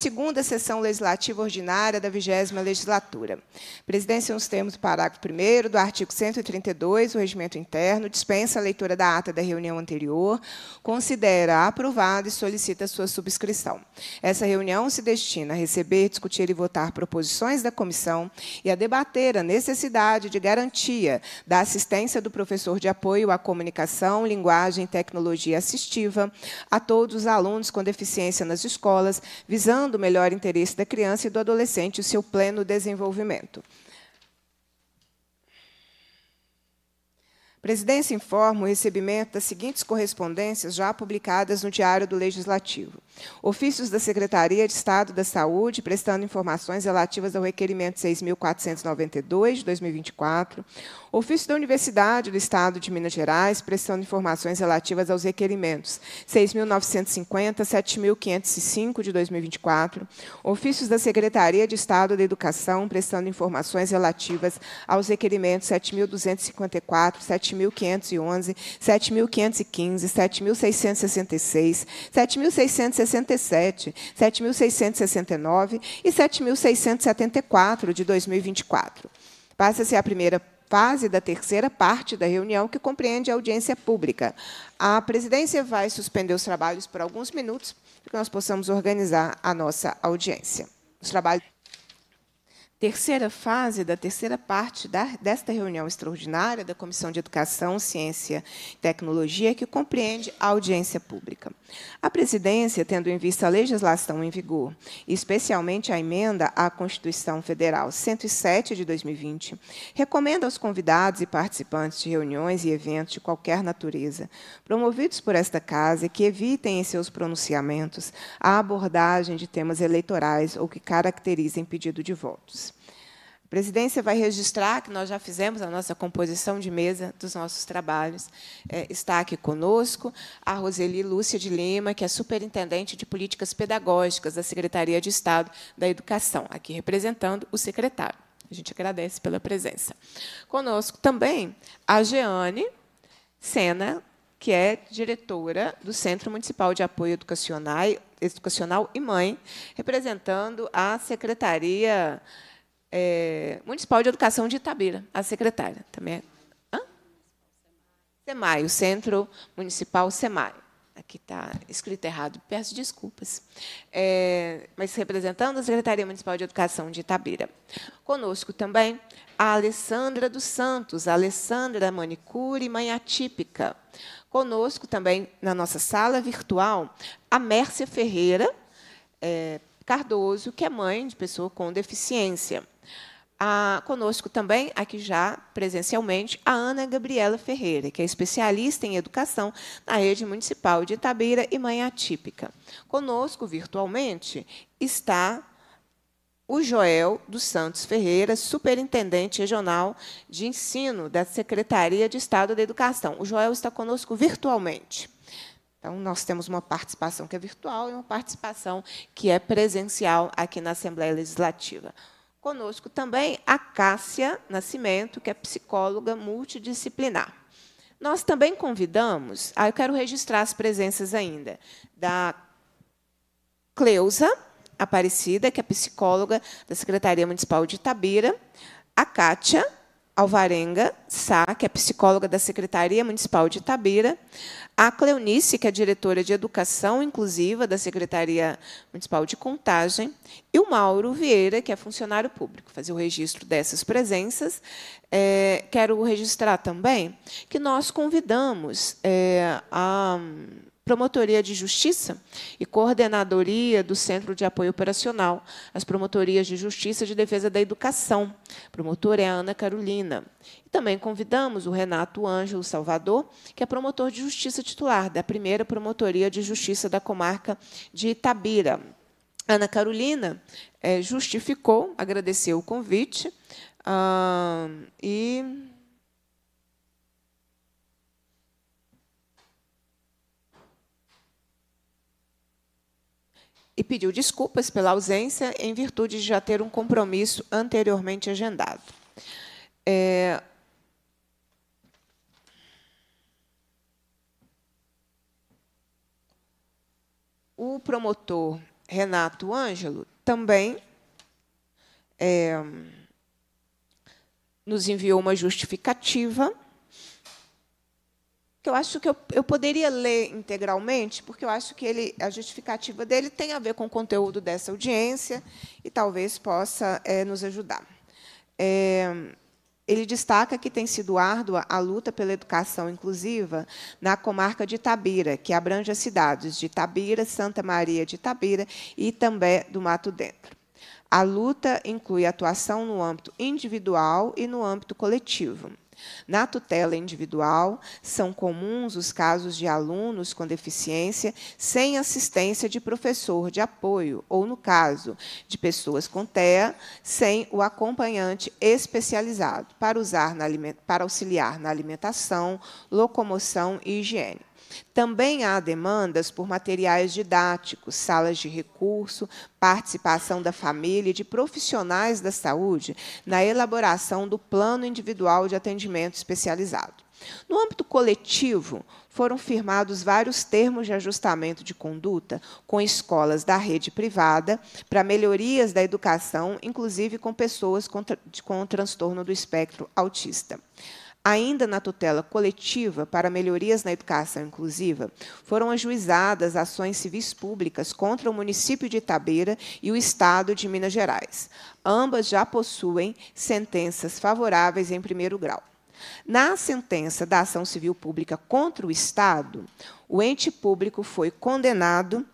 segunda sessão legislativa ordinária da vigésima legislatura. Presidência nos termos do parágrafo 1 do artigo 132 do regimento interno, dispensa a leitura da ata da reunião anterior, considera aprovada e solicita sua subscrição. Essa reunião se destina a receber, discutir e votar proposições da comissão e a debater a necessidade de garantia da assistência do professor de apoio à comunicação, linguagem e tecnologia assistiva a todos os alunos com deficiência nas escolas, visando visando o melhor interesse da criança e do adolescente e o seu pleno desenvolvimento. Presidência informa o recebimento das seguintes correspondências já publicadas no Diário do Legislativo. Ofícios da Secretaria de Estado da Saúde, prestando informações relativas ao requerimento 6.492 de 2024. Ofício da Universidade do Estado de Minas Gerais, prestando informações relativas aos requerimentos 6.950, 7.505 de 2024. Ofícios da Secretaria de Estado da Educação, prestando informações relativas aos requerimentos 7.254, 7.511, 7.515, 7.666, 7.667, 7.669 e 7.674 de 2024. Passa-se a primeira fase da terceira parte da reunião, que compreende a audiência pública. A presidência vai suspender os trabalhos por alguns minutos, para que nós possamos organizar a nossa audiência. Os trabalhos terceira fase da terceira parte da, desta reunião extraordinária da Comissão de Educação, Ciência e Tecnologia, que compreende a audiência pública. A presidência, tendo em vista a legislação em vigor, especialmente a emenda à Constituição Federal 107 de 2020, recomenda aos convidados e participantes de reuniões e eventos de qualquer natureza, promovidos por esta casa, que evitem em seus pronunciamentos a abordagem de temas eleitorais ou que caracterizem pedido de votos. A presidência vai registrar que nós já fizemos a nossa composição de mesa dos nossos trabalhos. É, está aqui conosco a Roseli Lúcia de Lima, que é superintendente de políticas pedagógicas da Secretaria de Estado da Educação, aqui representando o secretário. A gente agradece pela presença. Conosco também a Jeane Sena, que é diretora do Centro Municipal de Apoio Educacional, Educacional e Mãe, representando a Secretaria é, Municipal de Educação de Itabira, a secretária também. É? SEMAI, o Centro Municipal SEMAI. Aqui está escrito errado, peço desculpas. É, mas representando a Secretaria Municipal de Educação de Itabira. Conosco também a Alessandra dos Santos, a Alessandra Manicure, mãe atípica. Conosco também, na nossa sala virtual, a Mércia Ferreira é, Cardoso, que é mãe de pessoa com deficiência. Ah, conosco também, aqui já presencialmente, a Ana Gabriela Ferreira, que é especialista em educação na rede municipal de Itabira e mãe atípica. Conosco, virtualmente, está o Joel dos Santos Ferreira, superintendente regional de ensino da Secretaria de Estado da Educação. O Joel está conosco virtualmente. Então, nós temos uma participação que é virtual e uma participação que é presencial aqui na Assembleia Legislativa. Conosco também a Cássia Nascimento, que é psicóloga multidisciplinar. Nós também convidamos, ah, eu quero registrar as presenças ainda, da Cleusa Aparecida, que é psicóloga da Secretaria Municipal de Itabira, a Kátia Alvarenga Sá, que é psicóloga da Secretaria Municipal de Itabira, a Cleonice, que é diretora de Educação Inclusiva da Secretaria Municipal de Contagem, e o Mauro Vieira, que é funcionário público. Fazer o registro dessas presenças. É, quero registrar também que nós convidamos é, a Promotoria de Justiça e Coordenadoria do Centro de Apoio Operacional, as Promotorias de Justiça de Defesa da Educação. A promotora é a Ana Carolina. E também convidamos o Renato Ângelo Salvador, que é promotor de justiça titular da primeira Promotoria de Justiça da comarca de Itabira. Ana Carolina é, justificou, agradeceu o convite e e pediu desculpas pela ausência em virtude de já ter um compromisso anteriormente agendado. É, o promotor Renato Ângelo também é, nos enviou uma justificativa que eu acho que eu, eu poderia ler integralmente, porque eu acho que ele, a justificativa dele tem a ver com o conteúdo dessa audiência e talvez possa é, nos ajudar. É, ele destaca que tem sido árdua a luta pela educação inclusiva na comarca de Itabira, que abrange as cidades de Itabira, Santa Maria de Itabira e também do Mato Dentro. A luta inclui atuação no âmbito individual e no âmbito coletivo. Na tutela individual, são comuns os casos de alunos com deficiência sem assistência de professor de apoio, ou, no caso de pessoas com TEA, sem o acompanhante especializado para, usar na, para auxiliar na alimentação, locomoção e higiene. Também há demandas por materiais didáticos, salas de recurso, participação da família e de profissionais da saúde na elaboração do plano individual de atendimento especializado. No âmbito coletivo, foram firmados vários termos de ajustamento de conduta com escolas da rede privada para melhorias da educação, inclusive com pessoas com, com transtorno do espectro autista. Ainda na tutela coletiva para melhorias na educação inclusiva, foram ajuizadas ações civis públicas contra o município de Itabeira e o Estado de Minas Gerais. Ambas já possuem sentenças favoráveis em primeiro grau. Na sentença da ação civil pública contra o Estado, o ente público foi condenado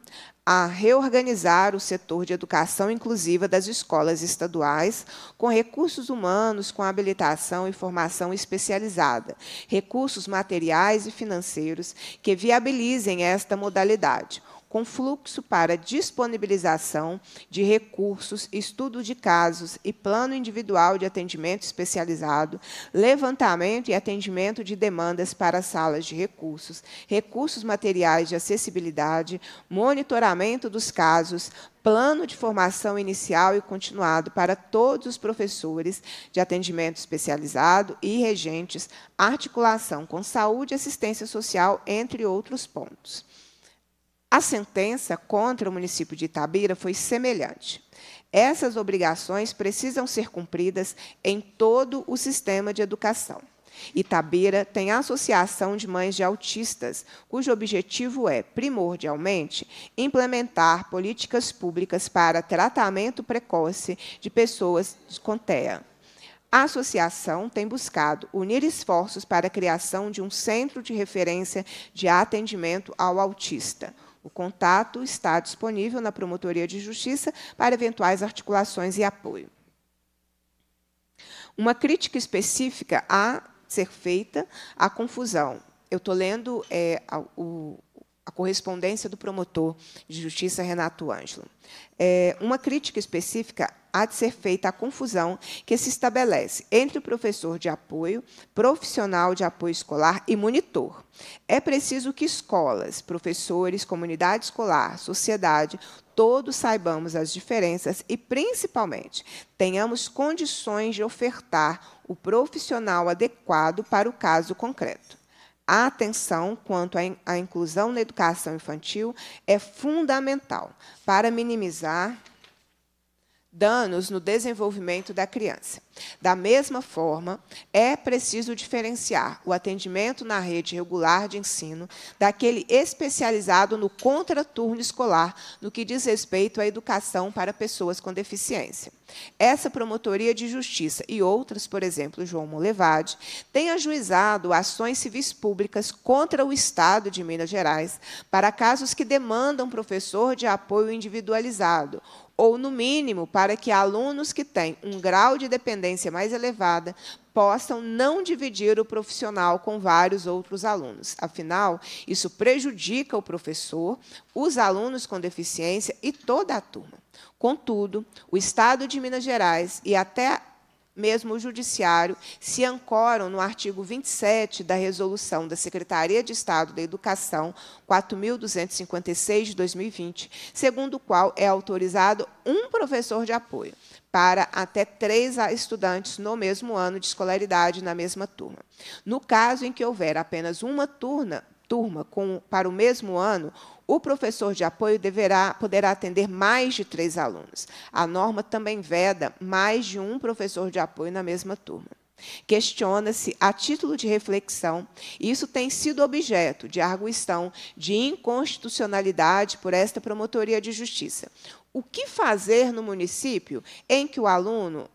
a reorganizar o setor de educação inclusiva das escolas estaduais, com recursos humanos, com habilitação e formação especializada, recursos materiais e financeiros que viabilizem esta modalidade, com fluxo para disponibilização de recursos, estudo de casos e plano individual de atendimento especializado, levantamento e atendimento de demandas para salas de recursos, recursos materiais de acessibilidade, monitoramento dos casos, plano de formação inicial e continuado para todos os professores de atendimento especializado e regentes, articulação com saúde e assistência social, entre outros pontos. A sentença contra o município de Itabira foi semelhante. Essas obrigações precisam ser cumpridas em todo o sistema de educação. Itabira tem a Associação de Mães de Autistas, cujo objetivo é, primordialmente, implementar políticas públicas para tratamento precoce de pessoas com TEA. A associação tem buscado unir esforços para a criação de um centro de referência de atendimento ao autista, o contato está disponível na Promotoria de Justiça para eventuais articulações e apoio. Uma crítica específica a ser feita à confusão. Eu estou lendo é, a, o, a, correspondência do promotor de justiça, Renato Ângelo. É, uma crítica específica há de ser feita a confusão que se estabelece entre o professor de apoio, profissional de apoio escolar e monitor. É preciso que escolas, professores, comunidade escolar, sociedade, todos saibamos as diferenças e, principalmente, tenhamos condições de ofertar o profissional adequado para o caso concreto. A atenção quanto à inclusão na educação infantil é fundamental para minimizar danos no desenvolvimento da criança. Da mesma forma, é preciso diferenciar o atendimento na rede regular de ensino daquele especializado no contraturno escolar, no que diz respeito à educação para pessoas com deficiência. Essa promotoria de justiça e outras, por exemplo, João Molevade, têm ajuizado ações civis públicas contra o Estado de Minas Gerais para casos que demandam professor de apoio individualizado ou, no mínimo, para que alunos que têm um grau de dependência mais elevada possam não dividir o profissional com vários outros alunos. Afinal, isso prejudica o professor, os alunos com deficiência e toda a turma. Contudo, o Estado de Minas Gerais e até mesmo o Judiciário, se ancoram no artigo 27 da Resolução da Secretaria de Estado da Educação 4.256 de 2020, segundo o qual é autorizado um professor de apoio para até três estudantes no mesmo ano de escolaridade na mesma turma. No caso em que houver apenas uma turma, turma com, para o mesmo ano, o professor de apoio deverá, poderá atender mais de três alunos. A norma também veda mais de um professor de apoio na mesma turma. Questiona-se, a título de reflexão, isso tem sido objeto de arguição de inconstitucionalidade por esta Promotoria de Justiça. O que fazer no município em que o aluno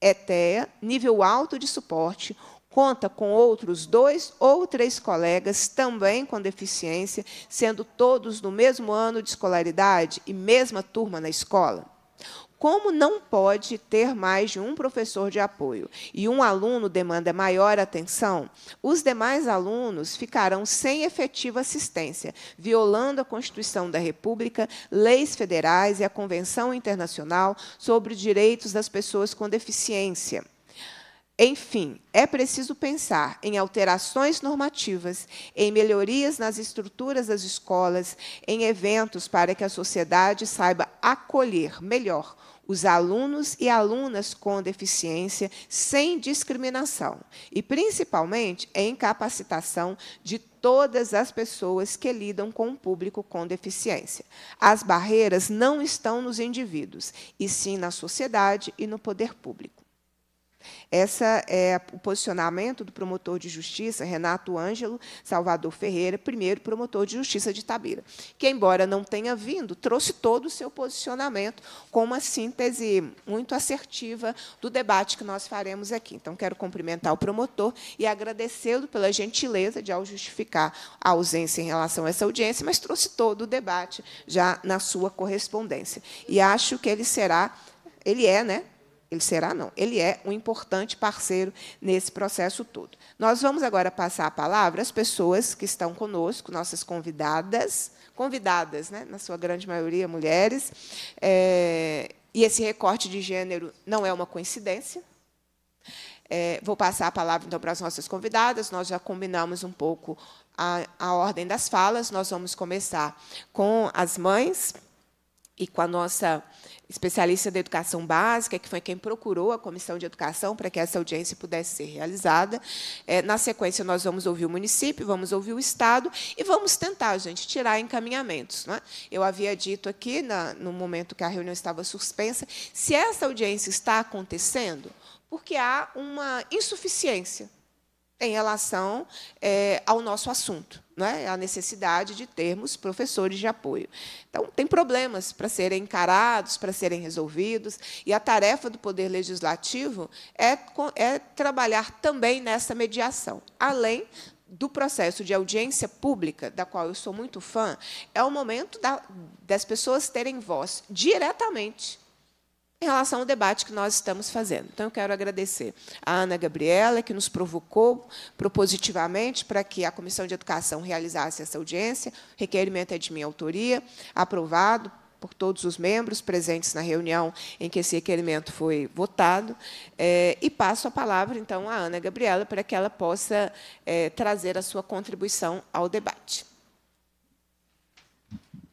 é TEA, nível alto de suporte, conta com outros dois ou três colegas também com deficiência, sendo todos no mesmo ano de escolaridade e mesma turma na escola? Como não pode ter mais de um professor de apoio e um aluno demanda maior atenção, os demais alunos ficarão sem efetiva assistência, violando a Constituição da República, leis federais e a Convenção Internacional sobre os Direitos das Pessoas com Deficiência. Enfim, é preciso pensar em alterações normativas, em melhorias nas estruturas das escolas, em eventos para que a sociedade saiba acolher melhor os alunos e alunas com deficiência sem discriminação e, principalmente, em capacitação de todas as pessoas que lidam com o público com deficiência. As barreiras não estão nos indivíduos, e sim na sociedade e no poder público. Essa é o posicionamento do promotor de justiça, Renato Ângelo Salvador Ferreira, primeiro promotor de justiça de Itabira, que, embora não tenha vindo, trouxe todo o seu posicionamento com uma síntese muito assertiva do debate que nós faremos aqui. Então, quero cumprimentar o promotor e agradecê-lo pela gentileza de, ao justificar a ausência em relação a essa audiência, mas trouxe todo o debate já na sua correspondência. E acho que ele será, ele é, né, ele será, não. Ele é um importante parceiro nesse processo todo. Nós vamos agora passar a palavra às pessoas que estão conosco, nossas convidadas, convidadas, né, na sua grande maioria, mulheres. É, e esse recorte de gênero não é uma coincidência. É, vou passar a palavra, então, para as nossas convidadas. Nós já combinamos um pouco a, a ordem das falas. Nós vamos começar com as mães e com a nossa especialista da educação básica, que foi quem procurou a comissão de educação para que essa audiência pudesse ser realizada. É, na sequência, nós vamos ouvir o município, vamos ouvir o Estado e vamos tentar, gente, tirar encaminhamentos. Né? Eu havia dito aqui, na, no momento que a reunião estava suspensa, se essa audiência está acontecendo, porque há uma insuficiência em relação é, ao nosso assunto, né? a necessidade de termos professores de apoio. Então, tem problemas para serem encarados, para serem resolvidos, e a tarefa do Poder Legislativo é, é trabalhar também nessa mediação, além do processo de audiência pública, da qual eu sou muito fã, é o momento da, das pessoas terem voz diretamente em relação ao debate que nós estamos fazendo. Então, eu quero agradecer a Ana Gabriela, que nos provocou propositivamente para que a Comissão de Educação realizasse essa audiência. O requerimento é de minha autoria, aprovado por todos os membros presentes na reunião em que esse requerimento foi votado. É, e passo a palavra, então, à Ana Gabriela, para que ela possa é, trazer a sua contribuição ao debate.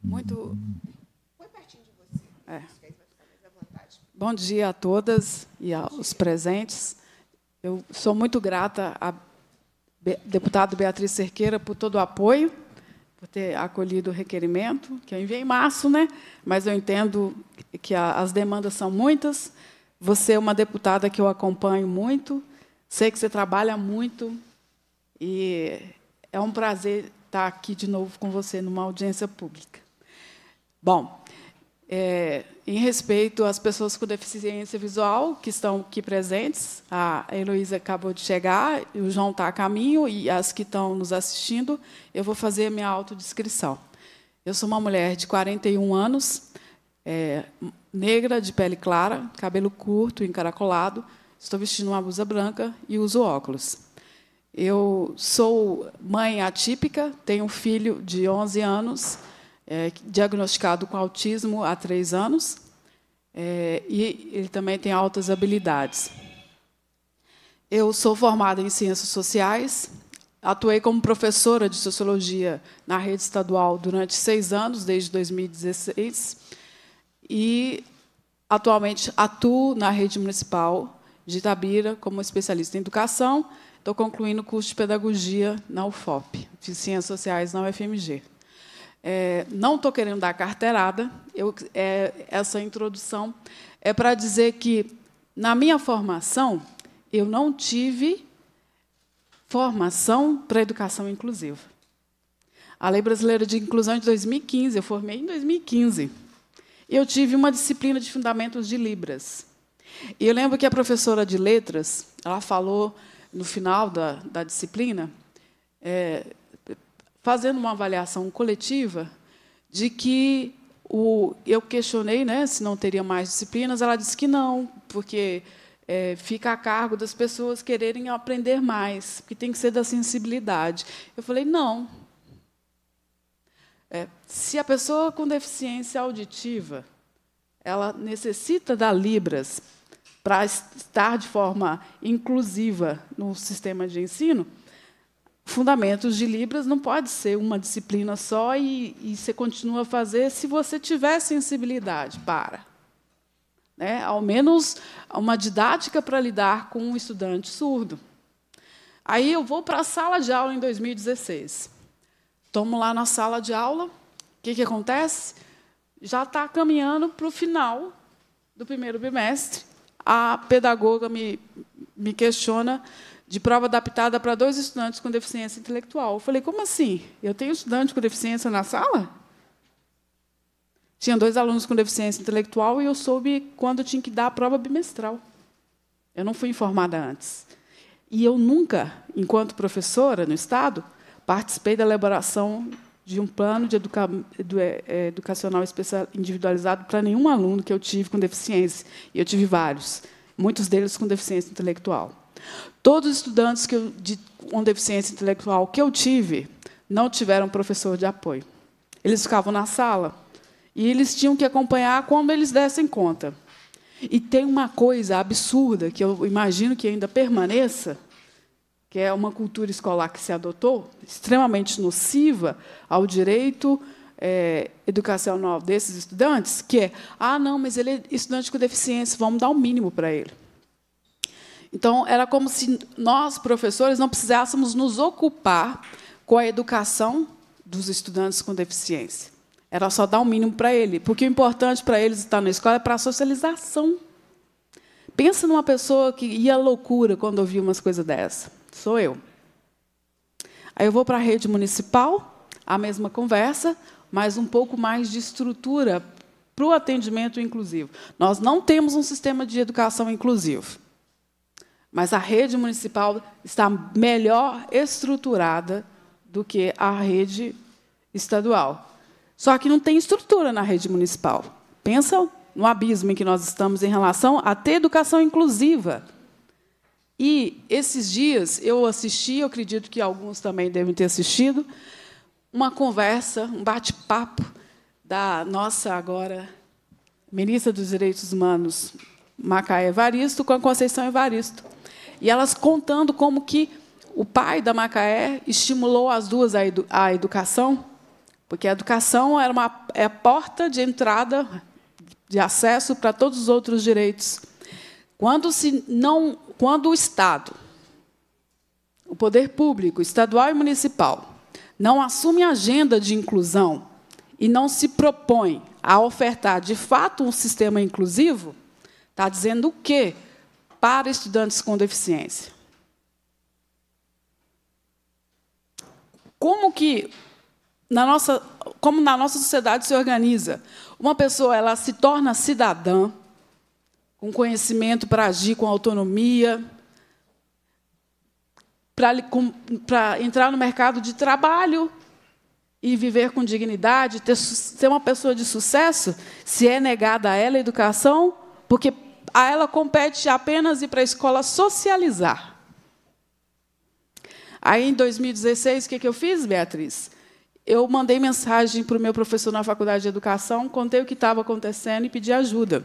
Muito. Foi pertinho de você. É. Bom dia a todas e aos presentes. Eu sou muito grata à deputada Beatriz Cerqueira por todo o apoio, por ter acolhido o requerimento, que eu enviei em março, né? mas eu entendo que as demandas são muitas. Você é uma deputada que eu acompanho muito, sei que você trabalha muito, e é um prazer estar aqui de novo com você numa audiência pública. Bom, é, em respeito às pessoas com deficiência visual que estão aqui presentes. A Heloísa acabou de chegar, o João está a caminho, e as que estão nos assistindo, eu vou fazer minha autodescrição. Eu sou uma mulher de 41 anos, é, negra, de pele clara, cabelo curto, encaracolado, estou vestindo uma blusa branca e uso óculos. Eu sou mãe atípica, tenho um filho de 11 anos, é, diagnosticado com autismo há três anos, é, e ele também tem altas habilidades. Eu sou formada em Ciências Sociais, atuei como professora de Sociologia na rede estadual durante seis anos, desde 2016, e atualmente atuo na rede municipal de Itabira como especialista em educação. Estou concluindo o curso de pedagogia na UFOP, de Ciências Sociais na UFMG. É, não estou querendo dar carteirada, eu, é, essa introdução é para dizer que, na minha formação, eu não tive formação para educação inclusiva. A Lei Brasileira de Inclusão de 2015, eu formei em 2015. Eu tive uma disciplina de fundamentos de Libras. E eu lembro que a professora de letras, ela falou no final da, da disciplina, é, fazendo uma avaliação coletiva, de que o, eu questionei né, se não teria mais disciplinas. Ela disse que não, porque é, fica a cargo das pessoas quererem aprender mais, que tem que ser da sensibilidade. Eu falei, não. É, se a pessoa com deficiência auditiva ela necessita da Libras para estar de forma inclusiva no sistema de ensino, Fundamentos de Libras não pode ser uma disciplina só e, e você continua a fazer se você tiver sensibilidade para né? ao menos uma didática para lidar com um estudante surdo. Aí eu vou para a sala de aula em 2016. Tomo lá na sala de aula, o que, que acontece? Já está caminhando para o final do primeiro bimestre. A pedagoga me, me questiona de prova adaptada para dois estudantes com deficiência intelectual. Eu falei, como assim? Eu tenho estudante com deficiência na sala? Tinha dois alunos com deficiência intelectual e eu soube quando tinha que dar a prova bimestral. Eu não fui informada antes. E eu nunca, enquanto professora no Estado, participei da elaboração de um plano de educa é, educacional especial individualizado para nenhum aluno que eu tive com deficiência. E eu tive vários, muitos deles com deficiência intelectual. Todos os estudantes que eu, de, com deficiência intelectual que eu tive não tiveram professor de apoio. Eles ficavam na sala e eles tinham que acompanhar quando eles dessem conta. E tem uma coisa absurda que eu imagino que ainda permaneça, que é uma cultura escolar que se adotou, extremamente nociva ao direito é, educacional desses estudantes, que é, ah, não, mas ele é estudante com deficiência, vamos dar o um mínimo para ele. Então, era como se nós, professores, não precisássemos nos ocupar com a educação dos estudantes com deficiência. Era só dar o um mínimo para ele. Porque o importante para eles estar na escola é para a socialização. Pensa numa pessoa que ia à loucura quando ouvia umas coisas dessa. Sou eu. Aí eu vou para a rede municipal, a mesma conversa, mas um pouco mais de estrutura para o atendimento inclusivo. Nós não temos um sistema de educação inclusivo, mas a rede municipal está melhor estruturada do que a rede estadual. Só que não tem estrutura na rede municipal. Pensa no abismo em que nós estamos em relação a ter educação inclusiva. E esses dias eu assisti, eu acredito que alguns também devem ter assistido, uma conversa, um bate-papo da nossa agora ministra dos Direitos Humanos, Macaé Evaristo, com a Conceição Evaristo. E elas contando como que o pai da Macaé estimulou as duas à, edu à educação porque a educação era uma, é a porta de entrada, de acesso para todos os outros direitos. Quando, se não, quando o Estado, o poder público, estadual e municipal, não assume agenda de inclusão e não se propõe a ofertar, de fato, um sistema inclusivo, está dizendo o quê para estudantes com deficiência? Como que na nossa, como na nossa sociedade se organiza. Uma pessoa ela se torna cidadã, com conhecimento para agir com autonomia, para entrar no mercado de trabalho e viver com dignidade, ter, ser uma pessoa de sucesso, se é negada a ela a educação, porque a ela compete apenas ir para a escola socializar. Aí, em 2016, o que, que eu fiz, Beatriz? eu mandei mensagem para o meu professor na faculdade de educação, contei o que estava acontecendo e pedi ajuda.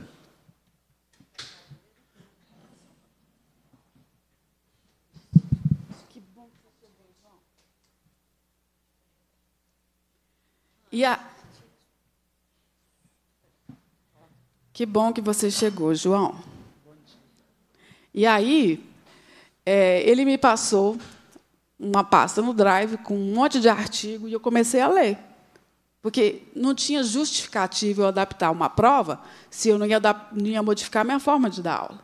E a... Que bom que você chegou, João. E aí, é, ele me passou uma pasta no Drive com um monte de artigo e eu comecei a ler. Porque não tinha justificativo eu adaptar uma prova se eu não ia, não ia modificar minha forma de dar aula.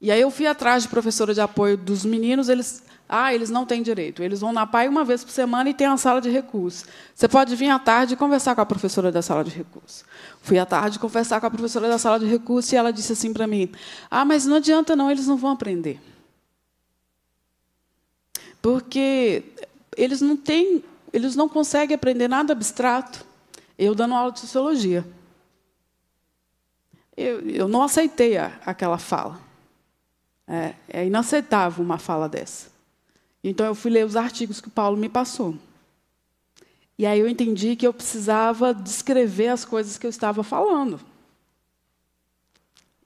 E aí eu fui atrás de professora de apoio dos meninos, eles ah, eles não têm direito. Eles vão na PAI uma vez por semana e tem a sala de recursos. Você pode vir à tarde e conversar com a professora da sala de recursos. Fui à tarde conversar com a professora da sala de recursos e ela disse assim para mim: Ah, mas não adianta, não, eles não vão aprender. Porque eles não têm, eles não conseguem aprender nada abstrato. Eu dando aula de sociologia. Eu, eu não aceitei a, aquela fala. É, é inaceitável uma fala dessa. Então eu fui ler os artigos que o Paulo me passou. E aí eu entendi que eu precisava descrever as coisas que eu estava falando.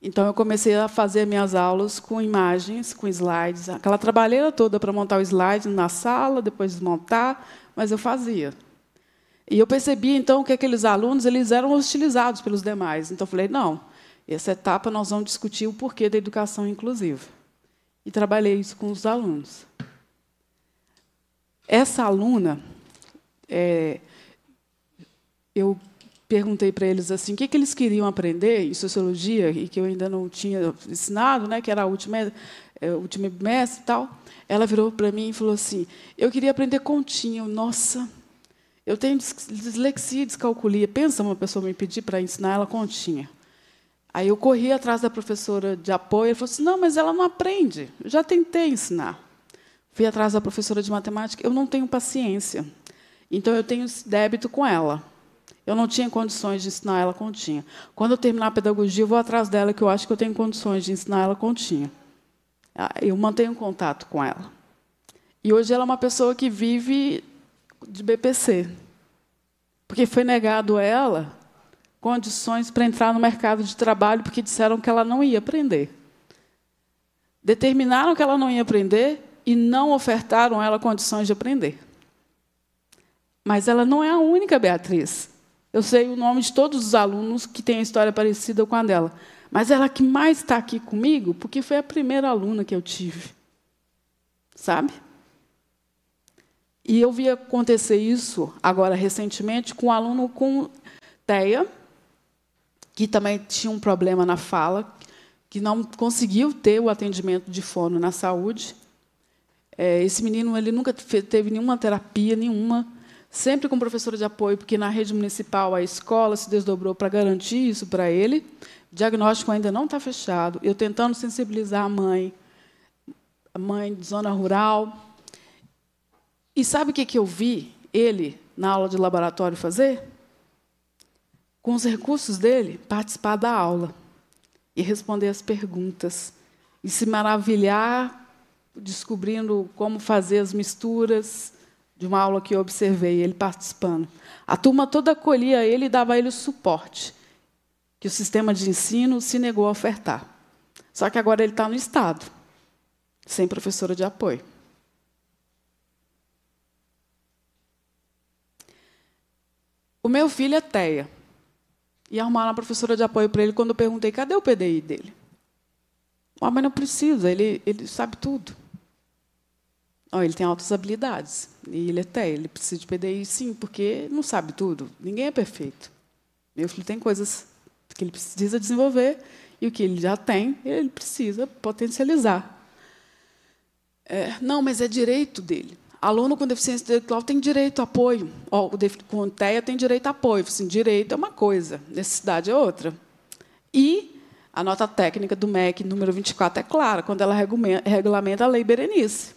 Então eu comecei a fazer minhas aulas com imagens, com slides, aquela trabalheira toda para montar o slide na sala, depois desmontar, mas eu fazia. E eu percebi então que aqueles alunos eles eram hostilizados pelos demais. Então eu falei: "Não, essa etapa nós vamos discutir o porquê da educação inclusiva". E trabalhei isso com os alunos. Essa aluna, é, eu perguntei para eles assim, o que, que eles queriam aprender em sociologia e que eu ainda não tinha ensinado, né, que era a última, é, último bimestre e tal. Ela virou para mim e falou assim: eu queria aprender continha. Nossa, eu tenho dislexia descalculia. Pensa uma pessoa me pedir para ensinar ela continha. Aí eu corri atrás da professora de apoio e falou assim: não, mas ela não aprende. Eu já tentei ensinar. Fui atrás da professora de matemática, eu não tenho paciência. Então eu tenho débito com ela. Eu não tinha condições de ensinar ela continha. Quando eu terminar a pedagogia, eu vou atrás dela, que eu acho que eu tenho condições de ensinar ela continha. Ah, eu mantenho contato com ela. E hoje ela é uma pessoa que vive de BPC. Porque foi negado a ela condições para entrar no mercado de trabalho, porque disseram que ela não ia aprender. Determinaram que ela não ia aprender e não ofertaram a ela condições de aprender. Mas ela não é a única Beatriz. Eu sei o nome de todos os alunos que têm a história parecida com a dela. Mas ela que mais está aqui comigo, porque foi a primeira aluna que eu tive. Sabe? E eu vi acontecer isso agora recentemente com um aluno com TEA, que também tinha um problema na fala, que não conseguiu ter o atendimento de fono na saúde. É, esse menino ele nunca teve nenhuma terapia, nenhuma, sempre com professora de apoio, porque na rede municipal a escola se desdobrou para garantir isso para ele. O diagnóstico ainda não está fechado. Eu tentando sensibilizar a mãe, a mãe de zona rural. E sabe o que, que eu vi ele, na aula de laboratório, fazer? Com os recursos dele, participar da aula e responder as perguntas. E se maravilhar descobrindo como fazer as misturas de uma aula que eu observei, ele participando. A turma toda acolhia ele e dava a ele o suporte que o sistema de ensino se negou a ofertar. Só que agora ele está no Estado, sem professora de apoio. O meu filho é TEA. E arrumaram uma professora de apoio para ele quando eu perguntei cadê o PDI dele. Ah, mas não precisa, ele, ele sabe tudo. Oh, ele tem altas habilidades. E ele até, ele precisa de PDI, sim, porque não sabe tudo. Ninguém é perfeito. Meu filho tem coisas que ele precisa desenvolver e o que ele já tem, ele precisa potencializar. É, não, mas é direito dele. Aluno com deficiência intelectual tem direito a apoio. Oh, com TEA tem direito a apoio. Assim, direito é uma coisa, necessidade é outra. E a nota técnica do MEC número 24 é clara, quando ela regulamenta a lei Berenice.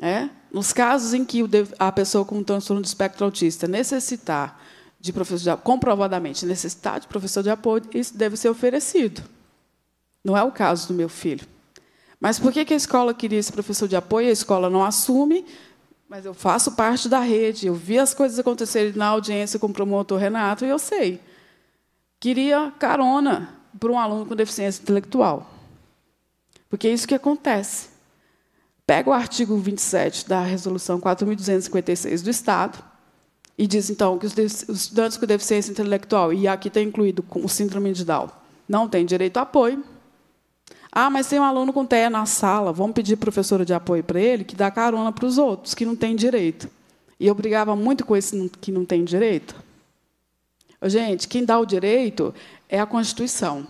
É? Nos casos em que a pessoa com transtorno de espectro autista necessitar de professor de, comprovadamente necessitar de professor de apoio, isso deve ser oferecido. Não é o caso do meu filho. Mas por que a escola queria esse professor de apoio? A escola não assume, mas eu faço parte da rede, eu vi as coisas acontecerem na audiência com o promotor Renato e eu sei. Queria carona para um aluno com deficiência intelectual. Porque é isso que acontece. Pega o artigo 27 da Resolução 4.256 do Estado e diz, então, que os estudantes com deficiência intelectual, e aqui está incluído o síndrome de Down, não têm direito a apoio. Ah, mas tem um aluno com TEA na sala, vamos pedir professora de apoio para ele, que dá carona para os outros, que não têm direito. E eu brigava muito com esse que não tem direito. Gente, quem dá o direito é a Constituição.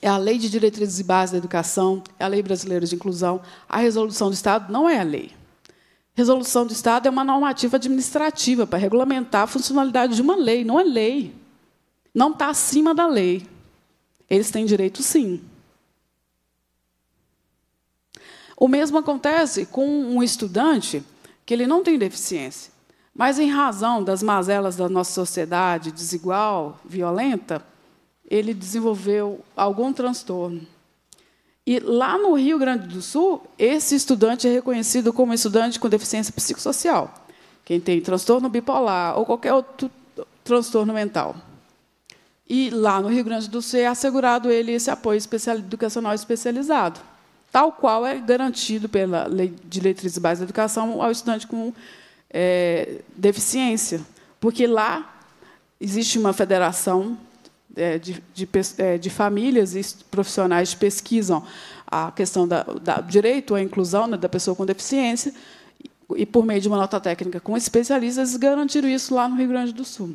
É a Lei de Diretrizes e Bases da Educação, é a Lei Brasileira de Inclusão. A resolução do Estado não é a lei. Resolução do Estado é uma normativa administrativa para regulamentar a funcionalidade de uma lei, não é lei. Não está acima da lei. Eles têm direito, sim. O mesmo acontece com um estudante que ele não tem deficiência, mas em razão das mazelas da nossa sociedade desigual, violenta, ele desenvolveu algum transtorno. E lá no Rio Grande do Sul, esse estudante é reconhecido como estudante com deficiência psicossocial. Quem tem transtorno bipolar ou qualquer outro transtorno mental. E lá no Rio Grande do Sul é assegurado ele esse apoio especial, educacional especializado, tal qual é garantido pela Lei de Diretrizes Básicas da Educação ao estudante com é, deficiência, porque lá existe uma federação de, de, é, de, famílias e profissionais que pesquisam a questão da direito à inclusão né, da pessoa com deficiência e, por meio de uma nota técnica com especialistas, garantiram isso lá no Rio Grande do Sul.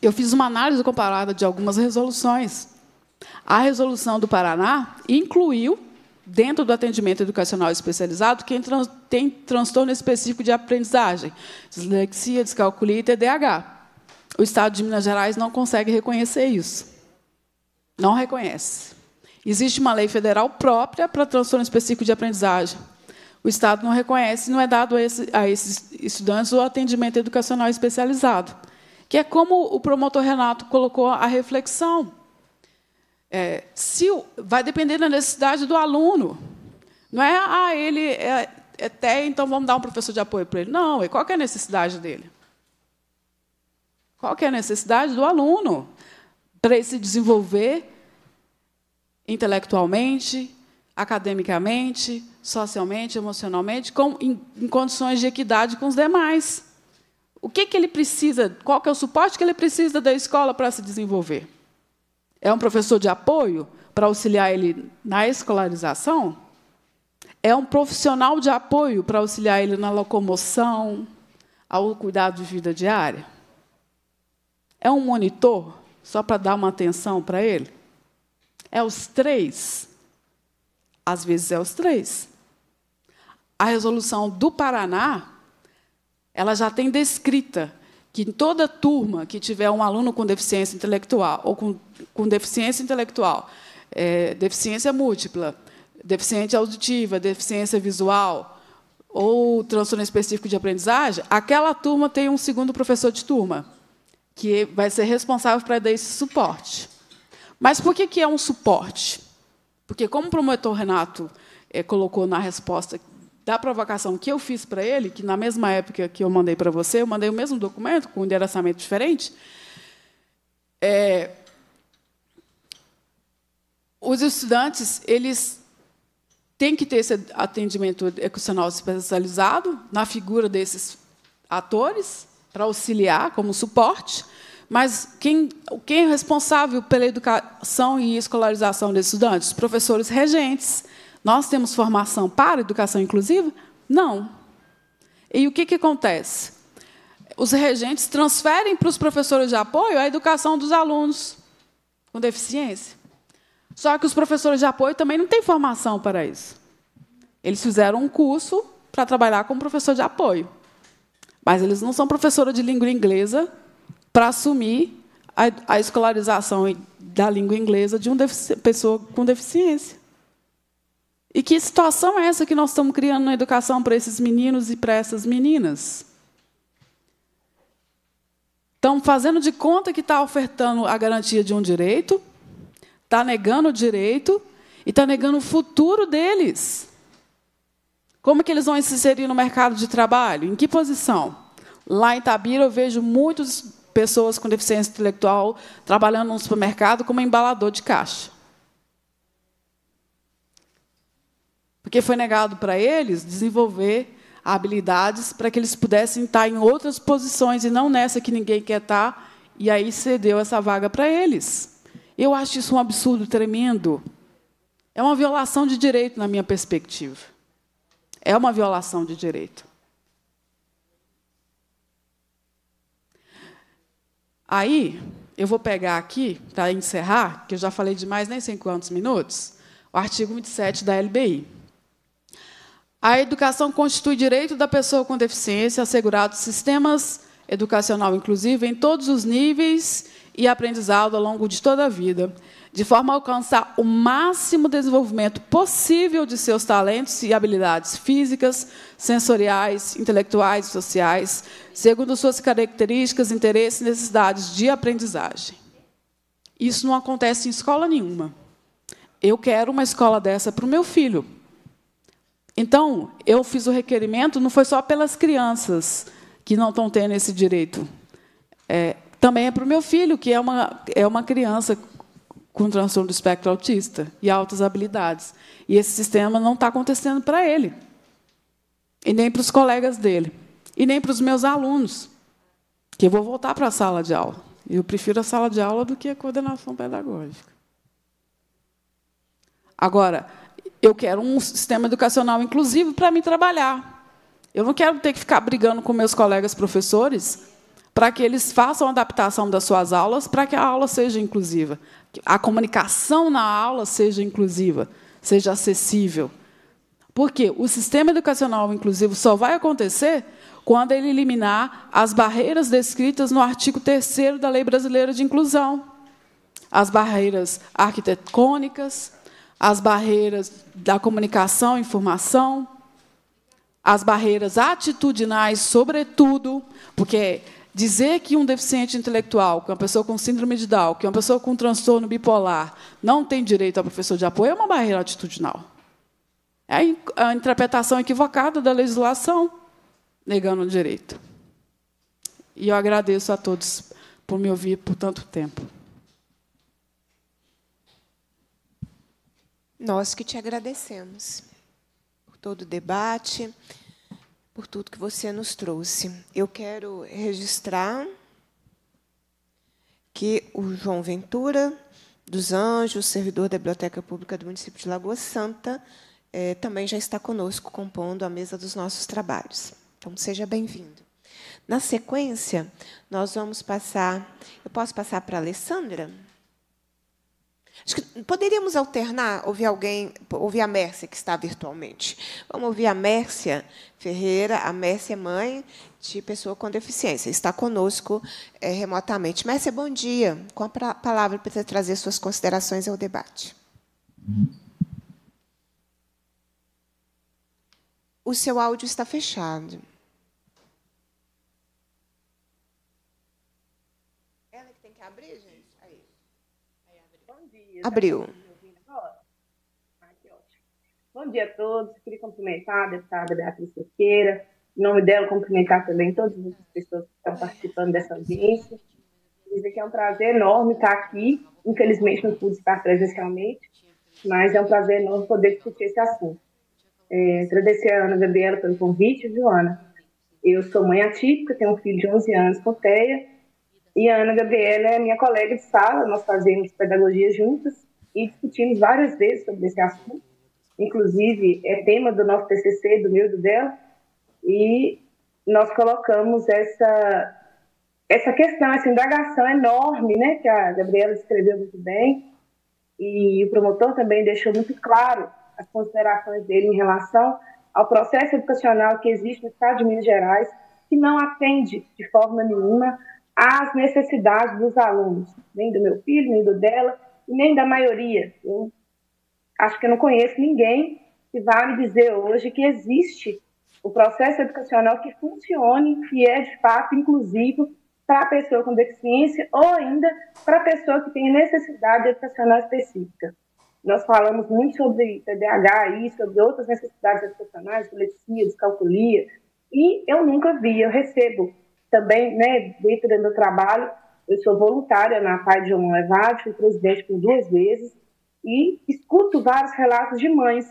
Eu fiz uma análise comparada de algumas resoluções. A resolução do Paraná incluiu, dentro do atendimento educacional especializado, quem tem transtorno específico de aprendizagem, dislexia, descalculia e TDAH. O Estado de Minas Gerais não consegue reconhecer isso. Não reconhece. Existe uma lei federal própria para transtorno específico de aprendizagem. O Estado não reconhece, não é dado a, esse, a esses estudantes o atendimento educacional especializado que é como o promotor Renato colocou a reflexão. É, se vai depender da necessidade do aluno. Não é, ah, ele é, é TE, então vamos dar um professor de apoio para ele. Não, é qual é a necessidade dele? Qual é a necessidade do aluno para ele se desenvolver intelectualmente, academicamente, socialmente, emocionalmente, com, em, em condições de equidade com os demais? O que, que ele precisa? Qual que é o suporte que ele precisa da escola para se desenvolver? É um professor de apoio para auxiliar ele na escolarização? É um profissional de apoio para auxiliar ele na locomoção, ao cuidado de vida diária? É um monitor só para dar uma atenção para ele? É os três? Às vezes é os três. A resolução do Paraná ela já tem descrita que em toda turma que tiver um aluno com deficiência intelectual ou com, com deficiência intelectual, é, deficiência múltipla, deficiência auditiva, deficiência visual ou transtorno específico de aprendizagem, aquela turma tem um segundo professor de turma que vai ser responsável para dar esse suporte. Mas por que, que é um suporte? Porque, como o promotor Renato é, colocou na resposta da provocação que eu fiz para ele, que na mesma época que eu mandei para você, eu mandei o mesmo documento com um endereçamento diferente. É, os estudantes eles têm que ter esse atendimento educacional especializado na figura desses atores para auxiliar como suporte, mas quem, quem é responsável pela educação e escolarização desses estudantes? Os professores regentes, nós temos formação para educação inclusiva? Não. E o que, que acontece? Os regentes transferem para os professores de apoio a educação dos alunos com deficiência. Só que os professores de apoio também não têm formação para isso. Eles fizeram um curso para trabalhar como professor de apoio. Mas eles não são professora de língua inglesa para assumir a, a escolarização da língua inglesa de uma pessoa com deficiência. E que situação é essa que nós estamos criando na educação para esses meninos e para essas meninas? Estão fazendo de conta que está ofertando a garantia de um direito, está negando o direito e está negando o futuro deles. Como que eles vão se inserir no mercado de trabalho? Em que posição? Lá em Tabira eu vejo muitas pessoas com deficiência intelectual trabalhando no supermercado como embalador de caixa. Porque foi negado para eles desenvolver habilidades para que eles pudessem estar em outras posições e não nessa que ninguém quer estar, e aí cedeu essa vaga para eles. Eu acho isso um absurdo tremendo. É uma violação de direito, na minha perspectiva. É uma violação de direito. Aí, eu vou pegar aqui, para encerrar, que eu já falei demais nem sei quantos minutos, o artigo 27 da LBI. A educação constitui direito da pessoa com deficiência assegurado sistemas educacional inclusivo em todos os níveis e aprendizado ao longo de toda a vida de forma a alcançar o máximo desenvolvimento possível de seus talentos e habilidades físicas, sensoriais, intelectuais e sociais, segundo suas características, interesses e necessidades de aprendizagem. Isso não acontece em escola nenhuma. Eu quero uma escola dessa para o meu filho. Então, eu fiz o requerimento, não foi só pelas crianças que não estão tendo esse direito. É, também é para o meu filho, que é uma, é uma criança com transtorno do espectro autista e altas habilidades. E esse sistema não está acontecendo para ele, e nem para os colegas dele, e nem para os meus alunos, que eu vou voltar para a sala de aula. Eu prefiro a sala de aula do que a coordenação pedagógica. Agora, eu quero um sistema educacional inclusivo para me trabalhar. Eu não quero ter que ficar brigando com meus colegas professores para que eles façam a adaptação das suas aulas para que a aula seja inclusiva, a comunicação na aula seja inclusiva, seja acessível. Porque o sistema educacional inclusivo só vai acontecer quando ele eliminar as barreiras descritas no artigo 3 da Lei Brasileira de Inclusão. As barreiras arquitetônicas, as barreiras da comunicação e informação, as barreiras atitudinais, sobretudo, porque Dizer que um deficiente intelectual, que uma pessoa com síndrome de Down, que uma pessoa com transtorno bipolar não tem direito a professor de apoio é uma barreira atitudinal. É a interpretação equivocada da legislação, negando o direito. E eu agradeço a todos por me ouvir por tanto tempo. Nós que te agradecemos por todo o debate por tudo que você nos trouxe. Eu quero registrar que o João Ventura dos Anjos, servidor da Biblioteca Pública do município de Lagoa Santa, é, também já está conosco, compondo a mesa dos nossos trabalhos. Então, seja bem-vindo. Na sequência, nós vamos passar. Eu posso passar para a Alessandra? Poderíamos alternar, ouvir alguém, ouvir a Mércia, que está virtualmente. Vamos ouvir a Mércia Ferreira, a Mércia é mãe de pessoa com deficiência, está conosco é, remotamente. Mércia, bom dia. Com a palavra para trazer suas considerações ao debate. O seu áudio está fechado. Ela que tem que abrir, gente? Abriu. Bom dia a todos. Queria cumprimentar a deputada Beatriz Cerqueira. Em nome dela, cumprimentar também todas as pessoas que estão participando dessa audiência. Dizer que é um prazer enorme estar aqui. Infelizmente, não pude estar presencialmente, mas é um prazer enorme poder discutir esse assunto. É, agradecer a Ana Gabriela pelo convite, viu, Ana? Eu sou mãe atípica, tenho um filho de 11 anos com TEA, e a Ana Gabriela é minha colega de sala, nós fazemos pedagogia juntas e discutimos várias vezes sobre esse assunto. Inclusive, é tema do nosso TCC, do meu e do dela, e nós colocamos essa, essa questão, essa indagação enorme, né, que a Gabriela escreveu muito bem, e o promotor também deixou muito claro as considerações dele em relação ao processo educacional que existe no Estado de Minas Gerais, que não atende de forma nenhuma às necessidades dos alunos, nem do meu filho, nem do dela, nem da maioria. Eu acho que eu não conheço ninguém que vá me dizer hoje que existe o processo educacional que funcione, que é de fato inclusivo para a pessoa com deficiência ou ainda para a pessoa que tem necessidade educacional específica. Nós falamos muito sobre TDAH e sobre outras necessidades educacionais, dislexia, descalculia, e eu nunca vi, eu recebo também, né, dentro do meu trabalho, eu sou voluntária na PAI de João Levade, fui presidente por duas vezes, e escuto vários relatos de mães,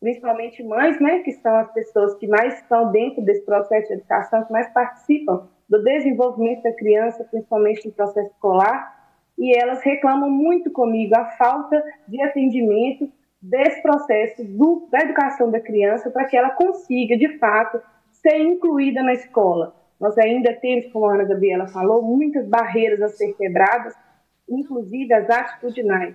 principalmente mães, né, que são as pessoas que mais estão dentro desse processo de educação, que mais participam do desenvolvimento da criança, principalmente no processo escolar, e elas reclamam muito comigo a falta de atendimento desse processo do, da educação da criança para que ela consiga, de fato, ser incluída na escola nós ainda temos, como a Ana Gabriela falou, muitas barreiras a ser quebradas, inclusive as atitudinais.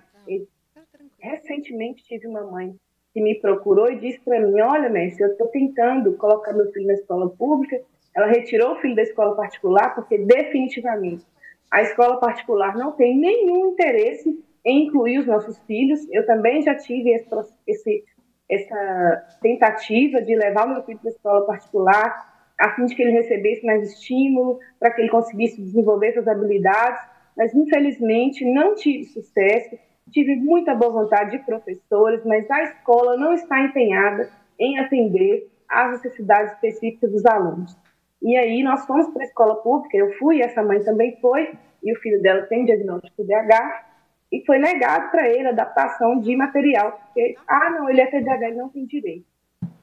Recentemente tive uma mãe que me procurou e disse para mim: Olha, Messi, eu estou tentando colocar meu filho na escola pública. Ela retirou o filho da escola particular porque, definitivamente, a escola particular não tem nenhum interesse em incluir os nossos filhos. Eu também já tive esse, esse, essa tentativa de levar o meu filho para a escola particular, a fim de que ele recebesse mais estímulo, para que ele conseguisse desenvolver suas habilidades, mas infelizmente não tive sucesso. Tive muita boa vontade de professores, mas a escola não está empenhada em atender às necessidades específicas dos alunos. E aí nós fomos para a escola pública, eu fui, essa mãe também foi, e o filho dela tem diagnóstico DH, e foi negado para ele a adaptação de material, porque, ah, não, ele é TDAH, ele não tem direito.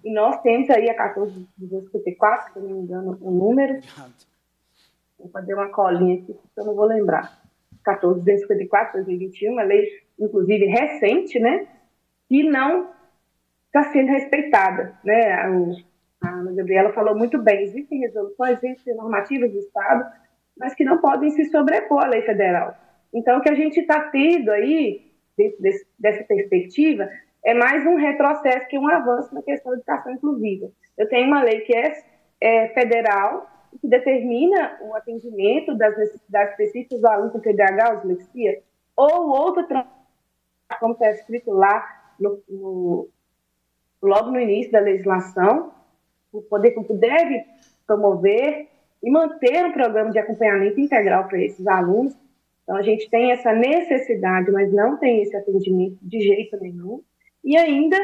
E nós temos aí a 14254, se não me engano, o número. Vou fazer uma colinha aqui, que eu não vou lembrar. 14254, 2021, uma lei, inclusive, recente, né? Que não está sendo respeitada, né? A, a Ana Gabriela falou muito bem, existem resoluções, existem normativas do Estado, mas que não podem se sobrepor à lei federal. Então, o que a gente está tendo aí, desse, dessa perspectiva, é mais um retrocesso que um avanço na questão da educação inclusiva. Eu tenho uma lei que é, é federal, que determina o atendimento das necessidades específicas do aluno com TDAH ou dislexia, ou outro como está escrito lá no, no, logo no início da legislação, o poder público deve promover e manter um programa de acompanhamento integral para esses alunos. Então, a gente tem essa necessidade, mas não tem esse atendimento de jeito nenhum. E ainda,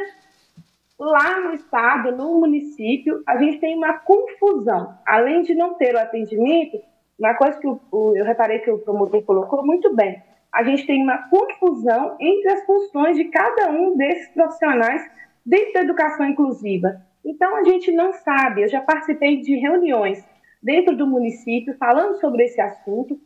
lá no estado, no município, a gente tem uma confusão. Além de não ter o atendimento, uma coisa que o, eu reparei que o promotor colocou muito bem, a gente tem uma confusão entre as funções de cada um desses profissionais dentro da educação inclusiva. Então, a gente não sabe, eu já participei de reuniões dentro do município falando sobre esse assunto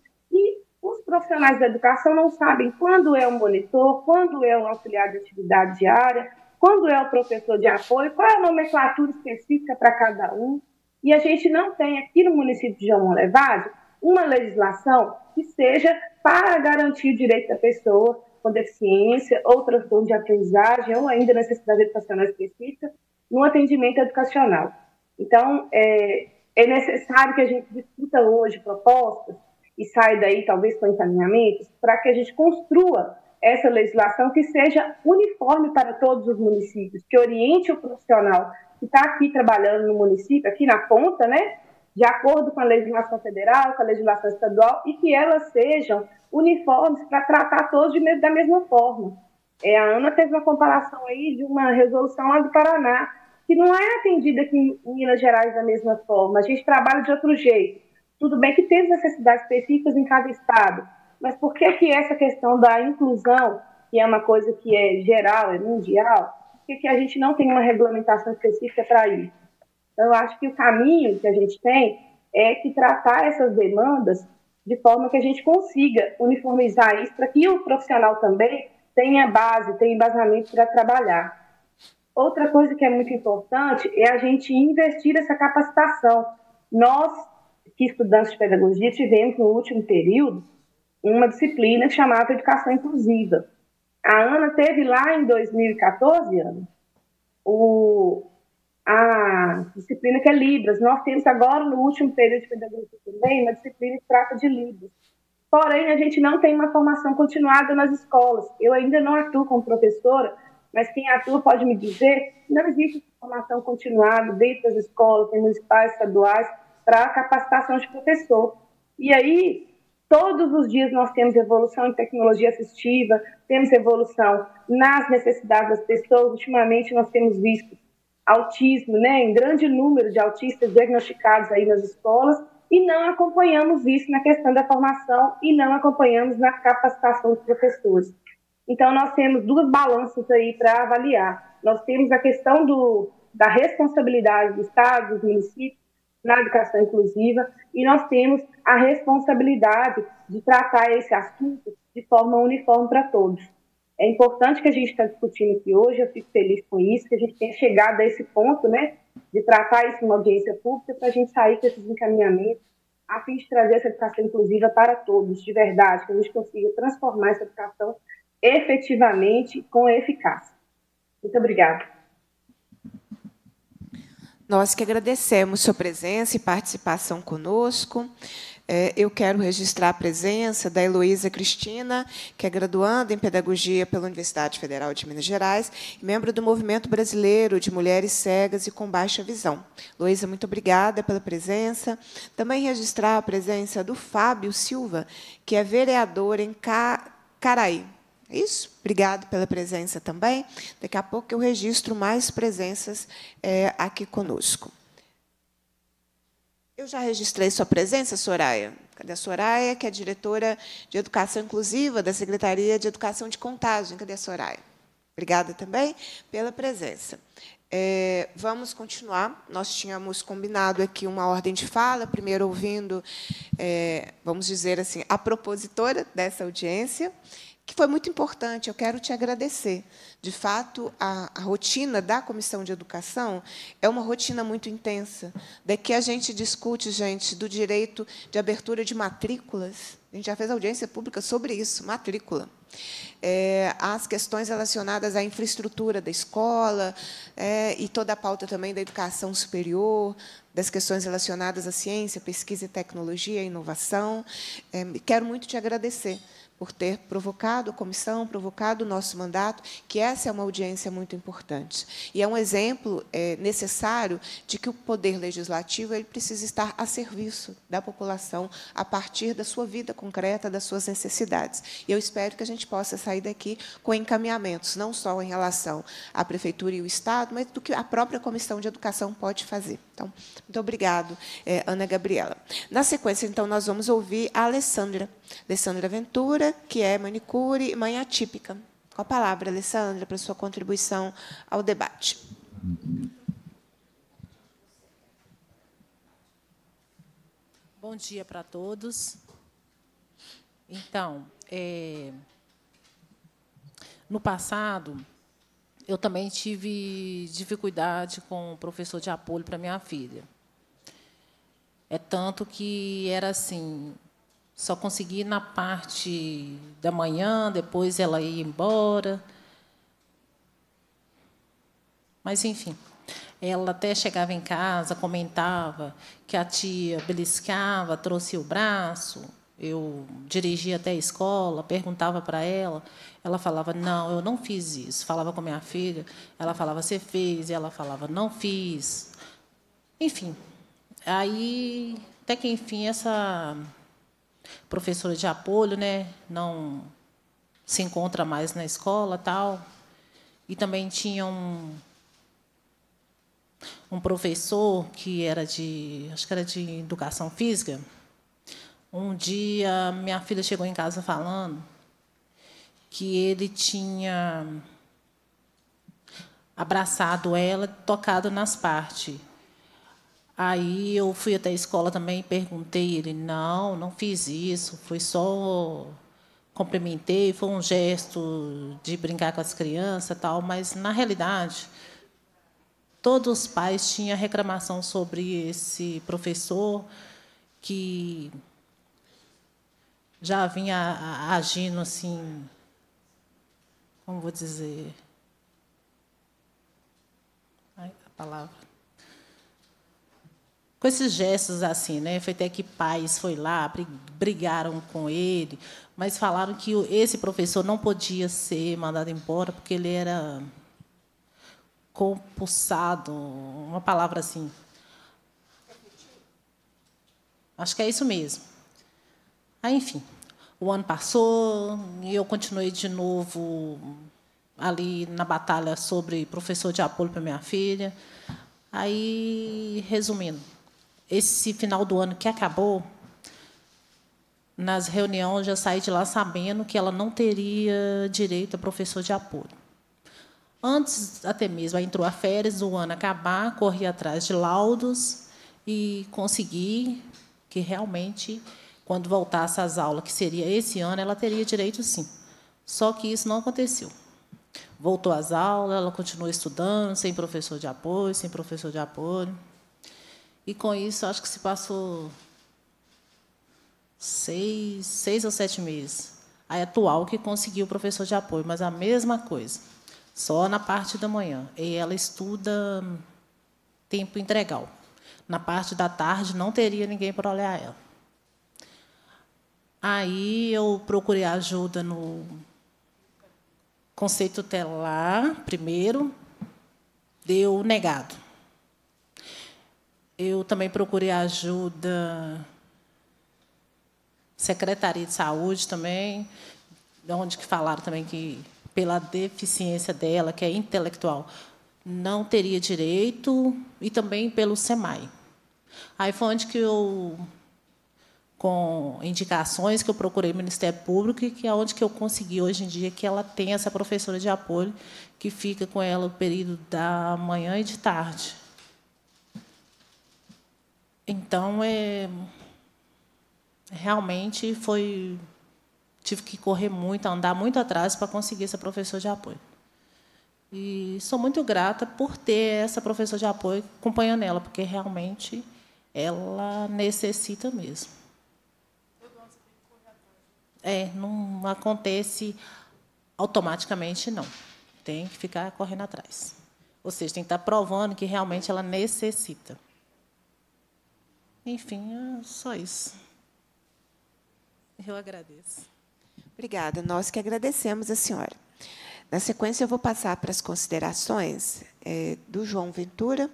profissionais da educação não sabem quando é o monitor, quando é o auxiliar de atividade diária, quando é o professor de apoio, qual é a nomenclatura específica para cada um. E a gente não tem aqui no município de João Levade uma legislação que seja para garantir o direito da pessoa com deficiência ou transtorno de aprendizagem ou ainda necessidade educacional específica no atendimento educacional. Então, é, é necessário que a gente discuta hoje propostas e saia daí talvez com encaminhamentos para que a gente construa essa legislação que seja uniforme para todos os municípios, que oriente o profissional que está aqui trabalhando no município, aqui na ponta, né, de acordo com a legislação federal, com a legislação estadual, e que elas sejam uniformes para tratar todos de, da mesma forma. É, a Ana teve uma comparação aí de uma resolução lá do Paraná, que não é atendida aqui em Minas Gerais da mesma forma. A gente trabalha de outro jeito. Tudo bem que tem necessidades específicas em cada estado, mas por que que essa questão da inclusão, que é uma coisa que é geral, é mundial, por que, que a gente não tem uma regulamentação específica para isso? Então, eu acho que o caminho que a gente tem é que tratar essas demandas de forma que a gente consiga uniformizar isso para que o profissional também tenha base, tenha embasamento para trabalhar. Outra coisa que é muito importante é a gente investir essa capacitação. Nós, que estudantes de pedagogia, tivemos no último período uma disciplina que chamava Educação Inclusiva. A Ana teve lá em 2014, Ana, o, a disciplina que é Libras. Nós temos agora, no último período de pedagogia também, uma disciplina que trata de Libras. Porém, a gente não tem uma formação continuada nas escolas. Eu ainda não atuo como professora, mas quem atua pode me dizer não existe formação continuada dentro das escolas, municipais, estaduais, para capacitação de professor. E aí, todos os dias nós temos evolução em tecnologia assistiva, temos evolução nas necessidades das pessoas. Ultimamente, nós temos visto autismo, né, em grande número de autistas diagnosticados aí nas escolas, e não acompanhamos isso na questão da formação e não acompanhamos na capacitação dos professores. Então, nós temos duas balanças aí para avaliar. Nós temos a questão do, da responsabilidade do Estado, dos municípios, na educação inclusiva, e nós temos a responsabilidade de tratar esse assunto de forma uniforme para todos. É importante que a gente está discutindo aqui hoje, eu fico feliz com isso, que a gente tenha chegado a esse ponto, né, de tratar isso numa audiência pública para a gente sair com esses encaminhamentos, a fim de trazer essa educação inclusiva para todos, de verdade, que a gente consiga transformar essa educação efetivamente com eficácia. Muito obrigada. Nós que agradecemos sua presença e participação conosco. É, eu quero registrar a presença da Heloísa Cristina, que é graduanda em Pedagogia pela Universidade Federal de Minas Gerais e membro do Movimento Brasileiro de Mulheres Cegas e com Baixa Visão. Heloísa, muito obrigada pela presença. Também registrar a presença do Fábio Silva, que é vereador em Caraí. É isso? Obrigado pela presença também. Daqui a pouco eu registro mais presenças é, aqui conosco. Eu já registrei sua presença, Soraya. Cadê a Soraya, que é diretora de Educação Inclusiva da Secretaria de Educação de Contagem? Cadê a Soraya? Obrigada também pela presença. É, vamos continuar. Nós tínhamos combinado aqui uma ordem de fala, primeiro ouvindo, é, vamos dizer assim, a propositora dessa audiência, que foi muito importante. Eu quero te agradecer. De fato, a, a, rotina da Comissão de Educação é uma rotina muito intensa. Daqui a gente discute, gente, do direito de abertura de matrículas. A gente já fez audiência pública sobre isso, matrícula. É, as questões relacionadas à infraestrutura da escola é, e toda a pauta também da educação superior, das questões relacionadas à ciência, pesquisa e tecnologia, inovação. É, quero muito te agradecer por ter provocado a comissão, provocado o nosso mandato, que essa é uma audiência muito importante. E é um exemplo é, necessário de que o poder legislativo ele precisa estar a serviço da população a partir da sua vida concreta, das suas necessidades. E eu espero que a gente possa sair daqui com encaminhamentos, não só em relação à Prefeitura e o Estado, mas do que a própria Comissão de Educação pode fazer. Então, muito obrigado, é, Ana Gabriela. Na sequência, então, nós vamos ouvir a Alessandra. Alessandra Ventura, que é manicure e mãe atípica. Com a palavra, Alessandra, para sua contribuição ao debate. Bom dia para todos. Então, é, no passado, eu também tive dificuldade com o professor de apoio para minha filha. É tanto que era assim, só consegui na parte da manhã, depois ela ia embora. Mas, enfim, ela até chegava em casa, comentava que a tia beliscava, trouxe o braço. Eu dirigia até a escola, perguntava para ela. Ela falava: Não, eu não fiz isso. Falava com minha filha, ela falava: Você fez. E ela falava: Não fiz. Enfim, aí, até que enfim, essa professora de apoio, né, não se encontra mais na escola, tal. E também tinha um um professor que era de, acho que era de educação física. Um dia minha filha chegou em casa falando que ele tinha abraçado ela, tocado nas partes. Aí eu fui até a escola também e perguntei, ele, não, não fiz isso, foi só cumprimentei, foi um gesto de brincar com as crianças tal, mas na realidade todos os pais tinham reclamação sobre esse professor que já vinha agindo assim, como vou dizer, a palavra com esses gestos assim, né? Foi até que pais foi lá, brigaram com ele, mas falaram que esse professor não podia ser mandado embora porque ele era compulsado, uma palavra assim. Acho que é isso mesmo. Aí, enfim, o ano passou e eu continuei de novo ali na batalha sobre professor de apoio para minha filha. Aí, resumindo, esse final do ano que acabou, nas reuniões já saí de lá sabendo que ela não teria direito a professor de apoio. Antes até mesmo entrou a férias do ano acabar, corri atrás de laudos e consegui que realmente, quando voltasse às aulas, que seria esse ano, ela teria direito sim. Só que isso não aconteceu. voltou às aulas, ela continuou estudando, sem professor de apoio, sem professor de apoio. E com isso, acho que se passou seis, seis ou sete meses. A atual que conseguiu o professor de apoio, mas a mesma coisa, só na parte da manhã. E ela estuda tempo integral. Na parte da tarde não teria ninguém para olhar ela. Aí eu procurei ajuda no conceito tutelar, primeiro, deu negado. Eu também procurei ajuda Secretaria de Saúde também, onde que falaram também que pela deficiência dela, que é intelectual, não teria direito, e também pelo SEMAI. Aí foi onde que eu com indicações que eu procurei no Ministério Público e que é onde que eu consegui hoje em dia que ela tem essa professora de apoio que fica com ela o período da manhã e de tarde. Então, é, realmente foi tive que correr muito, andar muito atrás para conseguir essa professora de apoio. E sou muito grata por ter essa professora de apoio acompanhando ela, porque realmente ela necessita mesmo. É, não acontece automaticamente, não. Tem que ficar correndo atrás. Ou seja, tem que estar provando que realmente ela necessita. Enfim, é só isso. Eu agradeço. Obrigada. Nós que agradecemos a senhora. Na sequência, eu vou passar para as considerações é, do João Ventura,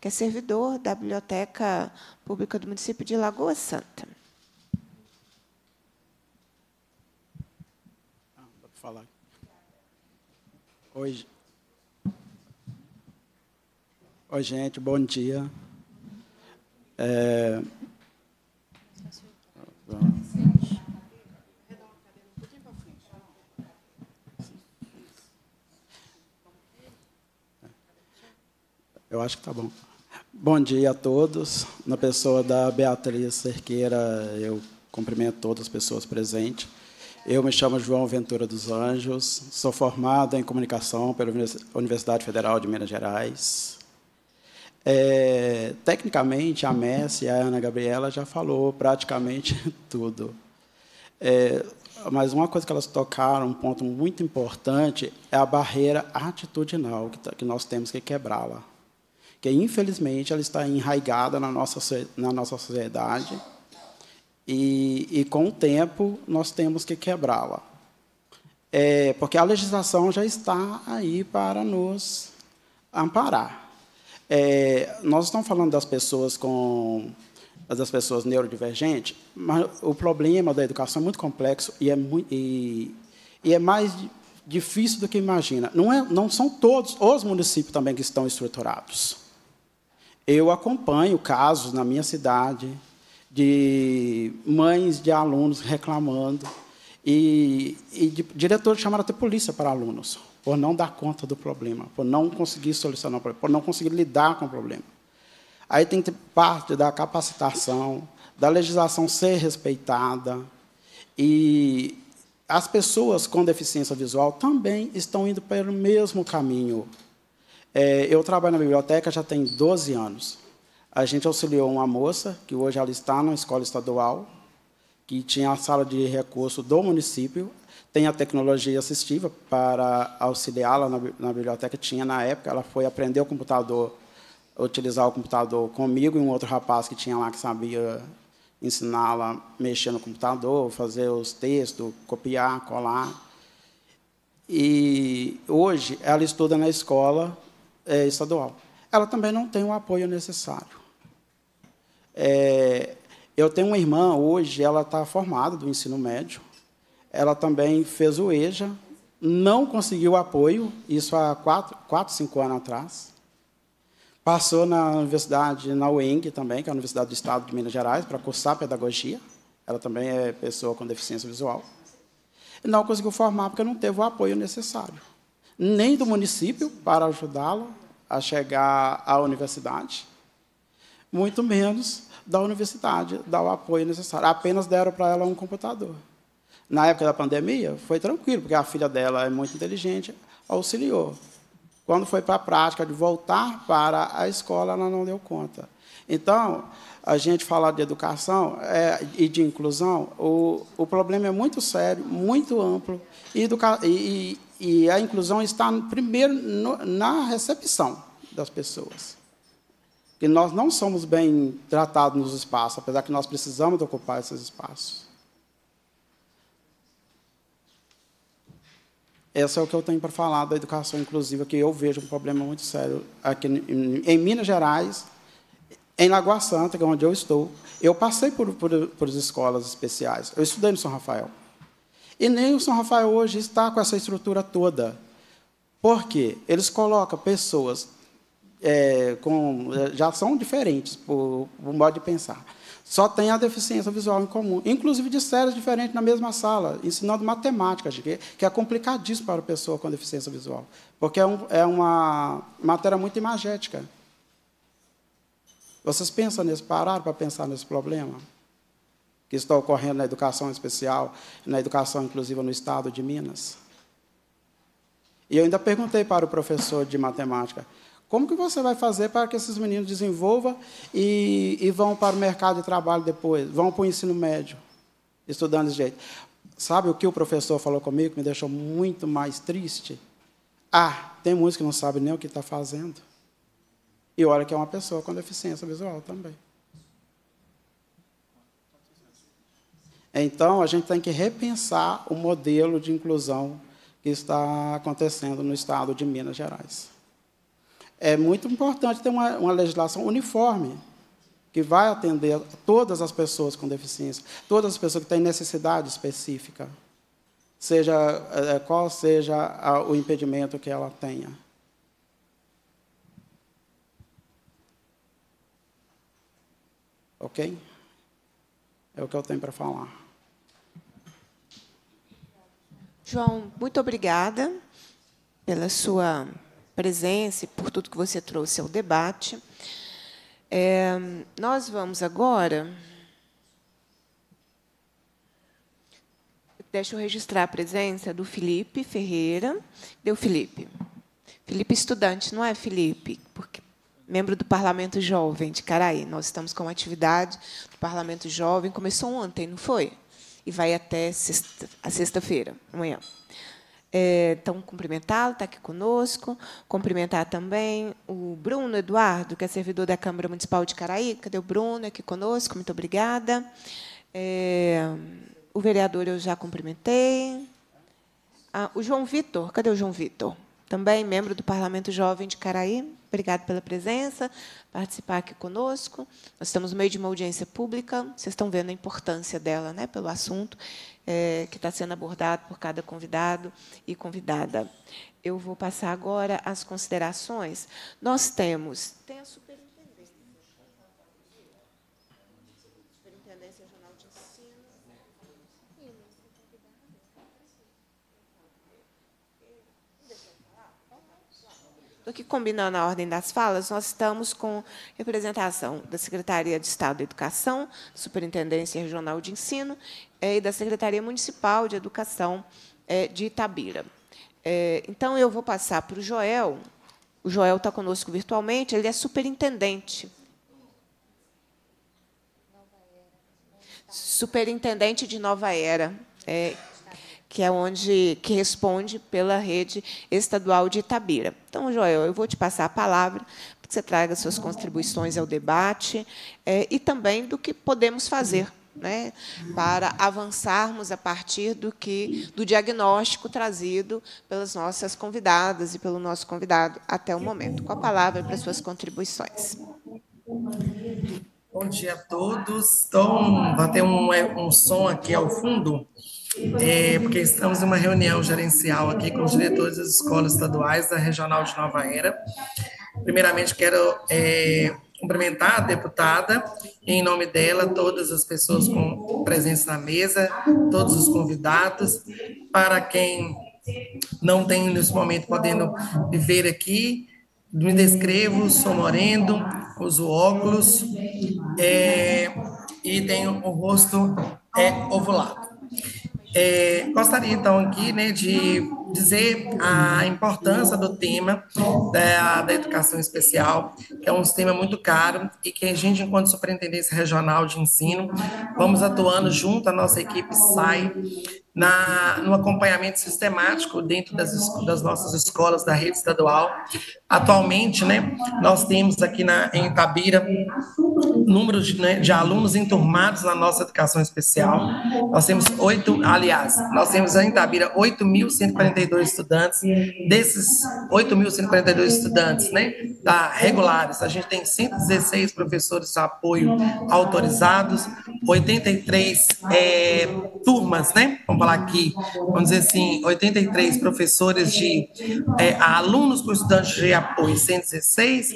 que é servidor da Biblioteca Pública do município de Lagoa Santa. Ah, dá para falar. Oi. Oi, gente, bom dia. É... Eu acho que está bom. Bom dia a todos. Na pessoa da Beatriz Cerqueira, eu cumprimento todas as pessoas presentes. Eu me chamo João Ventura dos Anjos, sou formado em comunicação pela Universidade Federal de Minas Gerais. É, tecnicamente, a Messi e a Ana Gabriela já falou praticamente tudo. É, mas uma coisa que elas tocaram, um ponto muito importante, é a barreira atitudinal que, tá, que nós temos que quebrá-la que infelizmente ela está enraigada na nossa, na nossa sociedade e, e com o tempo nós temos que quebrá-la. É, porque a legislação já está aí para nos amparar. É, nós estamos falando das pessoas com das pessoas neurodivergentes, mas o problema da educação é muito complexo e é, muito, e, e é mais difícil do que imagina. Não, é, não são todos os municípios também que estão estruturados. Eu acompanho casos na minha cidade de mães de alunos reclamando e, e diretores chamaram até polícia para alunos por não dar conta do problema, por não conseguir solucionar o problema, por não conseguir lidar com o problema. Aí tem que ter parte da capacitação, da legislação ser respeitada e as pessoas com deficiência visual também estão indo pelo mesmo caminho. É, eu trabalho na biblioteca já tem 12 anos. A gente auxiliou uma moça, que hoje ela está na escola estadual, que tinha a sala de recurso do município, tem a tecnologia assistiva para auxiliá-la na, na, biblioteca. Tinha na época, ela foi aprender o computador, utilizar o computador comigo e um outro rapaz que tinha lá que sabia ensiná-la a mexer no computador, fazer os textos, copiar, colar. E hoje ela estuda na escola é, estadual. Ela também não tem o apoio necessário. É, eu tenho uma irmã hoje, ela está formada do ensino médio. Ela também fez o EJA, não conseguiu apoio, isso há quatro, quatro cinco anos atrás. Passou na universidade, na UENG também, que é a Universidade do Estado de Minas Gerais, para cursar pedagogia. Ela também é pessoa com deficiência visual. Não conseguiu formar porque não teve o apoio necessário nem do município para ajudá-la a chegar à universidade, muito menos da universidade dar o apoio necessário. Apenas deram para ela um computador. Na época da pandemia, foi tranquilo, porque a filha dela é muito inteligente, auxiliou. Quando foi para a prática de voltar para a escola, ela não deu conta. Então, a gente falar de educação é, e de inclusão, o, o problema é muito sério, muito amplo, e, educa, e, e a inclusão está primeiro no, na recepção das pessoas. Que nós não somos bem tratados nos espaços, apesar que nós precisamos ocupar esses espaços. Esse é o que eu tenho para falar da educação inclusiva, que eu vejo um problema muito sério aqui em, Minas Gerais, em Lagoa Santa, que é onde eu estou. Eu passei por, por, por escolas especiais. Eu estudei no São Rafael. E nem o São Rafael hoje está com essa estrutura toda. Por quê? Eles colocam pessoas é, com, já são diferentes por, por modo de pensar. Só tem a deficiência visual em comum, inclusive de séries diferentes na mesma sala, ensinando matemática, que é complicadíssimo para a pessoa com deficiência visual, porque é, um, é uma matéria muito imagética. Vocês pensam nisso, pararam para pensar nesse problema? que está ocorrendo na educação especial, na educação inclusiva no estado de Minas. E eu ainda perguntei para o professor de matemática, como que você vai fazer para que esses meninos desenvolvam e, e vão para o mercado de trabalho depois, vão para o ensino médio, estudando desse jeito? Sabe o que o professor falou comigo que me deixou muito mais triste? Ah, tem muitos que não sabem nem o que está fazendo. E olha que é uma pessoa com deficiência visual também. Então, a gente tem que repensar o modelo de inclusão que está acontecendo no estado de Minas Gerais. É muito importante ter uma, uma legislação uniforme, que vai atender todas as pessoas com deficiência, todas as pessoas que têm necessidade específica, seja é, qual seja o impedimento que ela tenha. Ok? É o que eu tenho para falar. João, muito obrigada pela sua presença e por tudo que você trouxe ao debate. É, nós vamos agora. Deixa eu registrar a presença do Felipe Ferreira. Deu Felipe. Felipe estudante, não é Felipe? Porque membro do Parlamento Jovem de Caraí. Nós estamos com uma atividade do Parlamento Jovem, começou ontem, não foi? E vai até sexta, a sexta-feira, amanhã. É, então, cumprimentá-lo, está aqui conosco. Cumprimentar também o Bruno Eduardo, que é servidor da Câmara Municipal de Caraí. Cadê o Bruno? Aqui conosco, muito obrigada. É, o vereador eu já cumprimentei. Ah, o João Vitor, cadê o João Vitor? Também membro do Parlamento Jovem de Caraí. Obrigado pela presença, participar aqui conosco. Nós estamos no meio de uma audiência pública, vocês estão vendo a importância dela, né, pelo assunto é, que está sendo abordado por cada convidado e convidada. Eu vou passar agora as considerações. Nós temos. Tem a Estou aqui combinando a ordem das falas, nós estamos com representação da Secretaria de Estado da Educação, Superintendência Regional de Ensino eh, e da Secretaria Municipal de Educação eh, de Itabira. Eh, então, eu vou passar para o Joel. O Joel está conosco virtualmente, ele é superintendente. Superintendente de Nova Era. É, que é onde que responde pela rede estadual de Itabira. Então, Joel, eu vou te passar a palavra para que você traga suas contribuições ao debate é, e também do que podemos fazer né, para avançarmos a partir do que do diagnóstico trazido pelas nossas convidadas e pelo nosso convidado até o momento. Com a palavra para suas contribuições. Bom dia a todos. Então, vai ter um, um som aqui ao fundo é, porque estamos em uma reunião gerencial aqui com os diretores das escolas estaduais da Regional de Nova Era. Primeiramente, quero é, cumprimentar a deputada, em nome dela, todas as pessoas com presença na mesa, todos os convidados, para quem não tem nesse momento podendo ver aqui, me descrevo, sou moreno, uso óculos é, e tenho o rosto é, ovulado. É, gostaria, então, aqui, né, de dizer a importância do tema da, da educação especial, que é um tema muito caro e que a gente, enquanto superintendência regional de ensino, vamos atuando junto à nossa equipe SAI na, no acompanhamento sistemático dentro das, das nossas escolas da rede estadual. Atualmente, né, nós temos aqui na, em Itabira número de, né, de alunos enturmados na nossa educação especial. Nós temos oito, aliás, nós temos em Itabira 8.142 estudantes. Desses 8.142 estudantes né, da regulares, a gente tem 116 professores de apoio autorizados, 83 é, turmas, né? Vamos falar aqui, vamos dizer assim, 83 professores de é, alunos com estudantes de apoio 116,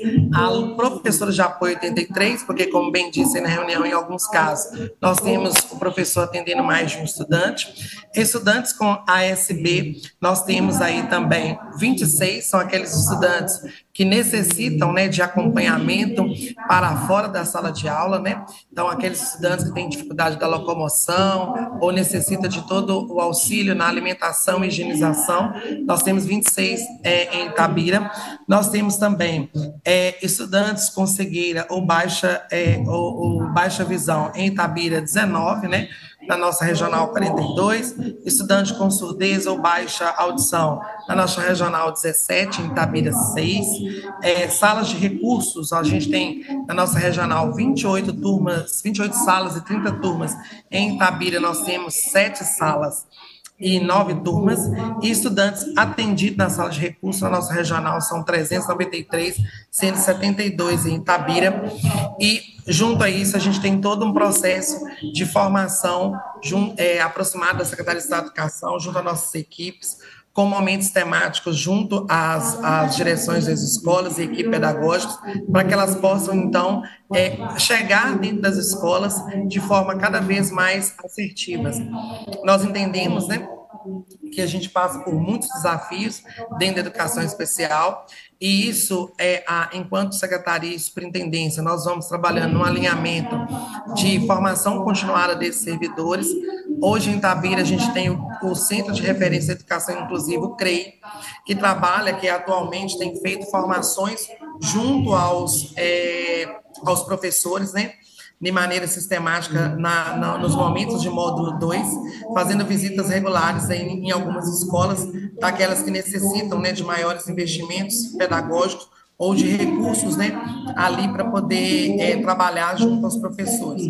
professores de apoio 83, porque, como bem disse na reunião, em alguns casos, nós temos o professor atendendo mais de um estudante. Estudantes com ASB, nós temos aí também 26, são aqueles estudantes que necessitam né, de acompanhamento para fora da sala de aula, né? Então, aqueles estudantes que têm dificuldade da locomoção ou necessita de todo o auxílio na alimentação e higienização, nós temos 26 é, em Itabira. Nós temos também é, estudantes com cegueira ou baixa, é, ou, ou baixa visão em Itabira, 19, né? Na nossa regional 42, estudante com surdez ou baixa audição. Na nossa regional 17, em Itabira 6, é, salas de recursos, a gente tem na nossa regional 28 turmas, 28 salas e 30 turmas, em Itabira nós temos sete salas e nove turmas, e estudantes atendidos na sala de recursos na nossa regional são 393, 172 em Itabira, e junto a isso a gente tem todo um processo de formação junto, é, aproximado da Secretaria de Estado de Educação, junto às nossas equipes, com momentos temáticos junto às, às direções das escolas e equipes pedagógicas, para que elas possam, então, é, chegar dentro das escolas de forma cada vez mais assertivas. Nós entendemos, né, que a gente passa por muitos desafios dentro da educação especial e isso é a, enquanto secretaria e superintendência, nós vamos trabalhando no alinhamento de formação continuada desses servidores. Hoje em Tabira a gente tem o, o Centro de Referência de Educação Inclusiva, o CREI, que trabalha, que atualmente tem feito formações junto aos, é, aos professores, né? De maneira sistemática na, na, nos momentos de módulo 2, fazendo visitas regulares em, em algumas escolas, daquelas que necessitam né, de maiores investimentos pedagógicos ou de recursos né, ali para poder é, trabalhar junto aos professores.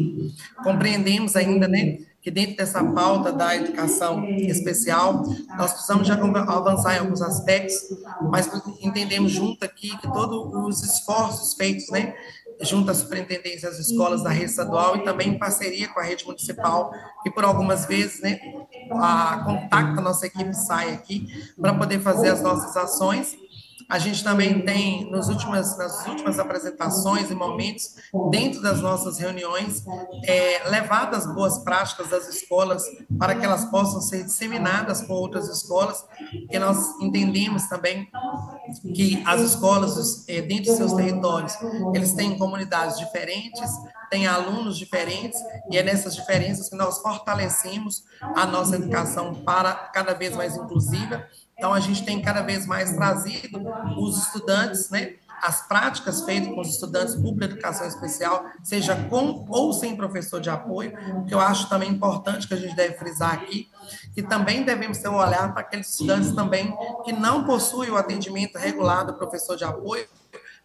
Compreendemos ainda né, que dentro dessa pauta da educação especial, nós precisamos já avançar em alguns aspectos, mas entendemos junto aqui que todos os esforços feitos né, junto à superintendência das escolas da rede estadual e também em parceria com a rede municipal, que por algumas vezes, né, a contacta a nossa equipe sai aqui para poder fazer as nossas ações a gente também tem, nos últimas, nas últimas apresentações e momentos, dentro das nossas reuniões, é, levado as boas práticas das escolas para que elas possam ser disseminadas com outras escolas, porque nós entendemos também que as escolas, é, dentro de seus territórios, eles têm comunidades diferentes, têm alunos diferentes, e é nessas diferenças que nós fortalecemos a nossa educação para cada vez mais inclusiva então, a gente tem cada vez mais trazido os estudantes, né, as práticas feitas com os estudantes pública educação especial, seja com ou sem professor de apoio, que eu acho também importante que a gente deve frisar aqui, que também devemos ter um olhar para aqueles estudantes também que não possuem o atendimento regular do professor de apoio,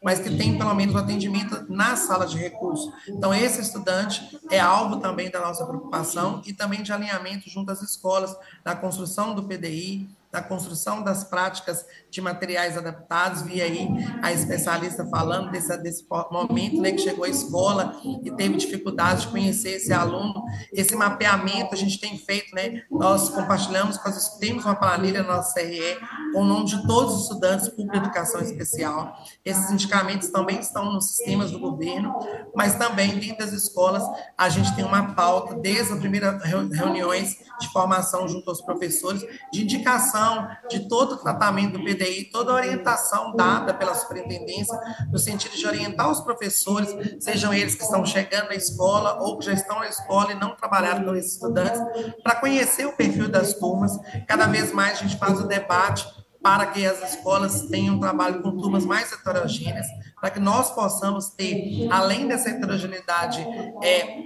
mas que tem pelo menos o atendimento na sala de recurso. Então, esse estudante é alvo também da nossa preocupação e também de alinhamento junto às escolas, na construção do PDI, da construção das práticas de materiais adaptados, vi aí a especialista falando desse, desse momento né, que chegou à escola e teve dificuldade de conhecer esse aluno. Esse mapeamento a gente tem feito, né? Nós compartilhamos, nós temos uma planilha na nossa CRE com o nome de todos os estudantes pública educação especial. Esses indicamentos também estão nos sistemas do governo, mas também dentro das escolas a gente tem uma pauta desde as primeiras reuniões de formação junto aos professores de indicação de todo o tratamento do PDI, toda a orientação dada pela superintendência, no sentido de orientar os professores, sejam eles que estão chegando na escola ou que já estão na escola e não trabalharam com esses estudantes, para conhecer o perfil das turmas. Cada vez mais a gente faz o debate para que as escolas tenham um trabalho com turmas mais heterogêneas, para que nós possamos ter, além dessa heterogeneidade, é,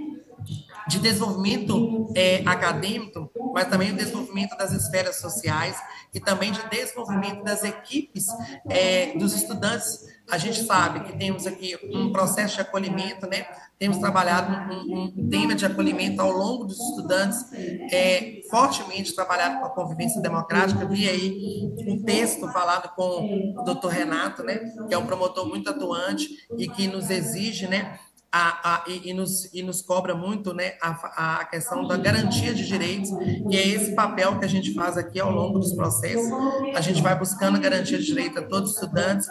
de desenvolvimento é, acadêmico, mas também o desenvolvimento das esferas sociais e também de desenvolvimento das equipes é, dos estudantes. A gente sabe que temos aqui um processo de acolhimento, né? Temos trabalhado um, um tema de acolhimento ao longo dos estudantes, é, fortemente trabalhado com a convivência democrática. Vi aí um texto falado com o doutor Renato, né? Que é um promotor muito atuante e que nos exige, né? A, a, e, e, nos, e nos cobra muito né, a, a questão da garantia de direitos, e é esse papel que a gente faz aqui ao longo dos processos. A gente vai buscando garantia de direito a todos os estudantes,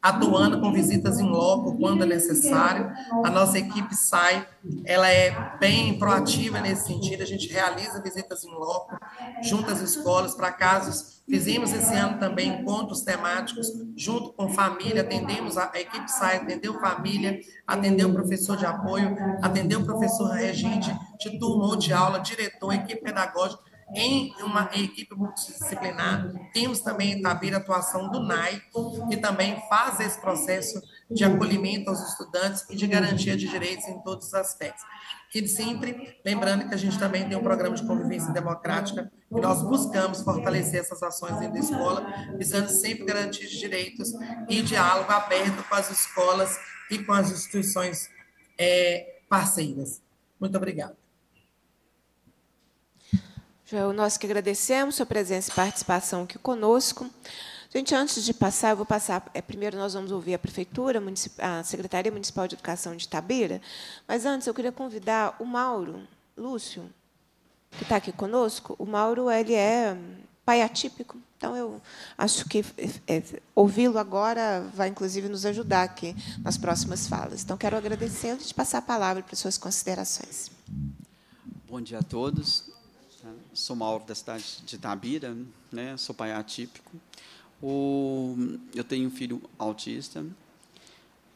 atuando com visitas em loco quando é necessário. A nossa equipe sai, ela é bem proativa nesse sentido, a gente realiza visitas em loco, junto às escolas, para casos. Fizemos esse ano também encontros temáticos, junto com família, atendemos, a, a equipe sai, atendeu família, atendeu o professor de apoio, atendeu o professor regente de turma ou de aula, diretor, equipe pedagógica, em uma equipe multidisciplinar. Temos também em Itabira a atuação do NAI, que também faz esse processo de acolhimento aos estudantes e de garantia de direitos em todos os aspectos. E sempre lembrando que a gente também tem um programa de convivência democrática e nós buscamos fortalecer essas ações dentro da escola, visando sempre garantir direitos e diálogo aberto com as escolas e com as instituições é, parceiras. Muito obrigada. Joel, nós que agradecemos sua presença e participação aqui conosco. Gente, antes de passar, eu vou passar. É, primeiro, nós vamos ouvir a Prefeitura, a Secretaria Municipal de Educação de Itabira. Mas antes, eu queria convidar o Mauro Lúcio, que está aqui conosco. O Mauro ele é pai atípico, então eu acho que é, ouvi-lo agora vai, inclusive, nos ajudar aqui nas próximas falas. Então, quero agradecer e passar a palavra para suas considerações. Bom dia a todos. Sou Mauro da cidade de Itabira, né? sou pai atípico. O, eu tenho um filho autista.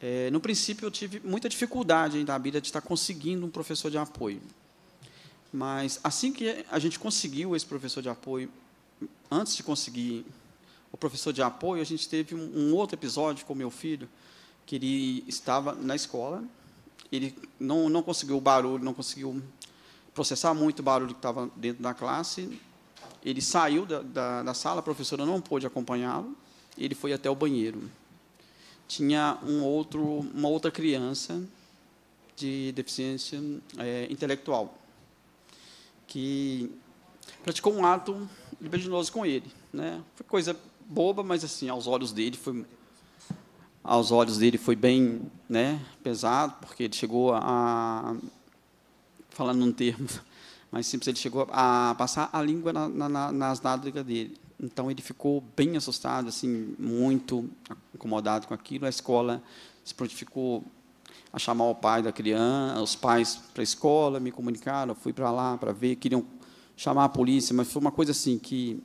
É, no princípio, eu tive muita dificuldade em Itabira de estar conseguindo um professor de apoio. Mas, assim que a gente conseguiu esse professor de apoio, antes de conseguir o professor de apoio, a gente teve um, um outro episódio com meu filho, que ele estava na escola, ele não, não conseguiu o barulho, não conseguiu processar muito o barulho que estava dentro da classe. Ele saiu da, da, da sala, a professora não pôde acompanhá-lo, ele foi até o banheiro. Tinha um outro, uma outra criança de deficiência é, intelectual que praticou um ato libidinoso com ele, né? Foi coisa boba, mas assim aos olhos dele foi aos olhos dele foi bem, né, pesado, porque ele chegou a falando num termo mais simples, ele chegou a passar a língua na, na, nas nádegas dele. Então ele ficou bem assustado, assim, muito incomodado com aquilo. A escola se prontificou a chamar o pai da criança, os pais para a escola, me comunicaram, fui para lá para ver, queriam chamar a polícia, mas foi uma coisa assim que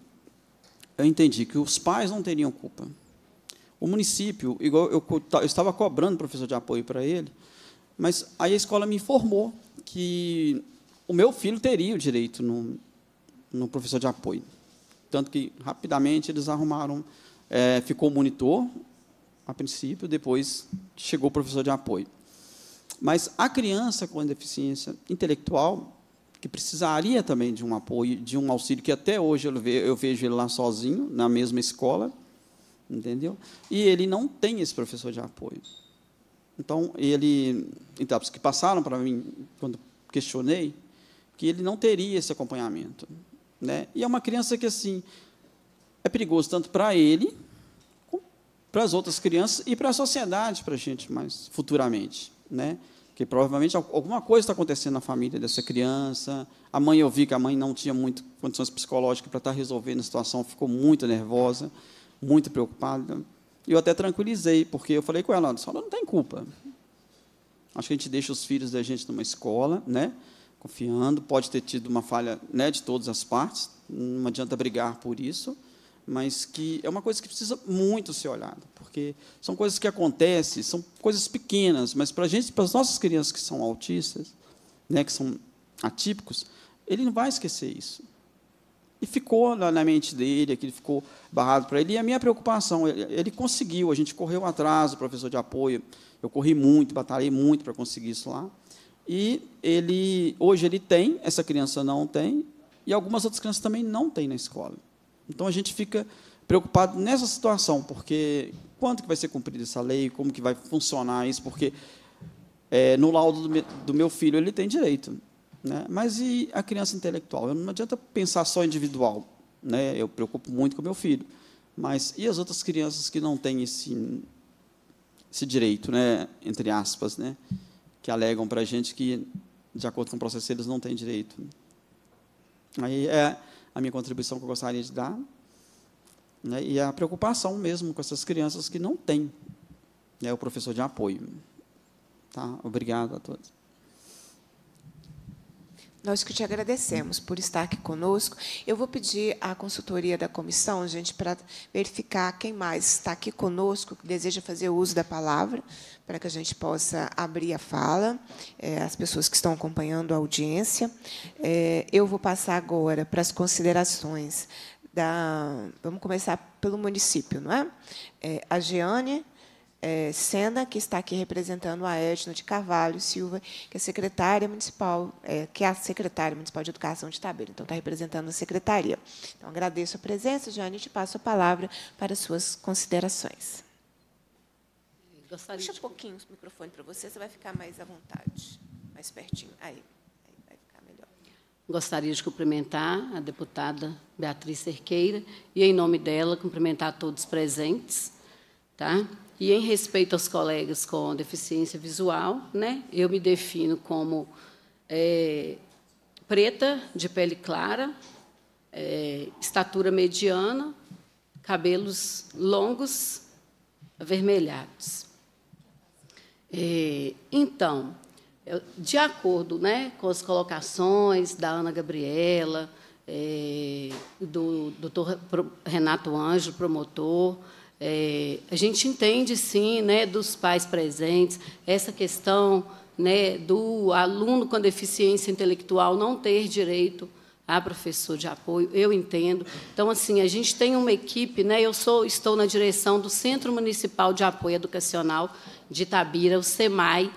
eu entendi que os pais não teriam culpa. O município, igual eu, eu estava cobrando professor de apoio para ele, mas aí a escola me informou que o meu filho teria o direito no, no professor de apoio. Tanto que, rapidamente, eles arrumaram, é, ficou o monitor, a princípio, depois chegou o professor de apoio. Mas a criança com deficiência intelectual, que precisaria também de um apoio, de um auxílio, que até hoje eu vejo, ele lá sozinho, na mesma escola, entendeu? E ele não tem esse professor de apoio. Então, ele, então, que passaram para mim, quando questionei, que ele não teria esse acompanhamento. Né? E é uma criança que, assim, é perigoso tanto para ele, para as outras crianças e para a sociedade, para a gente mais futuramente. Né? Que provavelmente alguma coisa está acontecendo na família dessa criança. A mãe, eu vi que a mãe não tinha muito condições psicológicas para estar resolvendo a situação, ficou muito nervosa, muito preocupada. E eu até tranquilizei, porque eu falei com ela, a senhora não tem culpa. Acho que a gente deixa os filhos da gente numa escola, né, confiando, pode ter tido uma falha né, de todas as partes, não adianta brigar por isso, mas que é uma coisa que precisa muito ser olhada, porque são coisas que acontecem, são coisas pequenas, mas para a gente, para as nossas crianças que são autistas, né, que são atípicos, ele não vai esquecer isso. E ficou na mente dele, aquilo ficou barrado para ele. E a minha preocupação, ele, ele conseguiu, a gente correu atrás do professor de apoio, eu corri muito, batalhei muito para conseguir isso lá. E ele, hoje ele tem, essa criança não tem, e algumas outras crianças também não têm na escola. Então a gente fica preocupado nessa situação, porque quanto que vai ser cumprida essa lei, como que vai funcionar isso, porque é, no laudo do meu, do meu filho ele tem direito, né? Mas e a criança intelectual? Não adianta pensar só individual, né? Eu preocupo muito com meu filho, mas e as outras crianças que não têm esse esse direito, né? Entre aspas, né? Que alegam para a gente que de acordo com o processo eles não têm direito. Aí é a minha contribuição que eu gostaria de dar. Né, e a preocupação mesmo com essas crianças que não têm né, o professor de apoio. Tá? Obrigado a todos. Nós que te agradecemos por estar aqui conosco. Eu vou pedir à consultoria da comissão, gente, para verificar quem mais está aqui conosco, que deseja fazer uso da palavra, para que a gente possa abrir a fala, é, as pessoas que estão acompanhando a audiência. É, eu vou passar agora para as considerações da. Vamos começar pelo município, não é? é a Jeane é, Sena, que está aqui representando a Edna de Carvalho Silva, que é secretária municipal, é, que é a secretária municipal de Educação de Tabela, então está representando a secretaria. Então, agradeço a presença, Jane, e te passo a palavra para suas considerações. Gostaria Puxa um pouquinho o microfone para você, você vai ficar mais à vontade, mais pertinho. Aí, aí vai ficar melhor. Gostaria de cumprimentar a deputada Beatriz Cerqueira e, em nome dela, cumprimentar todos presentes. Tá? E em respeito aos colegas com deficiência visual, né, eu me defino como é, preta, de pele clara, é, estatura mediana, cabelos longos, avermelhados. É, então, de acordo né, com as colocações da Ana Gabriela, é, do doutor Renato Anjo, promotor, é, a gente entende, sim, né, dos pais presentes, essa questão né, do aluno com deficiência intelectual não ter direito a professor de apoio, eu entendo. Então, assim, a gente tem uma equipe, né, eu sou, estou na direção do Centro Municipal de Apoio Educacional de Itabira, o SEMAI.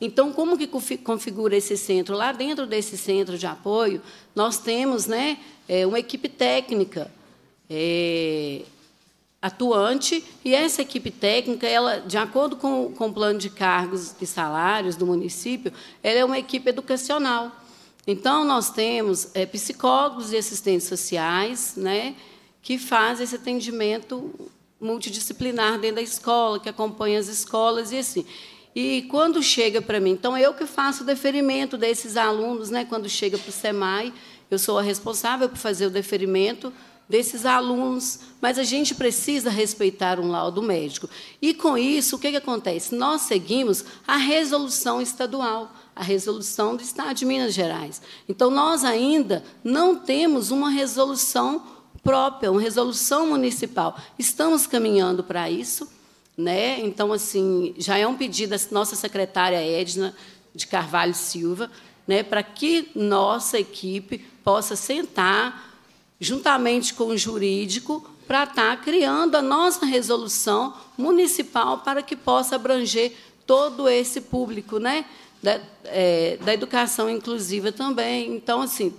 Então, como que configura esse centro? Lá dentro desse centro de apoio, nós temos né, é, uma equipe técnica, é, atuante e essa equipe técnica, ela, de acordo com, com o plano de cargos e salários do município, ela é uma equipe educacional. Então, nós temos é, psicólogos e assistentes sociais né, que fazem esse atendimento multidisciplinar dentro da escola, que acompanham as escolas e assim. E quando chega para mim, então eu que faço o deferimento desses alunos, né, quando chega para o SEMAI, eu sou a responsável por fazer o deferimento desses alunos, mas a gente precisa respeitar um laudo médico. E com isso, o que, que acontece? Nós seguimos a resolução estadual, a resolução do Estado de Minas Gerais. Então, nós ainda não temos uma resolução própria, uma resolução municipal. Estamos caminhando para isso. Né? Então, assim, já é um pedido da nossa secretária Edna de Carvalho Silva, né, para que nossa equipe possa sentar juntamente com o jurídico, para estar tá criando a nossa resolução municipal para que possa abranger todo esse público, né? Da, é, da educação inclusiva também. Então, assim,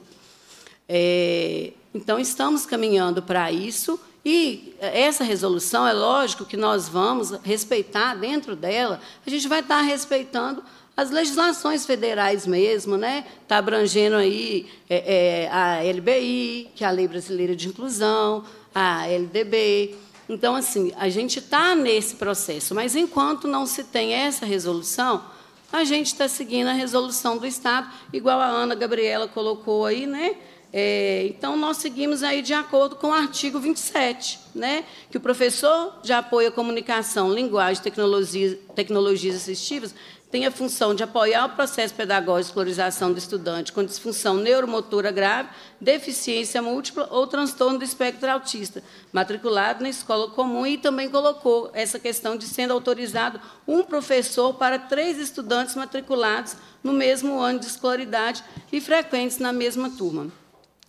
é, então estamos caminhando para isso e essa resolução é lógico que nós vamos respeitar dentro dela. A gente vai estar tá respeitando as legislações federais mesmo, né? Está abrangendo aí é, é, a LBI, que é a Lei Brasileira de Inclusão, a LDB. Então, assim, a gente está nesse processo, mas enquanto não se tem essa resolução, a gente está seguindo a resolução do Estado, igual a Ana Gabriela colocou aí, né? É, então, nós seguimos aí de acordo com o artigo 27, né, que o professor de apoio à comunicação, linguagem, tecnologias, tecnologias assistivas tem a função de apoiar o processo pedagógico de escolarização do estudante com disfunção neuromotora grave, deficiência múltipla ou transtorno do espectro autista, matriculado na escola comum e também colocou essa questão de sendo autorizado um professor para três estudantes matriculados no mesmo ano de escolaridade e frequentes na mesma turma.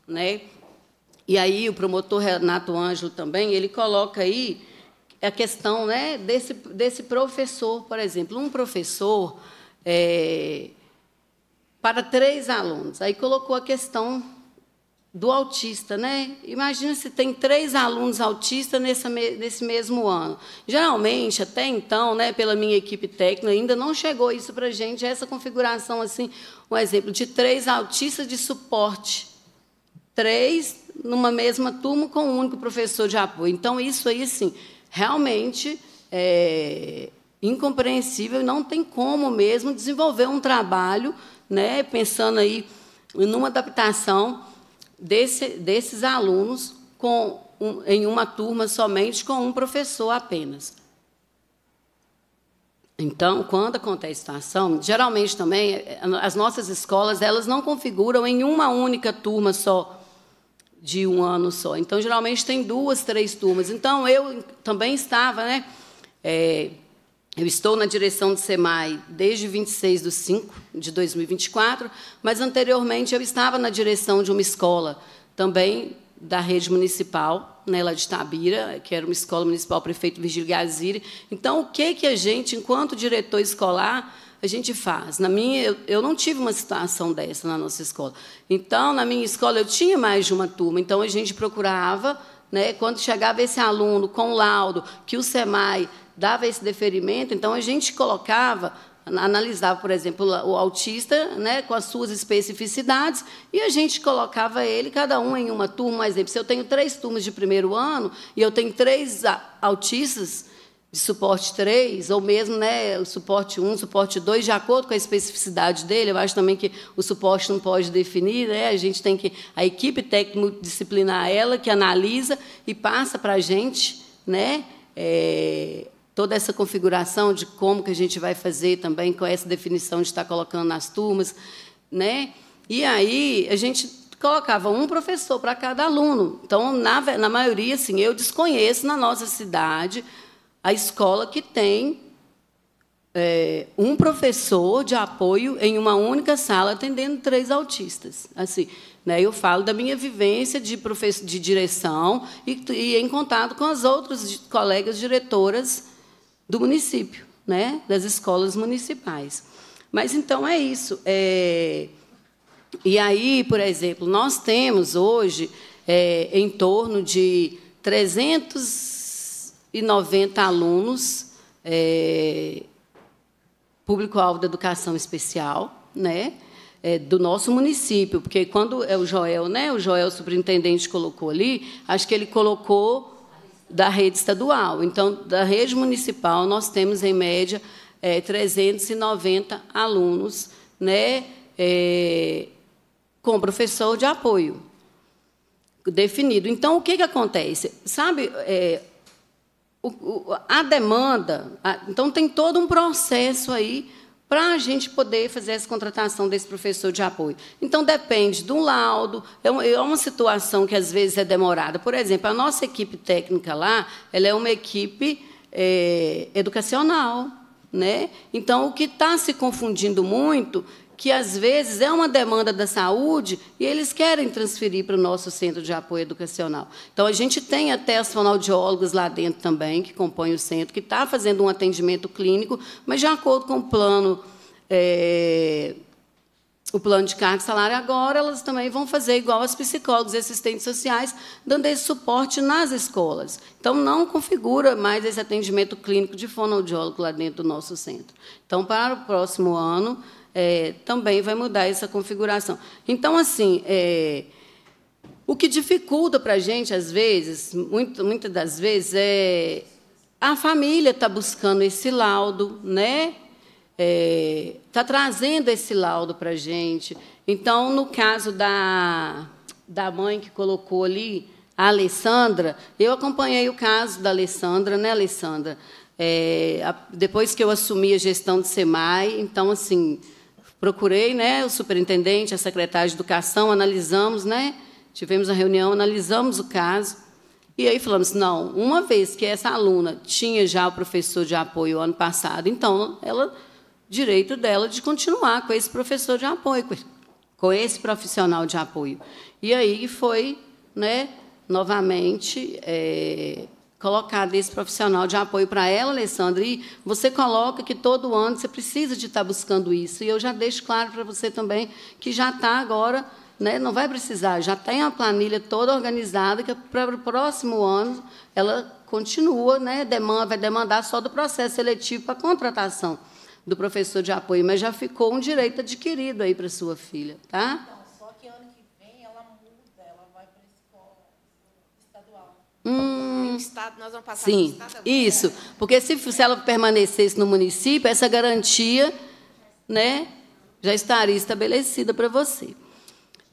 Né? E aí o promotor Renato Ângelo também, ele coloca aí a questão né, desse, desse professor, por exemplo. Um professor é, para três alunos. Aí colocou a questão do autista, né? Imagina se tem três alunos autistas nesse, nesse mesmo ano. Geralmente, até então, né, pela minha equipe técnica, ainda não chegou isso para a gente, essa configuração, assim, um exemplo, de três autistas de suporte. Três numa mesma turma com um único professor de apoio. Então, isso aí, assim, realmente é incompreensível, não tem como mesmo desenvolver um trabalho, né, pensando aí numa adaptação desse, desses alunos com um, em uma turma somente com um professor apenas. Então, quando acontece a situação, geralmente também as nossas escolas elas não configuram em uma única turma só de um ano só. Então, geralmente tem duas, três turmas. Então, eu também estava, né? É, eu estou na direção do SEMAI desde 26 de 5 de 2024, mas anteriormente eu estava na direção de uma escola também da rede municipal, né, lá de Tabira, que era uma escola municipal prefeito Virgílio Gaziri. Então, o que que a gente, enquanto diretor escolar, a gente faz. Na minha, eu, eu não tive uma situação dessa na nossa escola. Então, na minha escola, eu tinha mais de uma turma. Então, a gente procurava, né, quando chegava esse aluno com laudo, que o SEMAI dava esse deferimento, então a gente colocava, analisava, por exemplo, o autista né, com as suas especificidades, e a gente colocava ele, cada um em uma turma. Por exemplo, se eu tenho três turmas de primeiro ano e eu tenho três autistas, de suporte 3, ou mesmo né, o suporte 1, suporte 2, de acordo com a especificidade dele. Eu acho também que o suporte não pode definir, né? a gente tem que. A equipe técnico disciplinar ela, que analisa e passa para a gente né, é, toda essa configuração de como que a gente vai fazer também, com essa definição de estar colocando nas turmas. Né? E aí a gente colocava um professor para cada aluno. Então, na, na maioria, assim, eu desconheço na nossa cidade a escola que tem é, um professor de apoio em uma única sala atendendo três autistas. Assim, né, eu falo da minha vivência de, de direção e, e em contato com as outras colegas diretoras do município, né, das escolas municipais. Mas então é isso. É, e aí, por exemplo, nós temos hoje é, em torno de 300 e 90 alunos, é, público-alvo da educação especial, né? É, do nosso município, porque quando é o Joel, né, o Joel, o superintendente, colocou ali, acho que ele colocou da rede estadual. Então, da rede municipal, nós temos, em média, é, 390 alunos né, é, com professor de apoio definido. Então, o que, que acontece? Sabe, é, a demanda. Então, tem todo um processo aí para a gente poder fazer essa contratação desse professor de apoio. Então, depende do laudo, é, é uma situação que às vezes é demorada. Por exemplo, a nossa equipe técnica lá, ela é uma equipe é, educacional. Né? Então, o que está se confundindo muito que às vezes é uma demanda da saúde e eles querem transferir para o nosso centro de apoio educacional. Então, a gente tem até os fonoaudiólogos lá dentro também, que compõem o centro, que está fazendo um atendimento clínico, mas de acordo com o plano. É, o plano de carga e salário agora, elas também vão fazer igual as psicólogos e assistentes sociais, dando esse suporte nas escolas. Então, não configura mais esse atendimento clínico de fonoaudiólogo lá dentro do nosso centro. Então, para o próximo ano, é, também vai mudar essa configuração. Então, assim, é, o que dificulta para a gente, às vezes, muito, muitas das vezes, é a família está buscando esse laudo, né? Está é, trazendo esse laudo para a gente. Então, no caso da da mãe que colocou ali, a Alessandra, eu acompanhei o caso da Alessandra, né, Alessandra? É, a, depois que eu assumi a gestão do SEMAI, então, assim, procurei né, o superintendente, a secretária de Educação, analisamos, né, tivemos a reunião, analisamos o caso, e aí falamos, não, uma vez que essa aluna tinha já o professor de apoio ano passado, então, ela, direito dela de continuar com esse professor de apoio, com esse profissional de apoio. E aí foi, né, novamente, é, colocado esse profissional de apoio para ela, Alessandra, e você coloca que todo ano você precisa de estar buscando isso. E eu já deixo claro para você também que já está agora, né, não vai precisar, já tem a planilha toda organizada, que para o próximo ano ela continua, né, demanda, vai demandar só do processo seletivo para a contratação do professor de apoio, mas já ficou um direito adquirido aí para sua filha, tá? Hum, estado, nós vamos passar sim, isso. Porque se, se ela permanecesse no município, essa garantia né, já estaria estabelecida para você.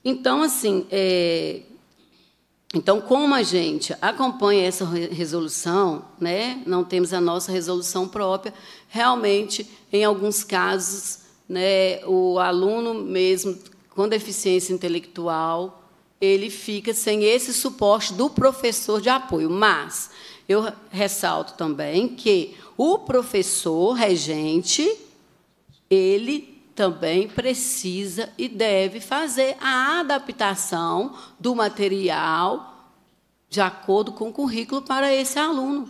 Então, assim, é, então, como a gente acompanha essa resolução, né, não temos a nossa resolução própria, realmente, em alguns casos, né, o aluno mesmo com deficiência intelectual, ele fica sem esse suporte do professor de apoio. Mas eu ressalto também que o professor regente, ele também precisa e deve fazer a adaptação do material de acordo com o currículo para esse aluno.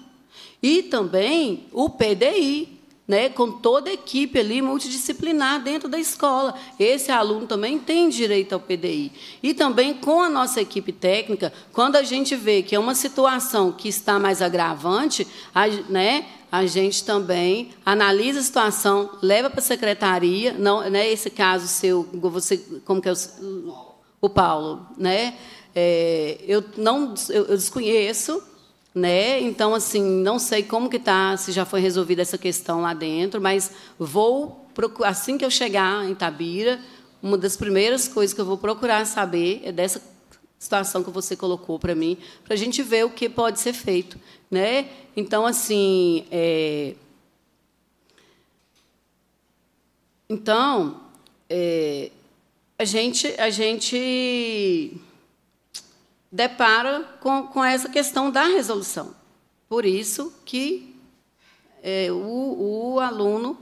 E também o PDI, né, com toda a equipe ali multidisciplinar dentro da escola. Esse aluno também tem direito ao PDI. E também com a nossa equipe técnica, quando a gente vê que é uma situação que está mais agravante, a, né, a gente também analisa a situação, leva para a secretaria, não, né, esse caso seu, você, como que é o, o Paulo, né? É, eu não, eu, eu desconheço né? Então assim, não sei como que tá, se já foi resolvida essa questão lá dentro, mas vou assim que eu chegar em Tabira, uma das primeiras coisas que eu vou procurar saber é dessa situação que você colocou para mim, para a gente ver o que pode ser feito, né? Então assim, é... então é... a gente a gente depara com, com essa questão da resolução. Por isso que é, o, o aluno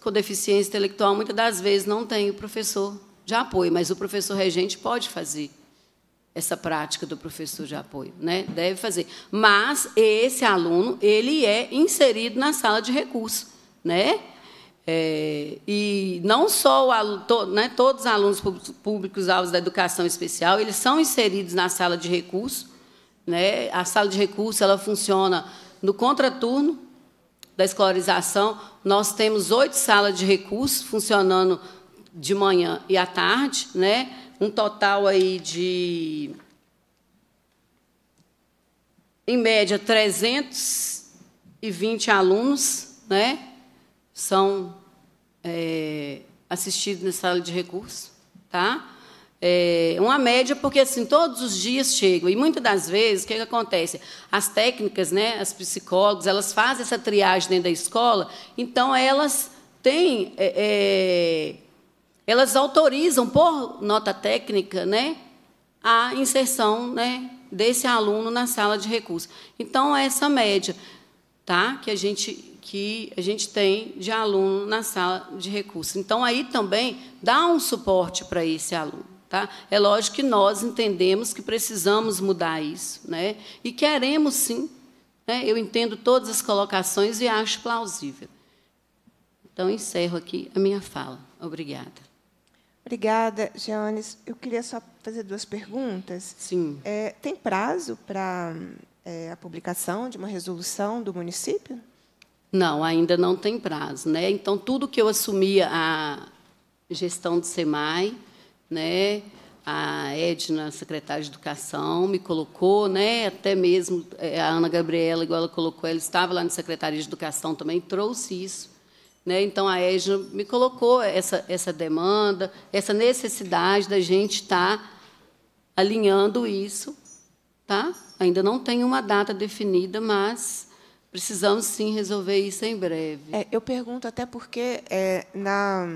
com deficiência intelectual, muitas das vezes, não tem o professor de apoio, mas o professor regente pode fazer essa prática do professor de apoio, né? Deve fazer. Mas esse aluno, ele é inserido na sala de recurso, né? É, e não só aluno, to, né, todos os alunos públicos alvos da educação especial, eles são inseridos na sala de recurso. Né? A sala de recurso ela funciona no contraturno da escolarização. Nós temos oito salas de recurso funcionando de manhã e à tarde, né? um total aí de, em média, 320 alunos, né? São é, assistidos na sala de recurso, tá? É uma média, porque assim todos os dias chegam e muitas das vezes o que, que acontece? As técnicas, né, as psicólogos, elas fazem essa triagem dentro da escola, então elas têm, é, é, elas autorizam por nota técnica, né, a inserção, né, desse aluno na sala de recurso. Então essa média, tá, que a gente que a gente tem de aluno na sala de recursos. Então, aí também dá um suporte para esse aluno. Tá? É lógico que nós entendemos que precisamos mudar isso. Né? E queremos, sim. Né? Eu entendo todas as colocações e acho plausível. Então, encerro aqui a minha fala. Obrigada. Obrigada, Jones. Eu queria só fazer duas perguntas. Sim. É, tem prazo para é, a publicação de uma resolução do município? Não, ainda não tem prazo. Né? Então, tudo que eu assumia a gestão do SEMAI, né, a Edna, secretária de Educação, me colocou, né, até mesmo é, a Ana Gabriela, igual ela colocou, ela estava lá na Secretaria de Educação também, trouxe isso. Né? Então, a Edna me colocou essa, essa demanda, essa necessidade da gente estar alinhando isso, tá? Ainda não tem uma data definida, mas precisamos sim resolver isso em breve. É, eu pergunto até porque é, na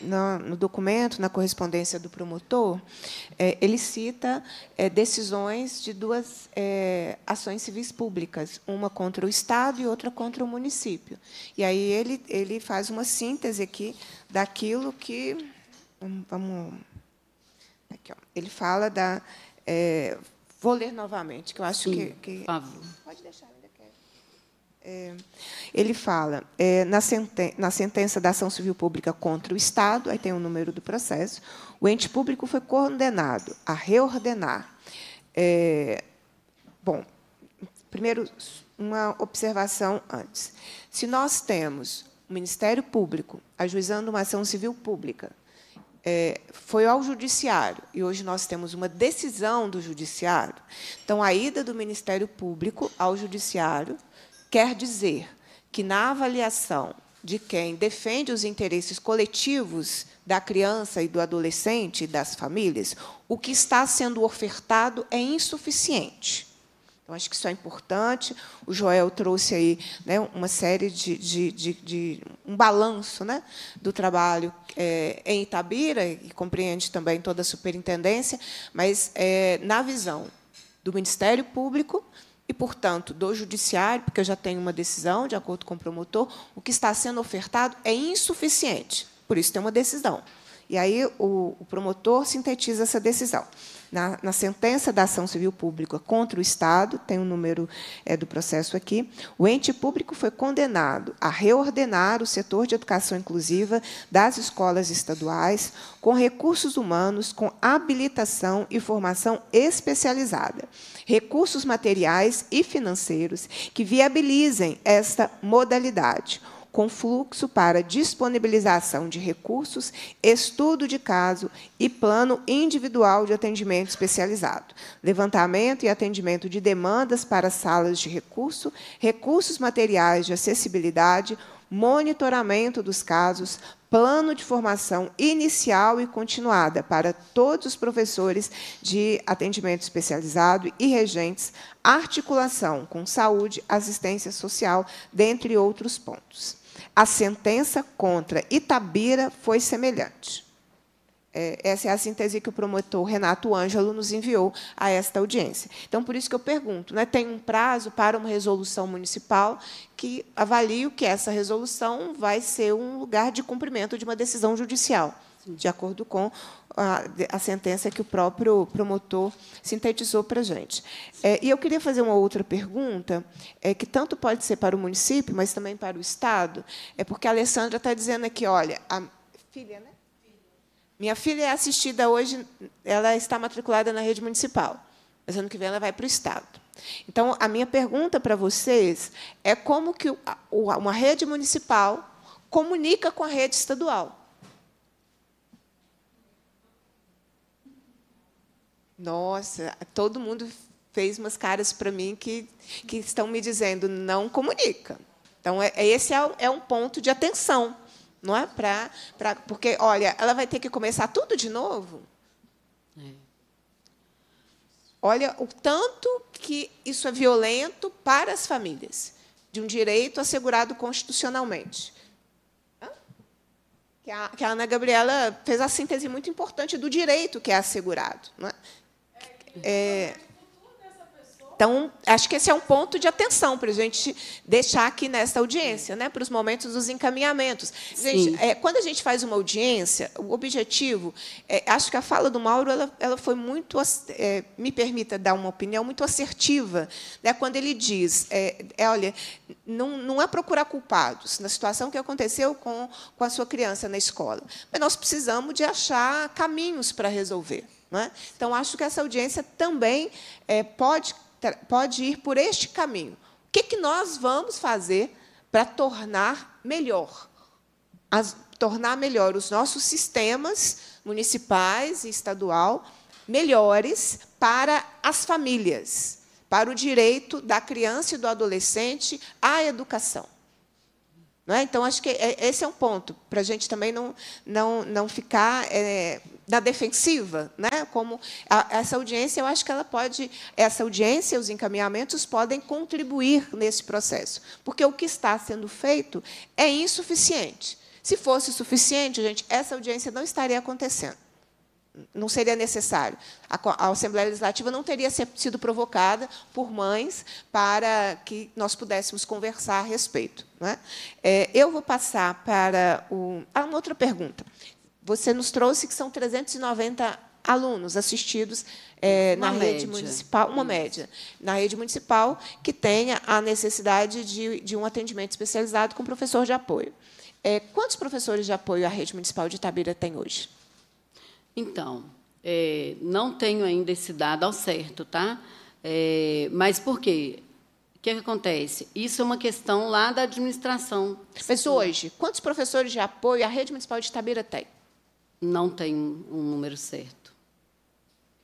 na, no documento, na correspondência do promotor, é, ele cita é, decisões de duas é, ações civis públicas, uma contra o Estado e outra contra o município. E aí ele, ele faz uma síntese aqui daquilo que. Vamos. Aqui, ó, ele fala da. É, vou ler novamente, que eu acho Sim, que. que pode deixar. É, ele fala, é, na, senten na, sentença da ação civil pública contra o Estado, aí tem o número do processo, o ente público foi condenado a reordenar. É, bom, primeiro, uma observação antes. Se nós temos o Ministério Público ajuizando uma ação civil pública, é, foi ao Judiciário, e hoje nós temos uma decisão do Judiciário, então a ida do Ministério Público ao Judiciário Quer dizer que, na avaliação de quem defende os interesses coletivos da criança e do adolescente e das famílias, o que está sendo ofertado é insuficiente. Então, acho que isso é importante. O Joel trouxe aí né, uma série de, de, de, de um balanço né, do trabalho é, em Itabira, e compreende também toda a superintendência, mas é, na visão do Ministério Público, e, portanto, do judiciário, porque eu já tenho uma decisão, de acordo com o promotor, o que está sendo ofertado é insuficiente. Por isso, tem uma decisão. E aí o, o promotor sintetiza essa decisão. Na, na, sentença da ação civil pública contra o Estado, tem o um número é, do processo aqui, o ente público foi condenado a reordenar o setor de educação inclusiva das escolas estaduais com recursos humanos, com habilitação e formação especializada, recursos materiais e financeiros que viabilizem esta modalidade com fluxo para disponibilização de recursos, estudo de caso e plano individual de atendimento especializado, levantamento e atendimento de demandas para salas de recurso, recursos materiais de acessibilidade, monitoramento dos casos, plano de formação inicial e continuada para todos os professores de atendimento especializado e regentes, articulação com saúde, assistência social, dentre outros pontos a sentença contra Itabira foi semelhante. É, essa é a síntese que o promotor Renato Ângelo nos enviou a esta audiência. Então, por isso que eu pergunto, né, tem um prazo para uma resolução municipal que avalie que essa resolução vai ser um lugar de cumprimento de uma decisão judicial de acordo com a, a, sentença que o próprio promotor sintetizou para a gente. É, e eu queria fazer uma outra pergunta, é, que tanto pode ser para o município, mas também para o Estado, é porque a Alessandra está dizendo aqui, olha, a filha, né? Minha filha é assistida hoje, ela está matriculada na rede municipal, mas ano que vem ela vai para o Estado. Então, a minha pergunta para vocês é como que uma rede municipal comunica com a rede estadual. Nossa, todo mundo fez umas caras para mim que, que estão me dizendo não comunica. Então, é, é esse é, é um ponto de atenção, não é? Pra, pra, porque, olha, ela vai ter que começar tudo de novo. É. Olha o tanto que isso é violento para as famílias, de um direito assegurado constitucionalmente. Que a, que a Ana Gabriela fez a síntese muito importante do direito que é assegurado. Não é? É, então, acho que esse é um ponto de atenção para a gente deixar aqui nesta audiência, né, para os momentos dos encaminhamentos. Gente, é, quando a gente faz uma audiência, o objetivo, é, acho que a fala do Mauro ela, ela foi muito, é, me permita dar uma opinião, muito assertiva, né, quando ele diz, é, é, olha, não, não é procurar culpados na situação que aconteceu com, com a sua criança na escola, mas nós precisamos de achar caminhos para resolver. É? Então, acho que essa audiência também é, pode, pode ir por este caminho. O que, que nós vamos fazer para tornar melhor, as, tornar melhor os nossos sistemas municipais e estadual melhores para as famílias, para o direito da criança e do adolescente à educação. É? Então, acho que é, esse é um ponto, para a gente também não, não, não ficar é, na defensiva. Né? Como a, essa audiência, eu acho que ela pode, essa audiência, os encaminhamentos podem contribuir nesse processo, porque o que está sendo feito é insuficiente. Se fosse suficiente, gente, essa audiência não estaria acontecendo não seria necessário. A, Assembleia Legislativa não teria sido provocada por mães para que nós pudéssemos conversar a respeito. É? É, eu vou passar para o. Ah, uma outra pergunta. Você nos trouxe que são 390 alunos assistidos é, na média. rede municipal, uma média, na rede municipal, que tenha a necessidade de, de um atendimento especializado com professor de apoio. É, quantos professores de apoio a rede municipal de Itabira tem hoje? Então, é, não tenho ainda esse dado ao certo, tá? É, mas por quê? O que, é que, acontece? Isso é uma questão lá da administração. Mas hoje, quantos professores de apoio a rede municipal de Itabira tem? Não tem um número certo.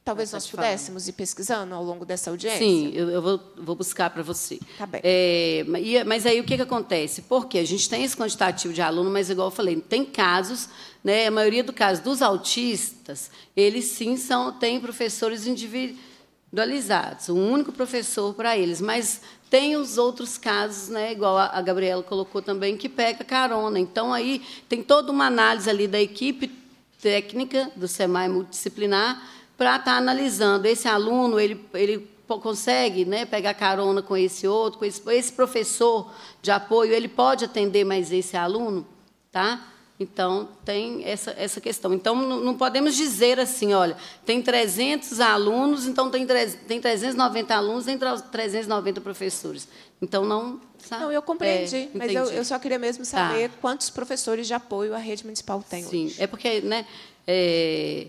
Talvez nós pudéssemos ir pesquisando ao longo dessa audiência? Sim, eu, eu vou, vou, buscar para você. Tá bem. É, mas aí o que, que acontece? Porque a gente tem esse quantitativo de aluno, mas, igual eu falei, tem casos, né, a maioria do caso dos autistas, eles sim são, têm professores individualizados, um único professor para eles, mas tem os outros casos, né, igual a Gabriela colocou também, que pega carona. Então, aí tem toda uma análise ali da equipe técnica do SEMAI multidisciplinar para estar tá analisando esse aluno, ele, ele consegue né, pegar carona com esse outro, com esse, esse professor de apoio, ele pode atender mais esse aluno, tá? Então, tem essa, essa questão. Então, não, não, podemos dizer assim, olha, tem 300 alunos, então tem, tem 390 alunos, tem 390 professores. Então, não... Sabe? Não, eu compreendi, é, mas eu, eu, só queria mesmo saber tá. quantos professores de apoio a rede municipal tem Sim, hoje. é porque... Né, é,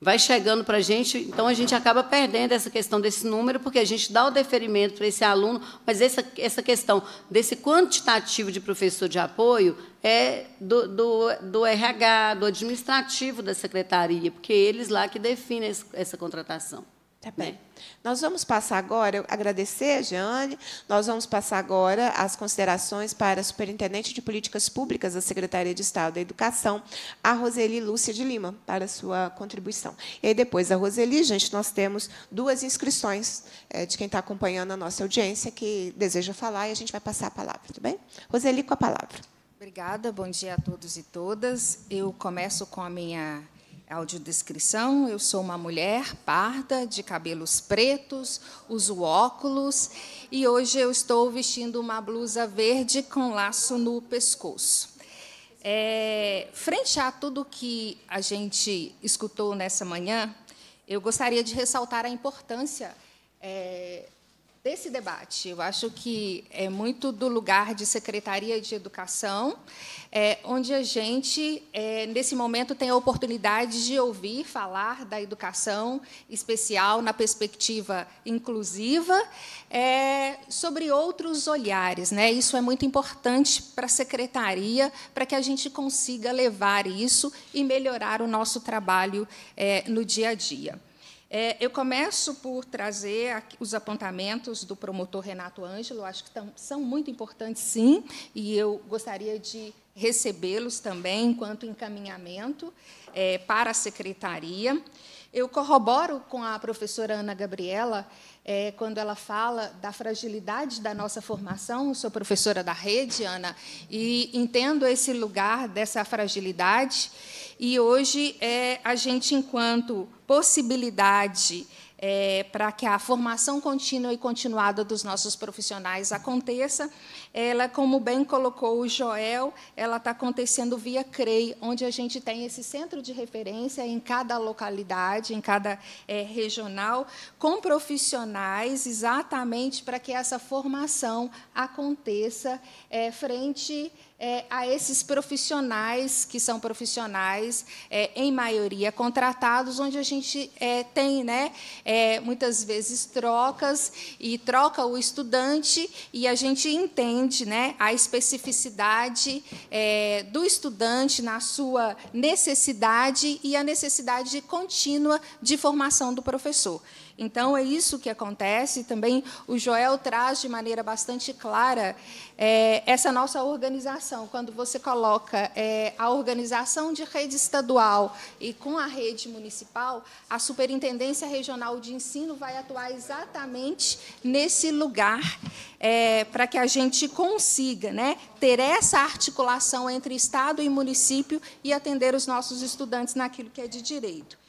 vai chegando para a gente, então a gente acaba perdendo essa questão desse número, porque a gente dá o deferimento para esse aluno, mas essa, essa questão desse quantitativo de professor de apoio é do, do, do RH, do administrativo da secretaria, porque eles lá que definem essa contratação. Tá bem. Né? Nós vamos passar agora, agradecer a Jeane, nós vamos passar agora as considerações para a Superintendente de Políticas Públicas da Secretaria de Estado da Educação, a Roseli Lúcia de Lima, para a sua contribuição. E aí, depois da Roseli, gente, nós temos duas inscrições é, de quem está acompanhando a nossa audiência que deseja falar e a gente vai passar a palavra, tudo bem? Roseli, com a palavra. Obrigada, bom dia a todos e todas. Eu começo com a minha Audiodescrição: eu sou uma mulher parda, de cabelos pretos, uso óculos e hoje eu estou vestindo uma blusa verde com laço no pescoço. É, frente a tudo que a gente escutou nessa manhã, eu gostaria de ressaltar a importância é, desse debate. Eu acho que é muito do lugar de Secretaria de Educação, é, onde a gente, é, nesse momento, tem a oportunidade de ouvir falar da educação especial na perspectiva inclusiva, é, sobre outros olhares. Né? Isso é muito importante para a Secretaria, para que a gente consiga levar isso e melhorar o nosso trabalho é, no dia a dia. É, eu começo por trazer os apontamentos do promotor Renato Ângelo, acho que são muito importantes, sim, e eu gostaria de recebê-los também enquanto encaminhamento é, para a secretaria. Eu corroboro com a professora Ana Gabriela é, quando ela fala da fragilidade da nossa formação. Eu sou professora da rede, Ana, e entendo esse lugar dessa fragilidade. E hoje é, a gente, enquanto possibilidade é, para que a formação contínua e continuada dos nossos profissionais aconteça. Ela, como bem colocou o Joel, ela está acontecendo via CREI, onde a gente tem esse centro de referência em cada localidade, em cada é, regional, com profissionais exatamente para que essa formação aconteça é, frente é, a esses profissionais, que são profissionais, é, em maioria, contratados, onde a gente é, tem né, é, muitas vezes trocas e troca o estudante e a gente entende né, a especificidade é, do estudante na sua necessidade e a necessidade contínua de formação do professor. Então, é isso que acontece. Também o Joel traz de maneira bastante clara é, essa nossa organização. Quando você coloca é, a organização de rede estadual e com a rede municipal, a Superintendência Regional de Ensino vai atuar exatamente nesse lugar é, para que a gente consiga né, ter essa articulação entre Estado e município e atender os nossos estudantes naquilo que é de direito.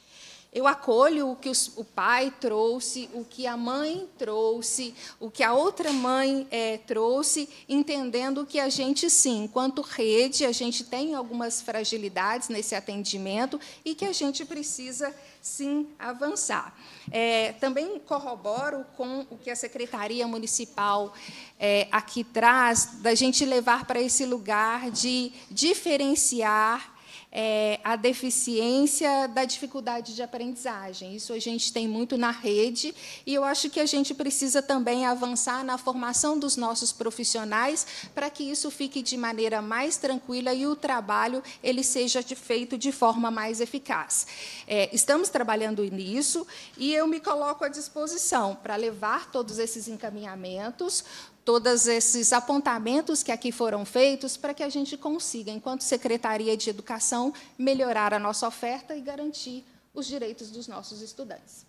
Eu acolho o que o pai trouxe, o que a mãe trouxe, o que a outra mãe é, trouxe, entendendo que a gente, sim, enquanto rede, a gente tem algumas fragilidades nesse atendimento e que a gente precisa, sim, avançar. É, também corroboro com o que a Secretaria Municipal é, aqui traz, da gente levar para esse lugar de diferenciar é, a deficiência da dificuldade de aprendizagem. Isso a gente tem muito na rede, e eu acho que a gente precisa também avançar na formação dos nossos profissionais para que isso fique de maneira mais tranquila e o trabalho ele seja feito de forma mais eficaz. É, estamos trabalhando nisso e eu me coloco à disposição para levar todos esses encaminhamentos todos esses apontamentos que aqui foram feitos para que a gente consiga, enquanto Secretaria de Educação, melhorar a nossa oferta e garantir os direitos dos nossos estudantes.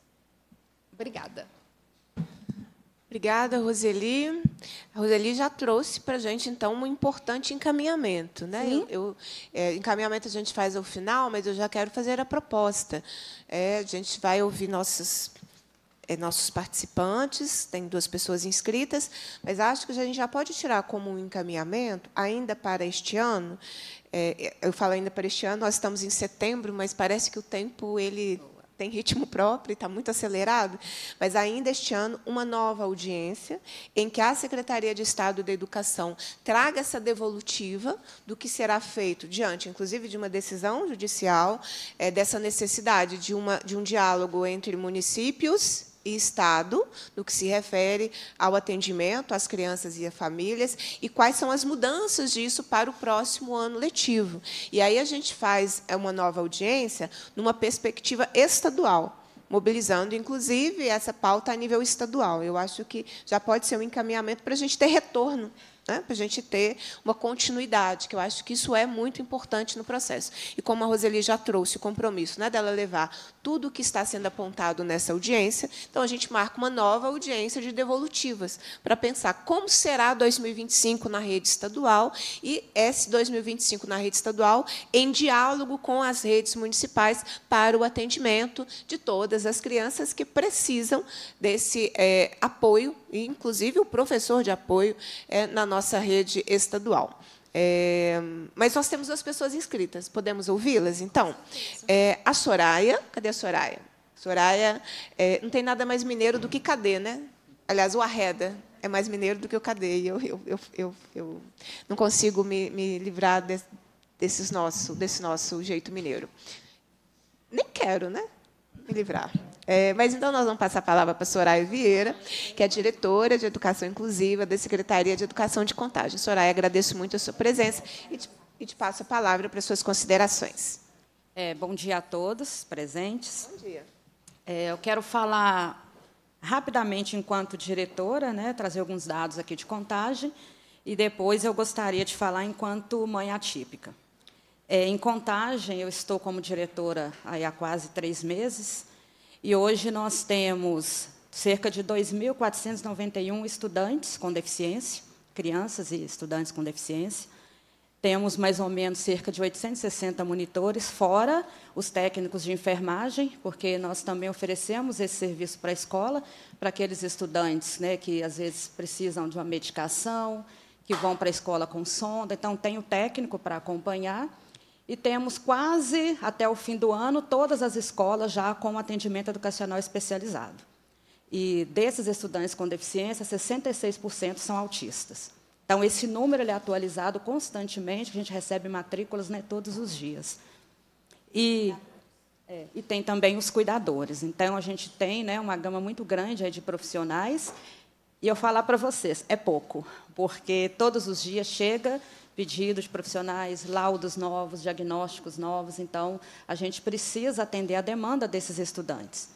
Obrigada. Obrigada, Roseli. A Roseli já trouxe para a gente, então, um importante encaminhamento. Né? Eu, eu é, encaminhamento a gente faz ao final, mas eu já quero fazer a proposta. É, a gente vai ouvir nossos é, nossos participantes, tem duas pessoas inscritas, mas acho que a gente já pode tirar como um encaminhamento, ainda para este ano, é, eu falo ainda para este ano, nós estamos em setembro, mas parece que o tempo ele tem ritmo próprio está muito acelerado, mas ainda este ano, uma nova audiência em que a Secretaria de Estado da Educação traga essa devolutiva do que será feito diante, inclusive, de uma decisão judicial, é, dessa necessidade de, uma, de um diálogo entre municípios e Estado, no que se refere ao atendimento às crianças e às famílias, e quais são as mudanças disso para o próximo ano letivo. E aí a gente faz é, uma nova audiência numa perspectiva estadual mobilizando, inclusive, essa pauta a nível estadual. Eu acho que já pode ser um encaminhamento para a gente ter retorno né, para a gente ter uma continuidade, que eu acho que isso é muito importante no processo. E como a Roseli já trouxe o compromisso né, dela levar tudo o que está sendo apontado nessa audiência, então a gente marca uma nova audiência de devolutivas, para pensar como será 2025 na rede estadual e esse 2025 na rede estadual em diálogo com as redes municipais para o atendimento de todas as crianças que precisam desse é, apoio, inclusive o professor de apoio é, na nossa rede estadual. É, mas nós temos duas pessoas inscritas. Podemos ouvi-las? Então, é, a Soraya. Cadê a Soraya? Soraya é, não tem nada mais mineiro do que cadê, né? Aliás, o Arreda é mais mineiro do que o cadê. Eu, eu, eu, eu, eu não consigo me, me livrar de, desses nosso, desse nosso jeito mineiro. Nem quero, né? Me livrar. É, mas então nós vamos passar a palavra para a Soraya Vieira, que é diretora de Educação Inclusiva da Secretaria de Educação de Contagem. Soraya, agradeço muito a sua presença e te, e te passo a palavra para as suas considerações. É, bom dia a todos presentes. Bom dia. É, eu quero falar rapidamente enquanto diretora, né, trazer alguns dados aqui de contagem, e depois eu gostaria de falar enquanto mãe atípica. É, em contagem, eu estou como diretora há quase três meses, e hoje nós temos cerca de 2.491 estudantes com deficiência, crianças e estudantes com deficiência. Temos mais ou menos cerca de 860 monitores, fora os técnicos de enfermagem, porque nós também oferecemos esse serviço para a escola, para aqueles estudantes né, que às vezes precisam de uma medicação, que vão para a escola com sonda. Então, tem o técnico para acompanhar e temos quase até o fim do ano todas as escolas já com atendimento educacional especializado. E desses estudantes com deficiência, 66% são autistas. Então, esse número é atualizado constantemente, a gente recebe matrículas né, todos os dias. E É, e tem também os cuidadores. Então, a gente tem né, uma gama muito grande de profissionais. E eu falar para vocês, é pouco, porque todos os dias chega pedidos profissionais, laudos novos, diagnósticos novos. Então, a gente precisa atender a demanda desses estudantes.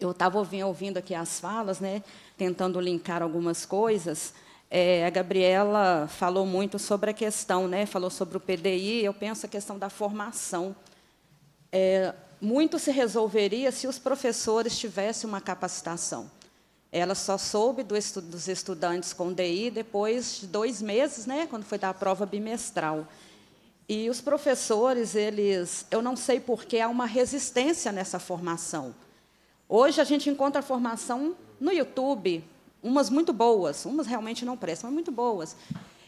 Eu estava ouvindo, ouvindo aqui as falas, né, tentando linkar algumas coisas. É, a Gabriela falou muito sobre a questão, né, falou sobre o PDI. Eu penso a questão da formação. É, muito se resolveria se os professores tivessem uma capacitação. Ela só soube do dos estudantes com DI depois de dois meses, né, quando foi dar a prova bimestral. E os professores, eles, eu não sei por que há uma resistência nessa formação. Hoje a gente encontra formação no YouTube, umas muito boas, umas realmente não prestam, mas muito boas.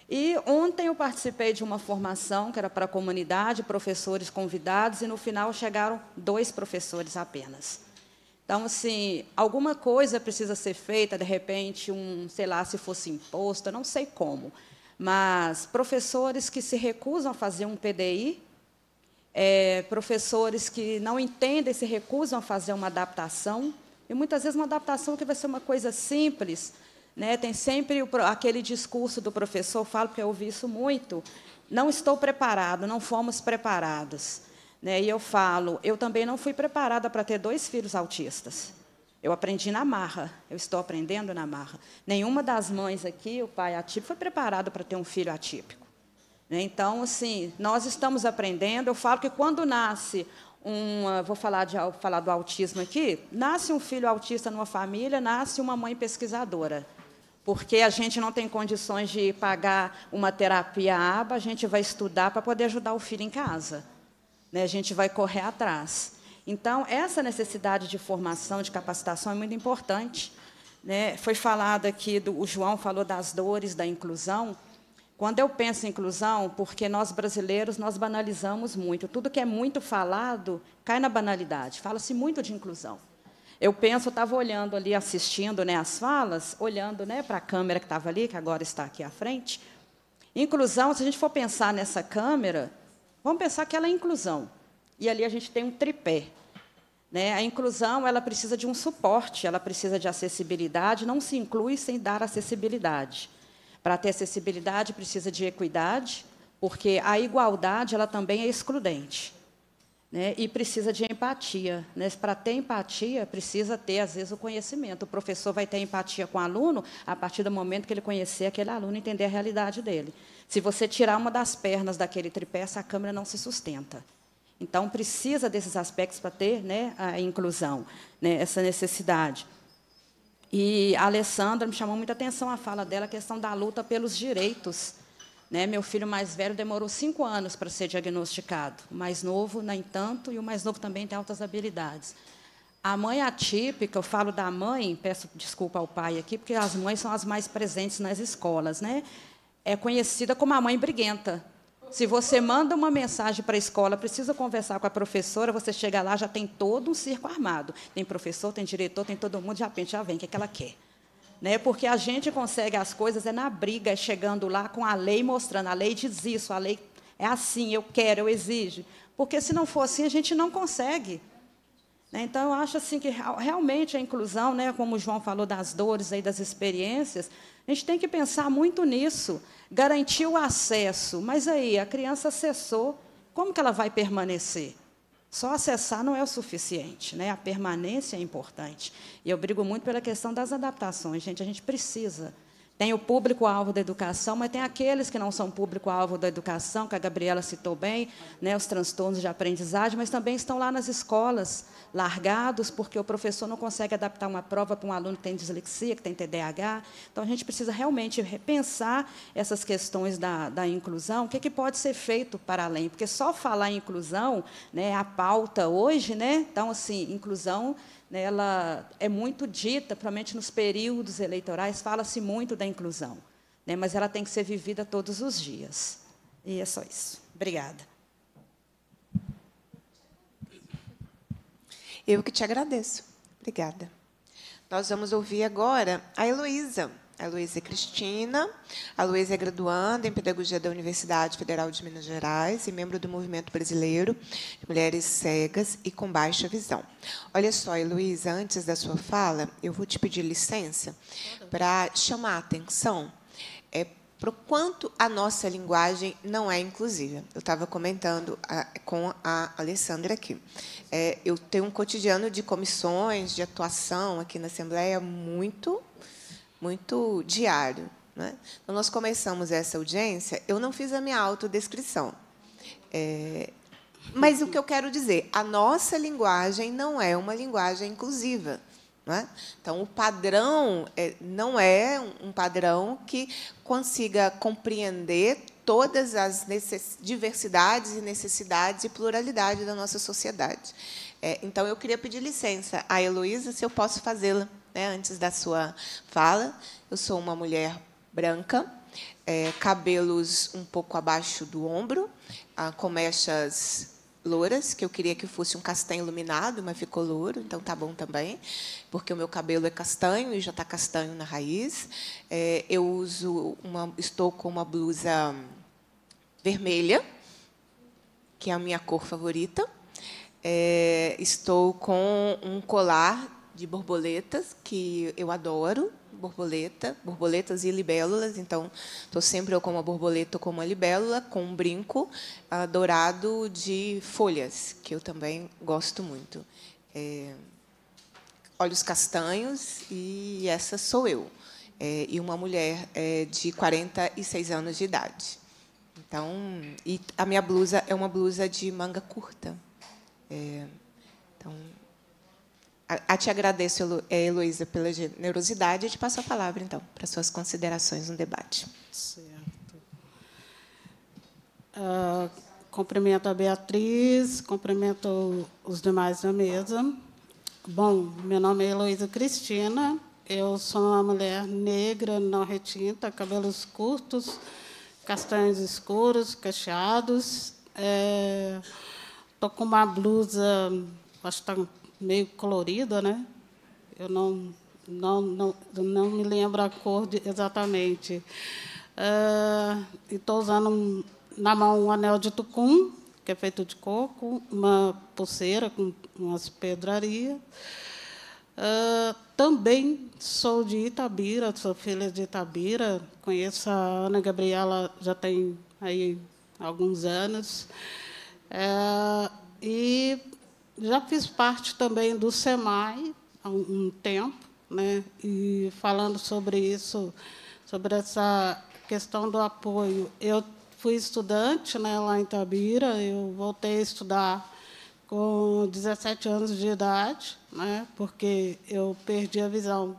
E ontem eu participei de uma formação que era para a comunidade, professores convidados, e no final chegaram dois professores apenas. Então, assim, alguma coisa precisa ser feita, de repente, um, sei lá, se fosse imposto, não sei como. Mas professores que se recusam a fazer um PDI, é, professores que não entendem, se recusam a fazer uma adaptação, e muitas vezes uma adaptação que vai ser uma coisa simples, né? Tem sempre o, aquele discurso do professor, falo porque eu ouvi isso muito, não estou preparado, não fomos preparados. Né? E eu falo, eu também não fui preparada para ter dois filhos autistas. Eu aprendi na marra, eu estou aprendendo na marra. Nenhuma das mães aqui, o pai atípico, foi preparado para ter um filho atípico. Né? Então, assim, nós estamos aprendendo. Eu falo que quando nasce um, vou falar, de, falar do autismo aqui, nasce um filho autista numa família, nasce uma mãe pesquisadora porque a gente não tem condições de pagar uma terapia aba, a gente vai estudar para poder ajudar o filho em casa. Né? A gente vai correr atrás. Então, essa necessidade de formação, de capacitação é muito importante. Né? Foi falado aqui, do, o João falou das dores da inclusão. Quando eu penso em inclusão, porque nós brasileiros nós banalizamos muito, tudo que é muito falado cai na banalidade. Fala-se muito de inclusão. Eu penso, estava olhando ali, assistindo né, as falas, olhando né, para a câmera que estava ali, que agora está aqui à frente. Inclusão, se a gente for pensar nessa câmera, vamos pensar que ela é inclusão. E ali a gente tem um tripé. Né? A inclusão ela precisa de um suporte, ela precisa de acessibilidade, não se inclui sem dar acessibilidade. Para ter acessibilidade, precisa de equidade, porque a igualdade ela também é excludente. Né, e precisa de empatia. Né? Para ter empatia, precisa ter, às vezes, o conhecimento. O professor vai ter empatia com o aluno a partir do momento que ele conhecer aquele aluno e entender a realidade dele. Se você tirar uma das pernas daquele tripé, essa câmera não se sustenta. Então, precisa desses aspectos para ter né, a inclusão, né, essa necessidade. E a Alessandra me chamou muita atenção a fala dela, a questão da luta pelos direitos né? Meu filho mais velho demorou cinco anos para ser diagnosticado. O mais novo, nem tanto, e o mais novo também tem altas habilidades. A mãe atípica, eu falo da mãe, peço desculpa ao pai aqui, porque as mães são as mais presentes nas escolas, né? É conhecida como a mãe briguenta. Se você manda uma mensagem para a escola, precisa conversar com a professora, você chega lá, já tem todo um circo armado. Tem professor, tem diretor, tem todo mundo, de repente já vem, o que, é que ela quer? né? Porque a gente consegue as coisas é na briga, é chegando lá com a lei mostrando, a lei diz isso, a lei é assim, eu quero, eu exijo. Porque se não for assim, a gente não consegue. Né? Então, eu acho assim que realmente a inclusão, né, como o João falou das dores aí das experiências, a gente tem que pensar muito nisso, garantir o acesso. Mas aí a criança acessou, como que ela vai permanecer? Só acessar não é o suficiente, né? a permanência é importante. E eu brigo muito pela questão das adaptações. Gente, a gente precisa tem o público-alvo da educação, mas tem aqueles que não são público-alvo da educação, que a Gabriela citou bem, né, os transtornos de aprendizagem, mas também estão lá nas escolas, largados, porque o professor não consegue adaptar uma prova para um aluno que tem dislexia, que tem TDAH. Então, a gente precisa realmente repensar essas questões da, da inclusão, o que, é que pode ser feito para além, porque só falar em inclusão, né, a pauta hoje, né, então, assim, inclusão né, ela é muito dita, principalmente nos períodos eleitorais, fala-se muito da inclusão, né, mas ela tem que ser vivida todos os dias. E é só isso. Obrigada. Eu que te agradeço. Obrigada. Nós vamos ouvir agora a Heloísa. a Luísa Cristina. A Luísa é graduanda em Pedagogia da Universidade Federal de Minas Gerais e membro do Movimento Brasileiro de Mulheres Cegas e com Baixa Visão. Olha só, Luísa, antes da sua fala, eu vou te pedir licença para chamar a atenção é, para o quanto a nossa linguagem não é inclusiva. Eu estava comentando a, com a Alessandra aqui. É, eu tenho um cotidiano de comissões, de atuação aqui na Assembleia muito muito diário. Né? Então, nós começamos essa audiência, eu não fiz a minha autodescrição. É, mas o que eu quero dizer, a nossa linguagem não é uma linguagem inclusiva. É? Então, o padrão é, não é um padrão que consiga compreender todas as diversidades e necessidades e pluralidade da nossa sociedade. É, então, eu queria pedir licença à Heloísa, se eu posso fazê-la né, antes da sua fala. Eu sou uma mulher branca, é, cabelos um pouco abaixo do ombro, ah, com mechas louras, que eu queria que fosse um castanho iluminado, mas ficou louro, então tá bom também, porque o meu cabelo é castanho e já está castanho na raiz. É, eu uso uma, estou com uma blusa vermelha, que é a minha cor favorita. É, estou com um colar de borboletas, que eu adoro, borboleta, borboletas e libélulas. Então, estou sempre ou com uma borboleta ou com uma libélula, com um brinco uh, dourado de folhas, que eu também gosto muito. É, olhos castanhos, e essa sou eu. É, e uma mulher é, de 46 anos de idade. Então, e a minha blusa é uma blusa de manga curta. É, então, a, a te agradeço, eh, Heloísa, pela generosidade e te passo a palavra, então, para suas considerações no debate. Certo. Uh, cumprimento a Beatriz, cumprimento os demais da mesa. Bom, meu nome é Heloísa Cristina, eu sou uma mulher negra, não retinta, cabelos curtos, castanhos escuros, cacheados. Estou é, com uma blusa, acho que está meio colorida, né? Eu não, não, não, não me lembro a cor de, exatamente. Uh, Estou usando na mão um anel de tucum, que é feito de coco, uma pulseira com umas pedrarias. Uh, também sou de Itabira, sou filha de Itabira. Conheço a Ana Gabriela já tem aí alguns anos. Uh, e já fiz parte também do SEMAI há um tempo, né? e falando sobre isso, sobre essa questão do apoio. Eu fui estudante né, lá em Tabira, eu voltei a estudar com 17 anos de idade, né, porque eu perdi a visão.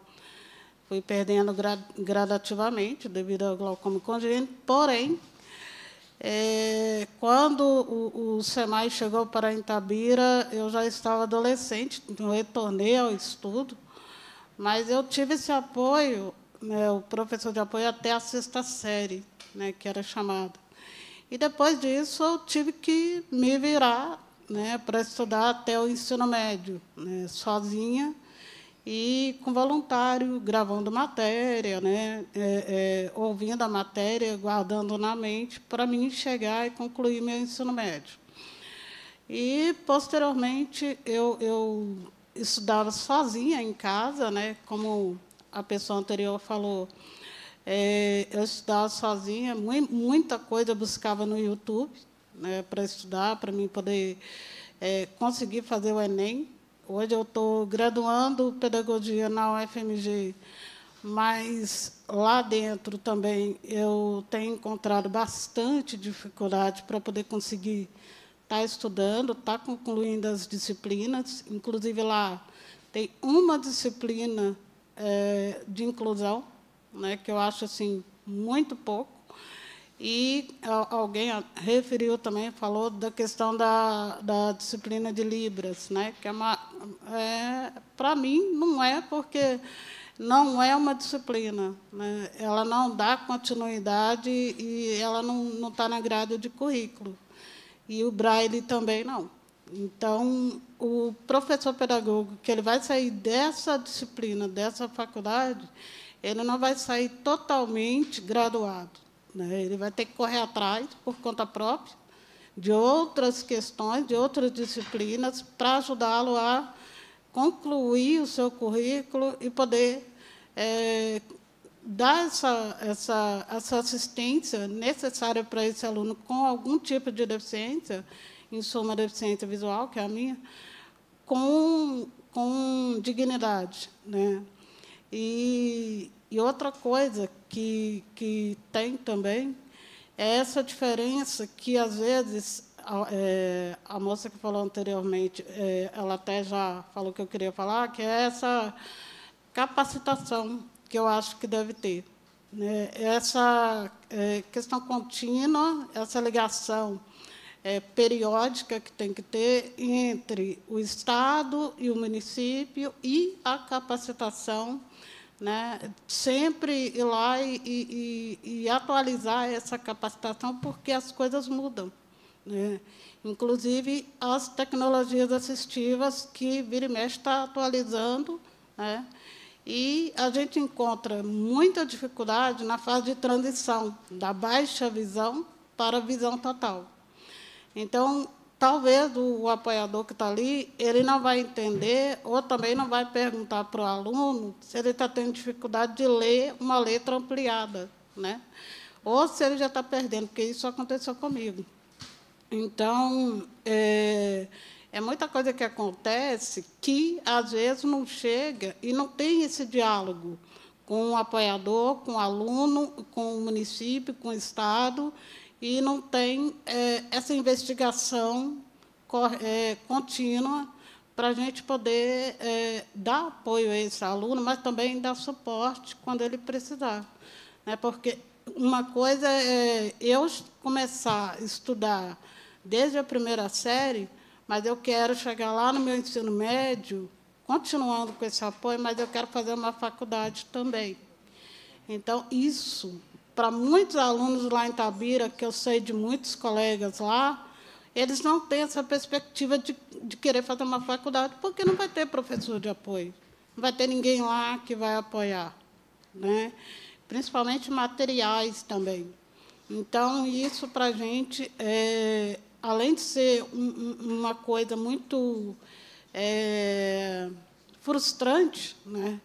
Fui perdendo gradativamente devido ao glaucoma congênito, porém, é, quando o, o SEMAI chegou para Itabira, eu já estava adolescente, então retornei ao estudo, mas eu tive esse apoio, né, o professor de apoio, até a sexta série, né, que era chamada. E depois disso, eu tive que me virar né, para estudar até o ensino médio, né, sozinha, e com voluntário, gravando matéria, né, é, é, ouvindo a matéria, guardando na mente, para mim chegar e concluir meu ensino médio. E, posteriormente, eu, eu estudava sozinha em casa, né, como a pessoa anterior falou, é, eu estudava sozinha, muita coisa eu buscava no YouTube né, para estudar, para mim poder é, conseguir fazer o Enem, Hoje eu estou graduando pedagogia na UFMG, mas lá dentro também eu tenho encontrado bastante dificuldade para poder conseguir estar tá estudando, estar tá concluindo as disciplinas. Inclusive lá tem uma disciplina é, de inclusão, né, que eu acho assim muito pouco. E alguém referiu também, falou da questão da, da disciplina de Libras, né? que é. É, Para mim, não é, porque não é uma disciplina. Né? Ela não dá continuidade e ela não está na grade de currículo. E o Braille também não. Então, o professor pedagogo, que ele vai sair dessa disciplina, dessa faculdade, ele não vai sair totalmente graduado. Né? Ele vai ter que correr atrás, por conta própria, de outras questões, de outras disciplinas, para ajudá-lo a concluir o seu currículo e poder é, dar essa, essa, essa assistência necessária para esse aluno com algum tipo de deficiência, em suma, deficiência visual, que é a minha, com, com dignidade. Né? E, e outra coisa que, que tem também é essa diferença que, às vezes, a, é, a moça que falou anteriormente, é, ela até já falou que eu queria falar, que é essa capacitação que eu acho que deve ter. Né? Essa é, questão contínua, essa ligação é, periódica que tem que ter entre o Estado e o município e a capacitação, né? sempre ir lá e, e, e atualizar essa capacitação, porque as coisas mudam. Né? Inclusive as tecnologias assistivas que vira e mexe está atualizando, né? E a gente encontra muita dificuldade na fase de transição da baixa visão para a visão total. Então, talvez o apoiador que está ali, ele não vai entender, ou também não vai perguntar para o aluno se ele está tendo dificuldade de ler uma letra ampliada, né? ou se ele já está perdendo, porque isso aconteceu comigo. Então, é, é muita coisa que acontece que, às vezes, não chega e não tem esse diálogo com o apoiador, com o aluno, com o município, com o Estado, e não tem é, essa investigação é, contínua para a gente poder é, dar apoio a esse aluno, mas também dar suporte quando ele precisar. Né? Porque uma coisa é eu começar a estudar desde a primeira série, mas eu quero chegar lá no meu ensino médio, continuando com esse apoio, mas eu quero fazer uma faculdade também. Então, isso, para muitos alunos lá em Tabira, que eu sei de muitos colegas lá, eles não têm essa perspectiva de, de querer fazer uma faculdade, porque não vai ter professor de apoio, não vai ter ninguém lá que vai apoiar, né? principalmente materiais também. Então, isso para a gente é, além de ser um, uma coisa muito é, frustrante, né?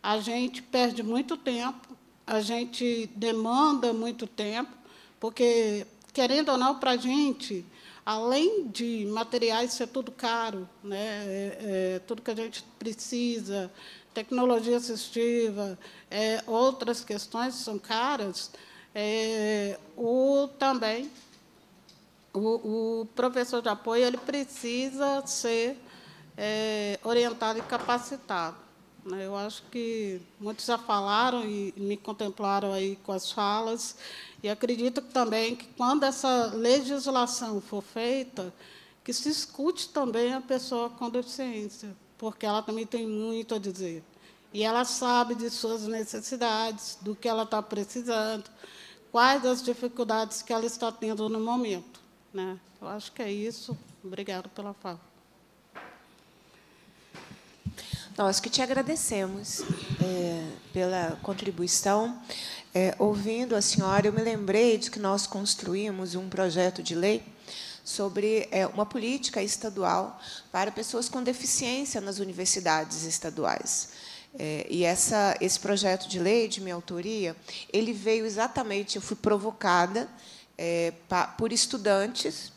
a gente perde muito tempo, a gente demanda muito tempo, porque, querendo ou não, para a gente, além de materiais ser tudo caro, né? É, é, tudo que a gente precisa, tecnologia assistiva, é, outras questões são caras, é, o também o, o professor de apoio ele precisa ser é, orientado e capacitado. Né? Eu acho que muitos já falaram e me contemplaram aí com as falas, e acredito também que, quando essa legislação for feita, que se escute também a pessoa com deficiência, porque ela também tem muito a dizer. E ela sabe de suas necessidades, do que ela está precisando, quais as dificuldades que ela está tendo no momento. Né? Eu acho que é isso. Obrigado pela fala. Nós que te agradecemos é, pela contribuição. É, ouvindo a senhora, eu me lembrei de que nós construímos um projeto de lei sobre é, uma política estadual para pessoas com deficiência nas universidades estaduais. É, e essa, esse projeto de lei, de minha autoria, ele veio exatamente, eu fui provocada é, por estudantes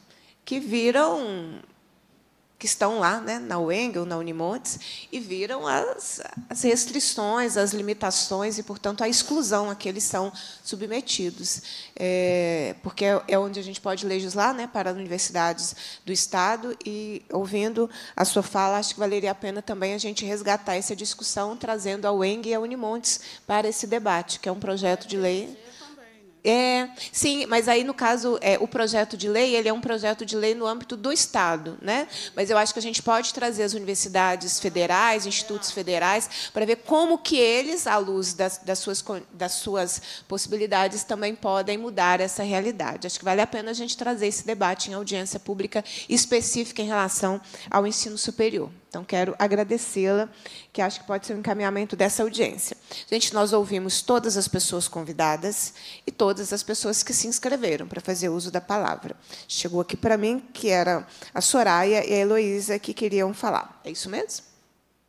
que viram que estão lá né, na UENG ou na Unimontes e viram as, as restrições, as limitações e, portanto, a exclusão a que eles são submetidos. É, porque é, é onde a gente pode legislar né, para as universidades do Estado e, ouvindo a sua fala, acho que valeria a pena também a gente resgatar essa discussão, trazendo a UENG e a Unimontes para esse debate, que é um projeto de lei é, sim, mas aí no caso é, o projeto de lei ele é um projeto de lei no âmbito do Estado, né? Mas eu acho que a gente pode trazer as universidades federais, institutos federais, para ver como que eles, à luz das, das, suas, das suas possibilidades, também podem mudar essa realidade. Acho que vale a pena a gente trazer esse debate em audiência pública específica em relação ao ensino superior. Então quero agradecê-la, que acho que pode ser um encaminhamento dessa audiência. Gente, nós ouvimos todas as pessoas convidadas e todas as pessoas que se inscreveram para fazer uso da palavra. Chegou aqui para mim que era a Soraya e a Heloísa que queriam falar. É isso mesmo?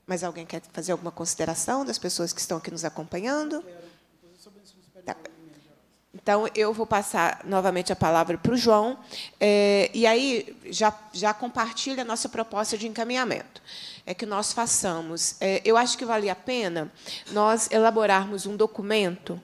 Mas alguém quer fazer alguma consideração das pessoas que estão aqui nos acompanhando? Tá. Então, eu vou passar novamente a palavra para o João, é, e aí já, já compartilha a nossa proposta de encaminhamento. É que nós façamos. É, eu acho que vale a pena nós elaborarmos um documento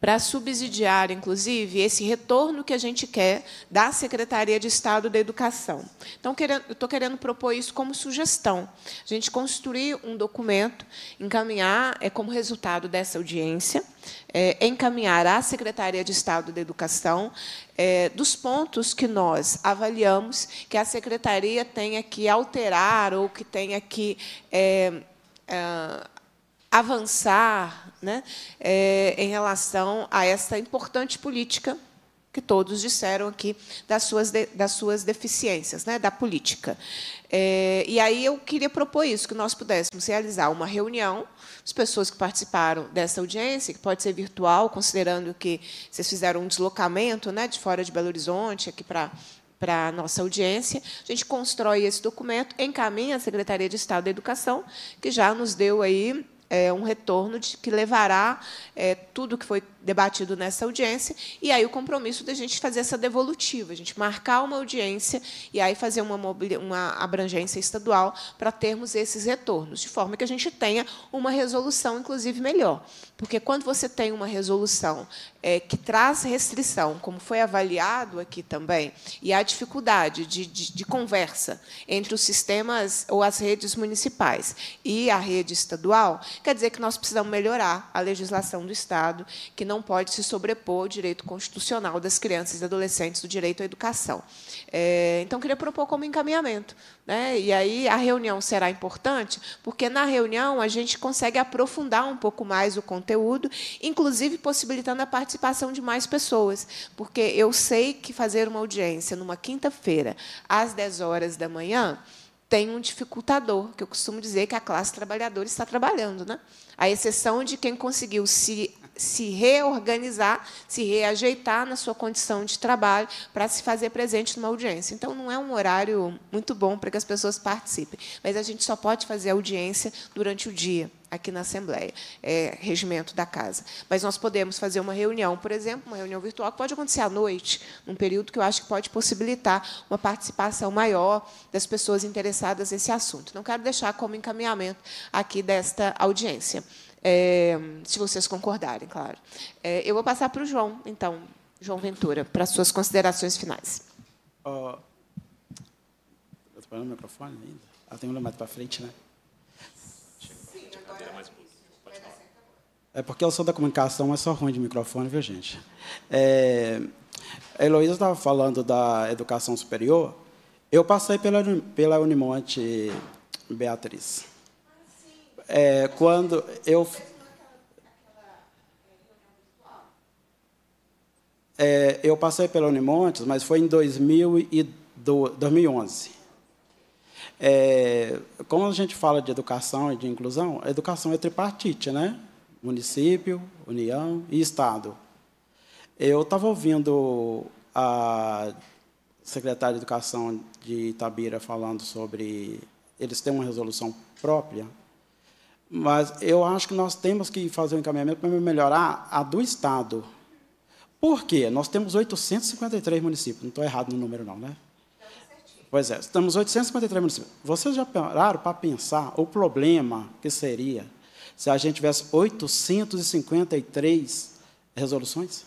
para subsidiar, inclusive, esse retorno que a gente quer da Secretaria de Estado da Educação. Então, estou querendo propor isso como sugestão. A gente construir um documento, encaminhar é, como resultado dessa audiência, é, encaminhar à Secretaria de Estado da Educação é, dos pontos que nós avaliamos que a Secretaria tenha que alterar ou que tenha que é, é avançar né, é, em relação a essa importante política que todos disseram aqui das suas, de, das suas deficiências, né, da política. É, e aí eu queria propor isso, que nós pudéssemos realizar uma reunião, as pessoas que participaram dessa audiência, que pode ser virtual, considerando que vocês fizeram um deslocamento né, de fora de Belo Horizonte aqui para para a nossa audiência. A gente constrói esse documento, encaminha à Secretaria de Estado da Educação, que já nos deu aí é, um retorno de, que levará é, tudo que foi debatido nessa audiência, e aí o compromisso da gente fazer essa devolutiva, a gente marcar uma audiência e aí fazer uma, uma abrangência estadual para termos esses retornos, de forma que a gente tenha uma resolução, inclusive, melhor. Porque quando você tem uma resolução é, que traz restrição, como foi avaliado aqui também, e a dificuldade de, de, de conversa entre os sistemas ou as redes municipais e a rede estadual, quer dizer que nós precisamos melhorar a legislação do Estado, que não pode se sobrepor ao direito constitucional das crianças e adolescentes do direito à educação. É, então, queria propor como encaminhamento. Né? E aí a reunião será importante, porque na reunião a gente consegue aprofundar um pouco mais o conteúdo, inclusive possibilitando a participação de mais pessoas. Porque eu sei que fazer uma audiência numa quinta-feira, às 10 horas da manhã, tem um dificultador, que eu costumo dizer que a classe trabalhadora está trabalhando, né? A exceção de quem conseguiu se se reorganizar, se reajeitar na sua condição de trabalho para se fazer presente numa audiência. Então, não é um horário muito bom para que as pessoas participem, mas a gente só pode fazer audiência durante o dia aqui na Assembleia, é regimento da casa. Mas nós podemos fazer uma reunião, por exemplo, uma reunião virtual que pode acontecer à noite, num período que eu acho que pode possibilitar uma participação maior das pessoas interessadas nesse assunto. Não quero deixar como encaminhamento aqui desta audiência é, se vocês concordarem, claro. É, eu vou passar para o João, então, João Ventura, para as suas considerações finais. Uh, eu estou falando o microfone ainda? Ah, tem um mais para frente, né? Sim, agora... É porque eu sou da comunicação, mas sou ruim de microfone, viu, gente? É, a Heloísa estava falando da educação superior. Eu passei pela, pela Unimonte Beatriz é, quando eu é, eu passei pela Unimontes, mas foi em 2011. É, como a gente fala de educação e de inclusão, a educação é tripartite, né? Município, União e Estado. Eu estava ouvindo a secretária de Educação de Itabira falando sobre eles têm uma resolução própria mas eu acho que nós temos que fazer um encaminhamento para melhorar a do Estado. Por quê? Nós temos 853 municípios. Não estou errado no número, não, né? Pois é, temos 853 municípios. Vocês já pararam para pensar o problema que seria se a gente tivesse 853 resoluções?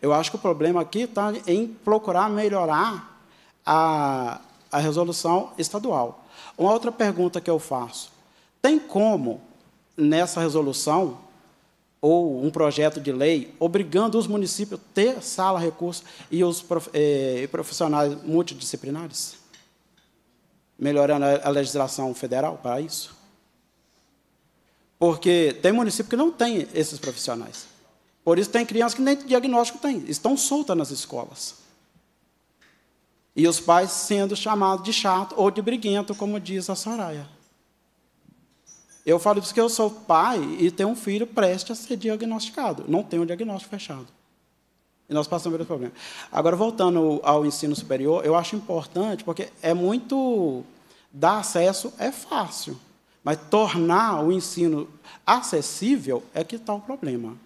Eu acho que o problema aqui está em procurar melhorar a, a resolução estadual. Uma outra pergunta que eu faço: tem como, nessa resolução, ou um projeto de lei, obrigando os municípios a ter sala, recurso e os eh, profissionais multidisciplinares? Melhorando a legislação federal para isso? Porque tem município que não tem esses profissionais. Por isso, tem crianças que nem diagnóstico têm, estão soltas nas escolas. E os pais sendo chamados de chato ou de briguento, como diz a Soraya. Eu falo isso porque eu sou pai e tenho um filho prestes a ser diagnosticado. Não tenho o diagnóstico fechado. E nós passamos esse problema. Agora, voltando ao ensino superior, eu acho importante, porque é muito. Dar acesso é fácil, mas tornar o ensino acessível é que está o problema.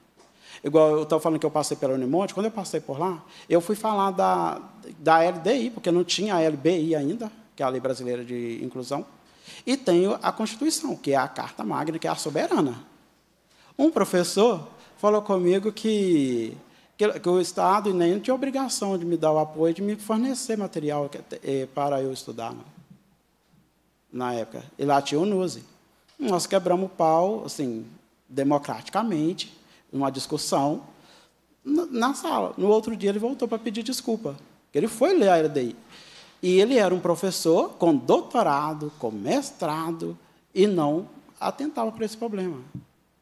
Igual eu estava falando que eu passei pela Unimonte, quando eu passei por lá, eu fui falar da, da LDI, porque não tinha a LBI ainda, que é a Lei Brasileira de Inclusão, e tenho a Constituição, que é a Carta Magna, que é a soberana. Um professor falou comigo que, que, que o Estado nem tinha obrigação de me dar o apoio, de me fornecer material eh, para eu estudar. Né? Na época. E lá tinha o NUSE. Nós quebramos o pau, assim, democraticamente, numa discussão na sala. No outro dia, ele voltou para pedir desculpa. Ele foi ler a LDI. E ele era um professor com doutorado, com mestrado, e não atentava para esse problema,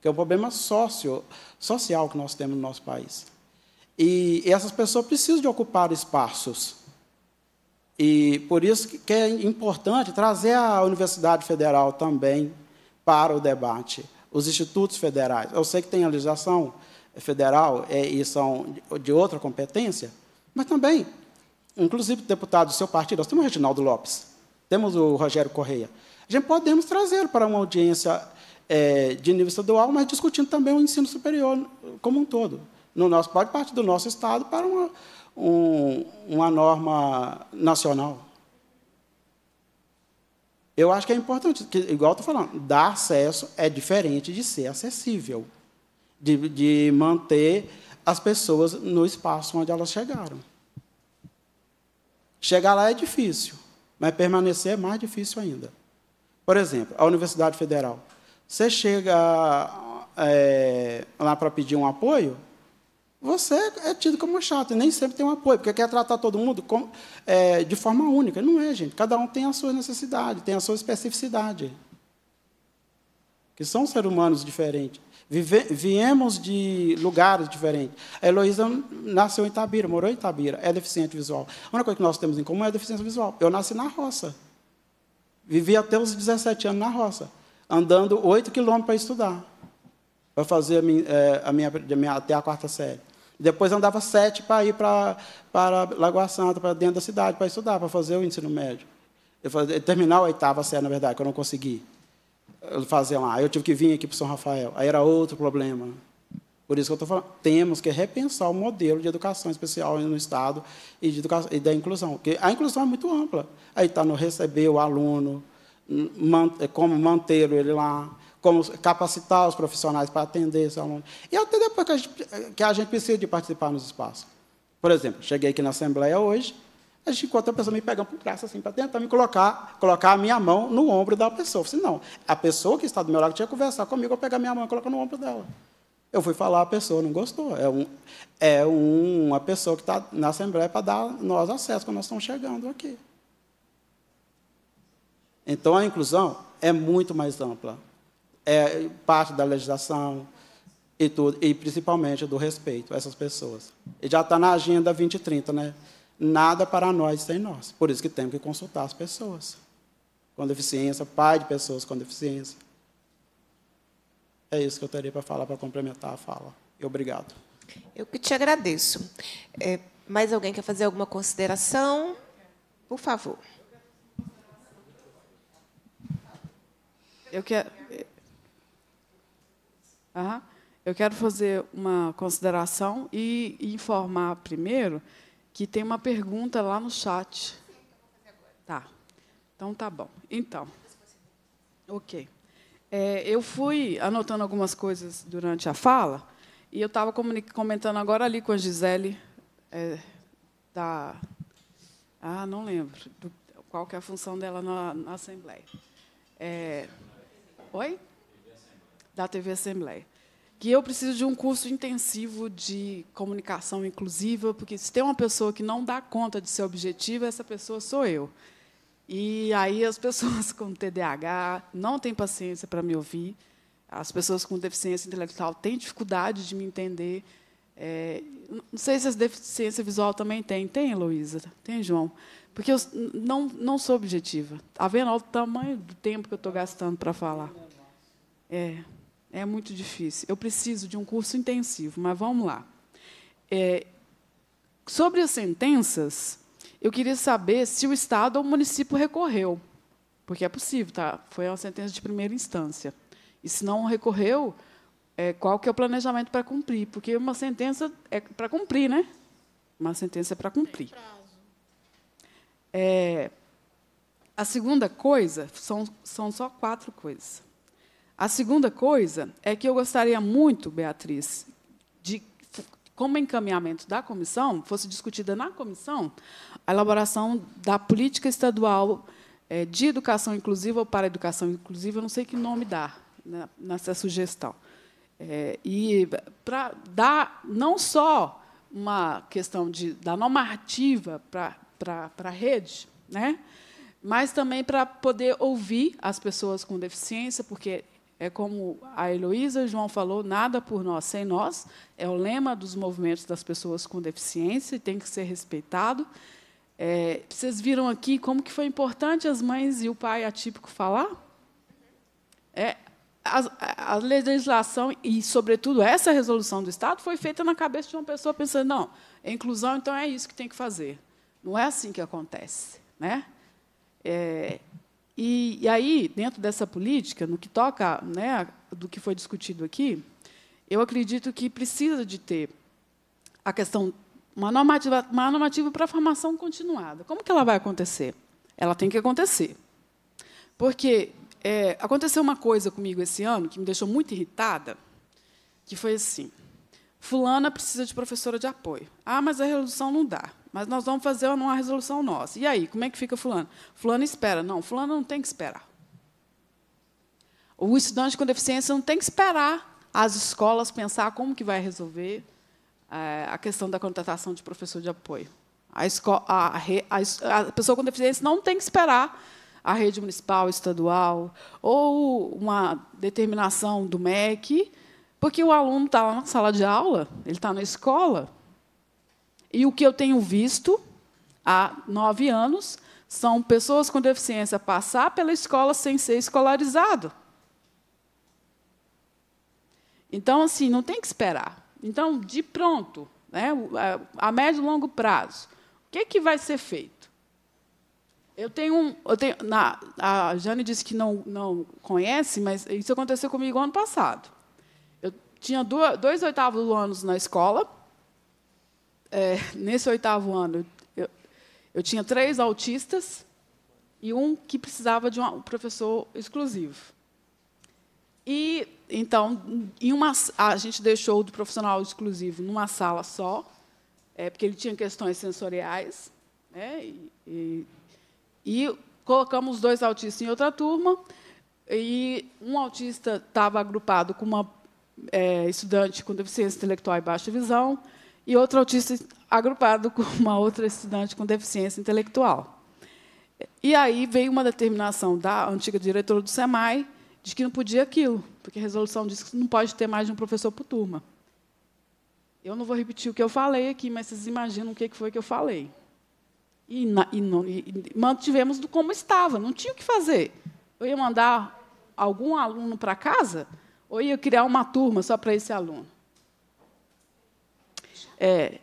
que é um problema socio, social que nós temos no nosso país. E, e essas pessoas precisam de ocupar espaços. E por isso que é importante trazer a Universidade Federal também para o debate, os institutos federais. Eu sei que tem a legislação federal é, e são de outra competência, mas também inclusive deputados do seu partido, nós temos o Reginaldo Lopes, temos o Rogério Correia. A gente podemos trazê-lo para uma audiência é, de nível estadual, mas discutindo também o ensino superior como um todo. No nosso, pode partir do nosso Estado para uma, um, uma norma nacional. Eu acho que é importante, que, igual estou falando, dar acesso é diferente de ser acessível, de, de manter as pessoas no espaço onde elas chegaram. Chegar lá é difícil, mas permanecer é mais difícil ainda. Por exemplo, a Universidade Federal. Você chega é, lá para pedir um apoio, você é tido como chato, e nem sempre tem um apoio, porque quer tratar todo mundo com, é, de forma única. Não é, gente. Cada um tem a sua necessidade, tem a sua especificidade. Que são seres humanos diferentes. Vive, viemos de lugares diferentes. A Heloísa nasceu em Itabira, morou em Itabira, é deficiente visual. A única coisa que nós temos em comum é a deficiência visual. Eu nasci na roça. Vivi até os 17 anos na roça, andando 8 quilômetros para estudar, para fazer a minha, é, a minha, a minha, até a quarta série. Depois andava sete para ir para, para Lagoa Santa, para dentro da cidade, para estudar, para fazer o ensino médio. Eu fazia, terminar a oitava série, na verdade, que eu não consegui fazer lá. Eu tive que vir aqui para São Rafael. Aí era outro problema. Por isso que eu estou falando, temos que repensar o modelo de educação especial no Estado e, de educação, e da inclusão. Porque a inclusão é muito ampla. Aí está no receber o aluno, como mantê-lo ele lá, como capacitar os profissionais para atender esse aluno. E até depois que a, gente, que a gente precisa de participar nos espaços. Por exemplo, cheguei aqui na Assembleia hoje, a gente encontra a pessoa me pegando por braço assim, para tentar me colocar, colocar a minha mão no ombro da pessoa. Eu falei, não, a pessoa que está do meu lado tinha que conversar comigo, eu pegar minha mão e colocar no ombro dela. Eu fui falar, a pessoa não gostou. É, um, é um, uma pessoa que está na Assembleia para dar nós acesso quando nós estamos chegando aqui. Então, a inclusão é muito mais ampla. É parte da legislação e tudo, e principalmente do respeito a essas pessoas. E já está na agenda 2030, né? Nada para nós sem nós. Por isso que temos que consultar as pessoas com deficiência, pai de pessoas com deficiência. É isso que eu teria para falar, para complementar a fala. E obrigado. Eu que te agradeço. É, mais alguém quer fazer alguma consideração? Por favor. Eu quero, uhum. eu quero fazer uma consideração e informar primeiro que tem uma pergunta lá no chat. Tá. Então tá bom. Então. Ok. É, eu fui anotando algumas coisas durante a fala e eu estava comentando agora ali com a Gisele é, da. Ah, não lembro do, qual que é a função dela na, na Assembleia. É, oi? Da TV Assembleia que eu preciso de um curso intensivo de comunicação inclusiva, porque se tem uma pessoa que não dá conta de ser objetiva, essa pessoa sou eu. E aí as pessoas com TDAH não têm paciência para me ouvir, as pessoas com deficiência intelectual têm dificuldade de me entender. É, não sei se as deficiência visual também tem. Tem, Heloísa? Tem, João? Porque eu não, não sou objetiva. Está vendo o tamanho do tempo que eu estou gastando para falar? É, é muito difícil. Eu preciso de um curso intensivo, mas vamos lá. É, sobre as sentenças, eu queria saber se o Estado ou o município recorreu, porque é possível, tá? Foi uma sentença de primeira instância. E se não recorreu, é, qual que é o planejamento para cumprir? Porque uma sentença é para cumprir, né? Uma sentença é para cumprir. É, a segunda coisa, são, são só quatro coisas. A segunda coisa é que eu gostaria muito, Beatriz, de, como encaminhamento da comissão, fosse discutida na comissão a elaboração da política estadual é, de educação inclusiva ou para educação inclusiva, eu não sei que nome dar né, nessa sugestão. É, e para dar não só uma questão de, da normativa para a rede, né, mas também para poder ouvir as pessoas com deficiência, porque é como a Heloísa João falou, nada por nós sem nós, é o lema dos movimentos das pessoas com deficiência e tem que ser respeitado. É, vocês viram aqui como que foi importante as mães e o pai atípico falar? É, a, a, legislação e, sobretudo, essa resolução do Estado foi feita na cabeça de uma pessoa pensando, não, é inclusão, então é isso que tem que fazer. Não é assim que acontece. Né? É, e, e, aí, dentro dessa política, no que toca né, do que foi discutido aqui, eu acredito que precisa de ter a questão uma normativa, uma normativa para a formação continuada. Como que ela vai acontecer? Ela tem que acontecer. Porque é, aconteceu uma coisa comigo esse ano que me deixou muito irritada, que foi assim: fulana precisa de professora de apoio. Ah, mas a resolução não dá. Mas nós vamos fazer uma resolução nossa. E aí, como é que fica fulano? Fulano espera. Não, fulano não tem que esperar. O estudante com deficiência não tem que esperar as escolas pensar como que vai resolver é, a questão da contratação de professor de apoio. A, escola, a, a, a pessoa com deficiência não tem que esperar a rede municipal, estadual, ou uma determinação do MEC, porque o aluno está lá na sala de aula, ele está na escola. E o que eu tenho visto há nove anos são pessoas com deficiência passar pela escola sem ser escolarizado. Então, assim, não tem que esperar. Então, de pronto, né, a médio e longo prazo, o que, que vai ser feito? Eu tenho um. Eu tenho, na, a Jane disse que não, não conhece, mas isso aconteceu comigo ano passado. Eu tinha dois oitavos anos na escola. É, nesse oitavo ano, eu, eu tinha três autistas e um que precisava de um professor exclusivo. E então, em uma, a gente deixou o profissional exclusivo numa sala só, é, porque ele tinha questões sensoriais, né, e, e, e colocamos dois autistas em outra turma, e um autista estava agrupado com uma é, estudante com deficiência intelectual e baixa visão, e outro autista agrupado com uma outra estudante com deficiência intelectual. E aí veio uma determinação da antiga diretora do SEMAI de que não podia aquilo, porque a resolução diz que não pode ter mais de um professor por turma. Eu não vou repetir o que eu falei aqui, mas vocês imaginam o que foi que eu falei. E, na, e, não, e mantivemos do como estava, não tinha o que fazer. Eu ia mandar algum aluno para casa ou ia criar uma turma só para esse aluno. É,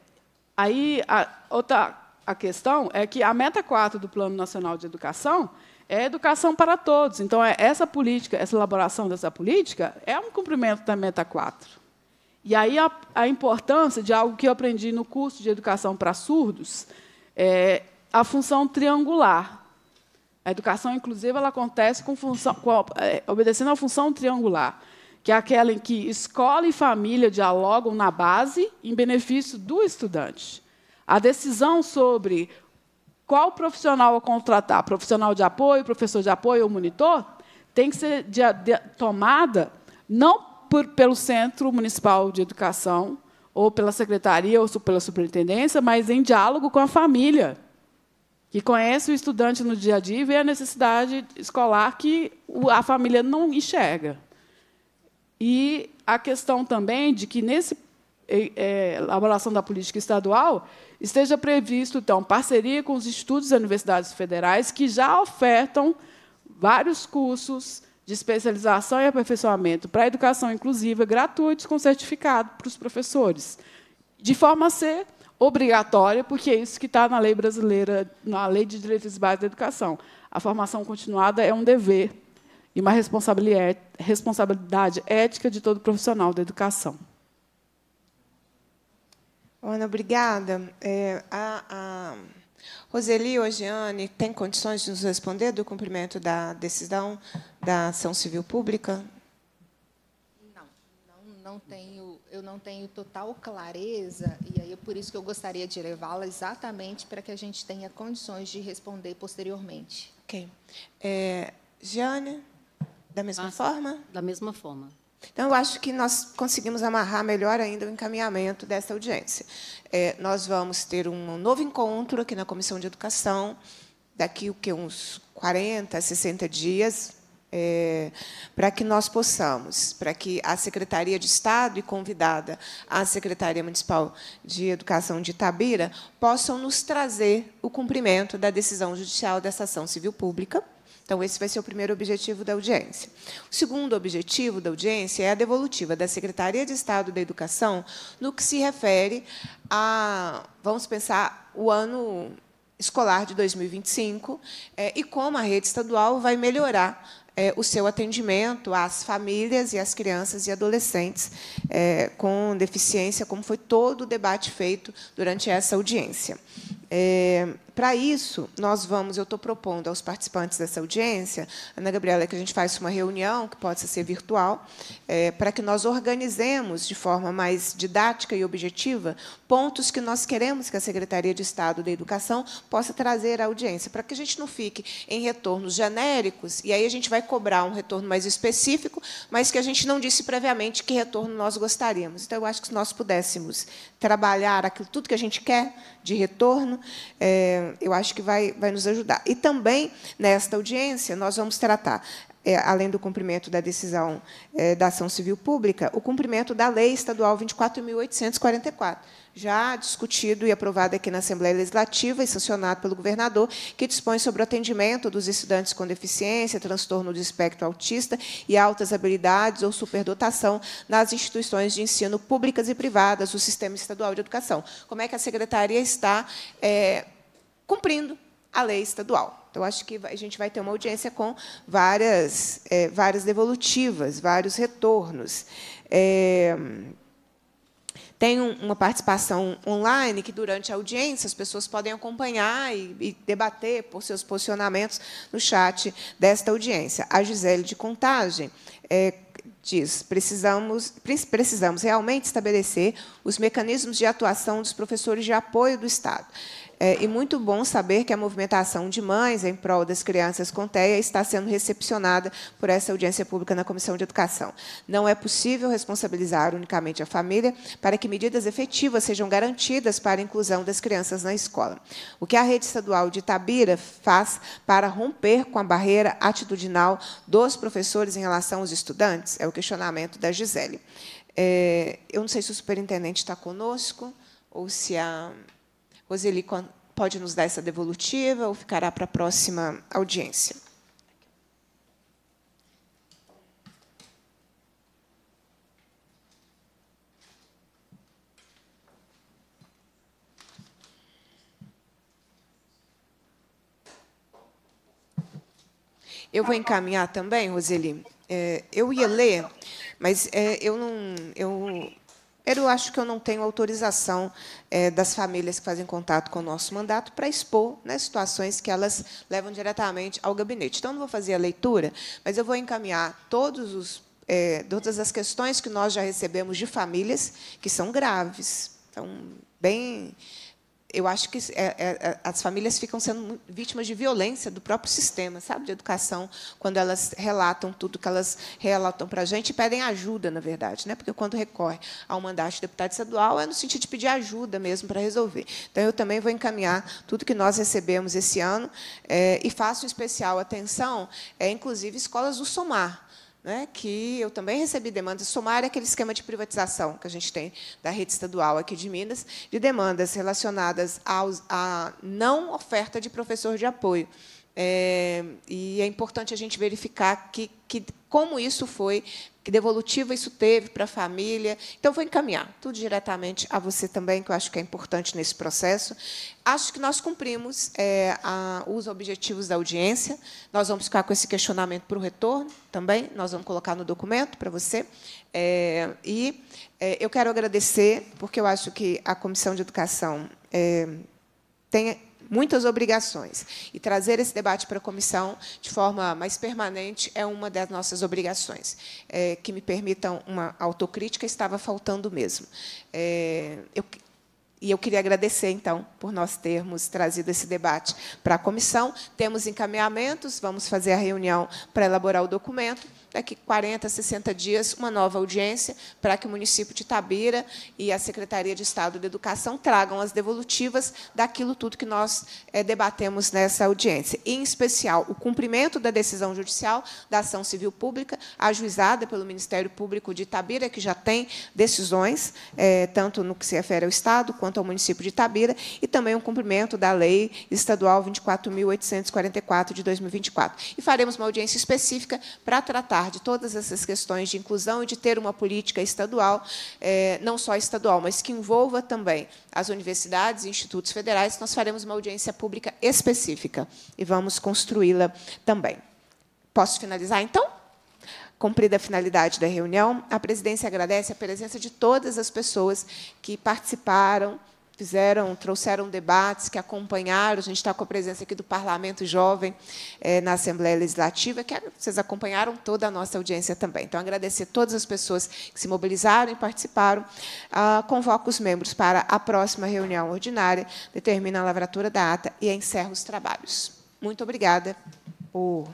aí, a, outra a questão é que a meta 4 do Plano Nacional de Educação é educação para todos. Então, é essa política, essa elaboração dessa política é um cumprimento da Meta 4. E aí a, a importância de algo que eu aprendi no curso de educação para surdos é a função triangular. A educação inclusiva ela acontece com função, com, é, obedecendo à função triangular, que é aquela em que escola e família dialogam na base em benefício do estudante. A decisão sobre qual profissional a contratar, profissional de apoio, professor de apoio ou monitor, tem que ser de, de, tomada não por, pelo Centro Municipal de Educação, ou pela secretaria, ou pela superintendência, mas em diálogo com a família, que conhece o estudante no dia a dia e vê a necessidade escolar que a família não enxerga. E a questão também de que, nesse é, elaboração da política estadual, esteja previsto, então, parceria com os institutos e universidades federais que já ofertam vários cursos de especialização e aperfeiçoamento para a educação inclusiva gratuitos com certificado para os professores, de forma a ser obrigatória, porque é isso que está na lei brasileira, na lei de diretrizes básicas da educação. A formação continuada é um dever e uma responsabilidade ética de todo profissional da educação. Ana, obrigada. É, a, a Roseli Ogiane tem condições de nos responder do cumprimento da decisão da ação civil pública? Não, não, não tenho, eu não tenho total clareza, e aí é por isso que eu gostaria de levá-la exatamente para que a gente tenha condições de responder posteriormente. Ok. É, Jane, da mesma ah, forma? Da mesma forma. Então, eu acho que nós conseguimos amarrar melhor ainda o encaminhamento dessa audiência. É, nós vamos ter um novo encontro aqui na Comissão de Educação, daqui o que, uns 40, 60 dias, é, para que nós possamos, para que a Secretaria de Estado e convidada a Secretaria Municipal de Educação de Itabira possam nos trazer o cumprimento da decisão judicial dessa ação civil pública, então, esse vai ser o primeiro objetivo da audiência. O segundo objetivo da audiência é a devolutiva da Secretaria de Estado da Educação no que se refere a, vamos pensar, o ano escolar de 2025 é, e como a rede estadual vai melhorar é, o seu atendimento às famílias e às crianças e adolescentes é, com deficiência, como foi todo o debate feito durante essa audiência. É, para isso, nós vamos, eu estou propondo aos participantes dessa audiência, Ana Gabriela, que a gente faça uma reunião, que pode ser virtual, é, para que nós organizemos de forma mais didática e objetiva pontos que nós queremos que a Secretaria de Estado da Educação possa trazer à audiência, para que a gente não fique em retornos genéricos, e aí a gente vai cobrar um retorno mais específico, mas que a gente não disse previamente que retorno nós gostaríamos. Então, eu acho que se nós pudéssemos trabalhar aquilo tudo que a gente quer de retorno, é, eu acho que vai, vai nos ajudar. E também, nesta audiência, nós vamos tratar, é, além do cumprimento da decisão é, da ação civil pública, o cumprimento da Lei Estadual 24.844, já discutido e aprovado aqui na Assembleia Legislativa e sancionado pelo governador, que dispõe sobre o atendimento dos estudantes com deficiência, transtorno do espectro autista e altas habilidades ou superdotação nas instituições de ensino públicas e privadas do Sistema Estadual de Educação. Como é que a Secretaria está é, cumprindo a lei estadual. Então, acho que a gente vai ter uma audiência com várias, é, várias devolutivas, vários retornos. É, tem uma participação online que, durante a audiência, as pessoas podem acompanhar e, e, debater por seus posicionamentos no chat desta audiência. A Gisele de Contagem é, diz: precisamos, precisamos realmente estabelecer os mecanismos de atuação dos professores de apoio do Estado. É, e muito bom saber que a movimentação de mães em prol das crianças com TEA está sendo recepcionada por essa audiência pública na Comissão de Educação. Não é possível responsabilizar unicamente a família para que medidas efetivas sejam garantidas para a inclusão das crianças na escola. O que a rede estadual de Itabira faz para romper com a barreira atitudinal dos professores em relação aos estudantes? É o questionamento da Gisele. É, eu não sei se o superintendente está conosco ou se a Roseli pode nos dar essa devolutiva ou ficará para a próxima audiência? Eu vou encaminhar também, Roseli. É, eu ia ler, mas é, eu não. Eu, eu acho que eu não tenho autorização é, das famílias que fazem contato com o nosso mandato para expor né, situações que elas levam diretamente ao gabinete. Então, não vou fazer a leitura, mas eu vou encaminhar todos os, é, todas as questões que nós já recebemos de famílias que são graves. Então, bem eu acho que é, é, é, as famílias ficam sendo vítimas de violência do próprio sistema, sabe, de educação, quando elas relatam tudo que elas relatam para a gente e pedem ajuda, na verdade, né? Porque quando recorre ao mandato de deputado estadual é no sentido de pedir ajuda mesmo para resolver. Então eu também vou encaminhar tudo que nós recebemos esse ano é, e faço especial atenção, é, inclusive escolas do Somar né, que eu também recebi demandas, somar aquele esquema de privatização que a gente tem da rede estadual aqui de Minas, de demandas relacionadas aos, à não oferta de professor de apoio. É, e é importante a gente verificar que, que, como isso foi, que devolutiva isso teve para a família. Então, vou encaminhar tudo diretamente a você também, que eu acho que é importante nesse processo. Acho que nós cumprimos é, a, os objetivos da audiência. Nós vamos ficar com esse questionamento para o retorno também. Nós vamos colocar no documento para você. É, e é, eu quero agradecer, porque eu acho que a Comissão de Educação é, tem muitas obrigações. E trazer esse debate para a comissão de forma mais permanente é uma das nossas obrigações. É, que me permitam uma autocrítica, estava faltando mesmo. É, eu, e eu queria agradecer, então, por nós termos trazido esse debate para a comissão. Temos encaminhamentos, vamos fazer a reunião para elaborar o documento daqui 40, 60 dias, uma nova audiência para que o município de Tabira e a Secretaria de Estado de Educação tragam as devolutivas daquilo tudo que nós é, debatemos nessa audiência. Em especial, o cumprimento da decisão judicial da ação civil pública, ajuizada pelo Ministério Público de Tabira, que já tem decisões, é, tanto no que se refere ao Estado quanto ao município de Tabira, e também o cumprimento da Lei Estadual 24.844 de 2024. E faremos uma audiência específica para tratar de todas essas questões de inclusão e de ter uma política estadual, é, não só estadual, mas que envolva também as universidades e institutos federais, nós faremos uma audiência pública específica e vamos construí-la também. Posso finalizar, então? Cumprida a finalidade da reunião, a presidência agradece a presença de todas as pessoas que participaram fizeram, trouxeram debates, que acompanharam. A gente está com a presença aqui do Parlamento Jovem é, na Assembleia Legislativa, que vocês acompanharam toda a nossa audiência também. Então, agradecer a todas as pessoas que se mobilizaram e participaram. Ah, convoco os membros para a próxima reunião ordinária, determina a lavratura da ata e encerra os trabalhos. Muito obrigada por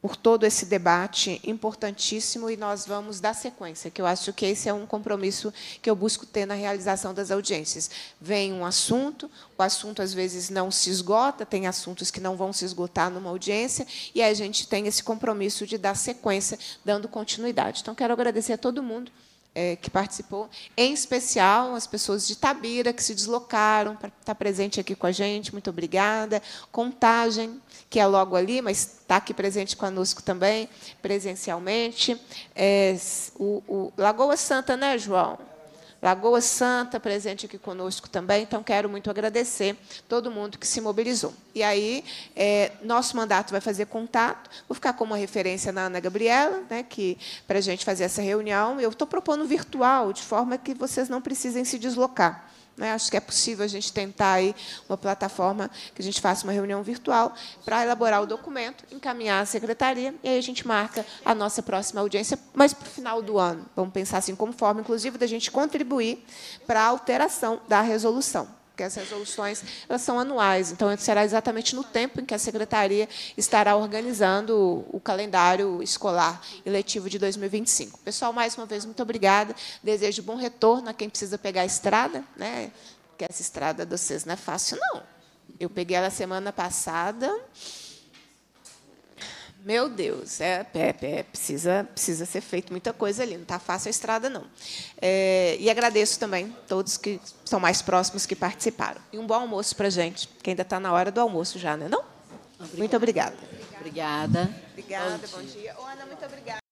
por todo esse debate importantíssimo e nós vamos dar sequência, que eu acho que esse é um compromisso que eu busco ter na realização das audiências. Vem um assunto, o assunto às vezes não se esgota, tem assuntos que não vão se esgotar numa audiência, e a gente tem esse compromisso de dar sequência, dando continuidade. Então, quero agradecer a todo mundo é, que participou, em especial as pessoas de Tabira, que se deslocaram para estar presente aqui com a gente. Muito obrigada. Contagem, que é logo ali, mas está aqui presente conosco também, presencialmente. É, o, o Lagoa Santa, né, João? Lagoa Santa, presente aqui conosco também. Então, quero muito agradecer todo mundo que se mobilizou. E aí, é, nosso mandato vai fazer contato. Vou ficar como referência na Ana Gabriela, né, que para a gente fazer essa reunião. Eu estou propondo virtual, de forma que vocês não precisem se deslocar. Né? Acho que é possível a gente tentar aí uma plataforma que a gente faça uma reunião virtual para elaborar o documento, encaminhar à secretaria e aí a gente marca a nossa próxima audiência, mas para o final do ano. Vamos pensar assim como forma, inclusive, da gente contribuir para a alteração da resolução porque as resoluções elas são anuais, então será exatamente no tempo em que a secretaria estará organizando o calendário escolar eletivo de 2025. Pessoal, mais uma vez, muito obrigada. Desejo bom retorno a quem precisa pegar a estrada, né? Porque essa estrada de vocês não é fácil, não. Eu peguei ela semana passada. Meu Deus, é, é, é, precisa, precisa ser feito muita coisa ali, não está fácil a estrada, não. É, e agradeço também todos que são mais próximos que participaram. E um bom almoço para a gente, que ainda está na hora do almoço já, né? Não? Obrigada. Muito obrigada. Obrigada. Obrigada, bom dia. Bom dia. Ana, muito obrigada.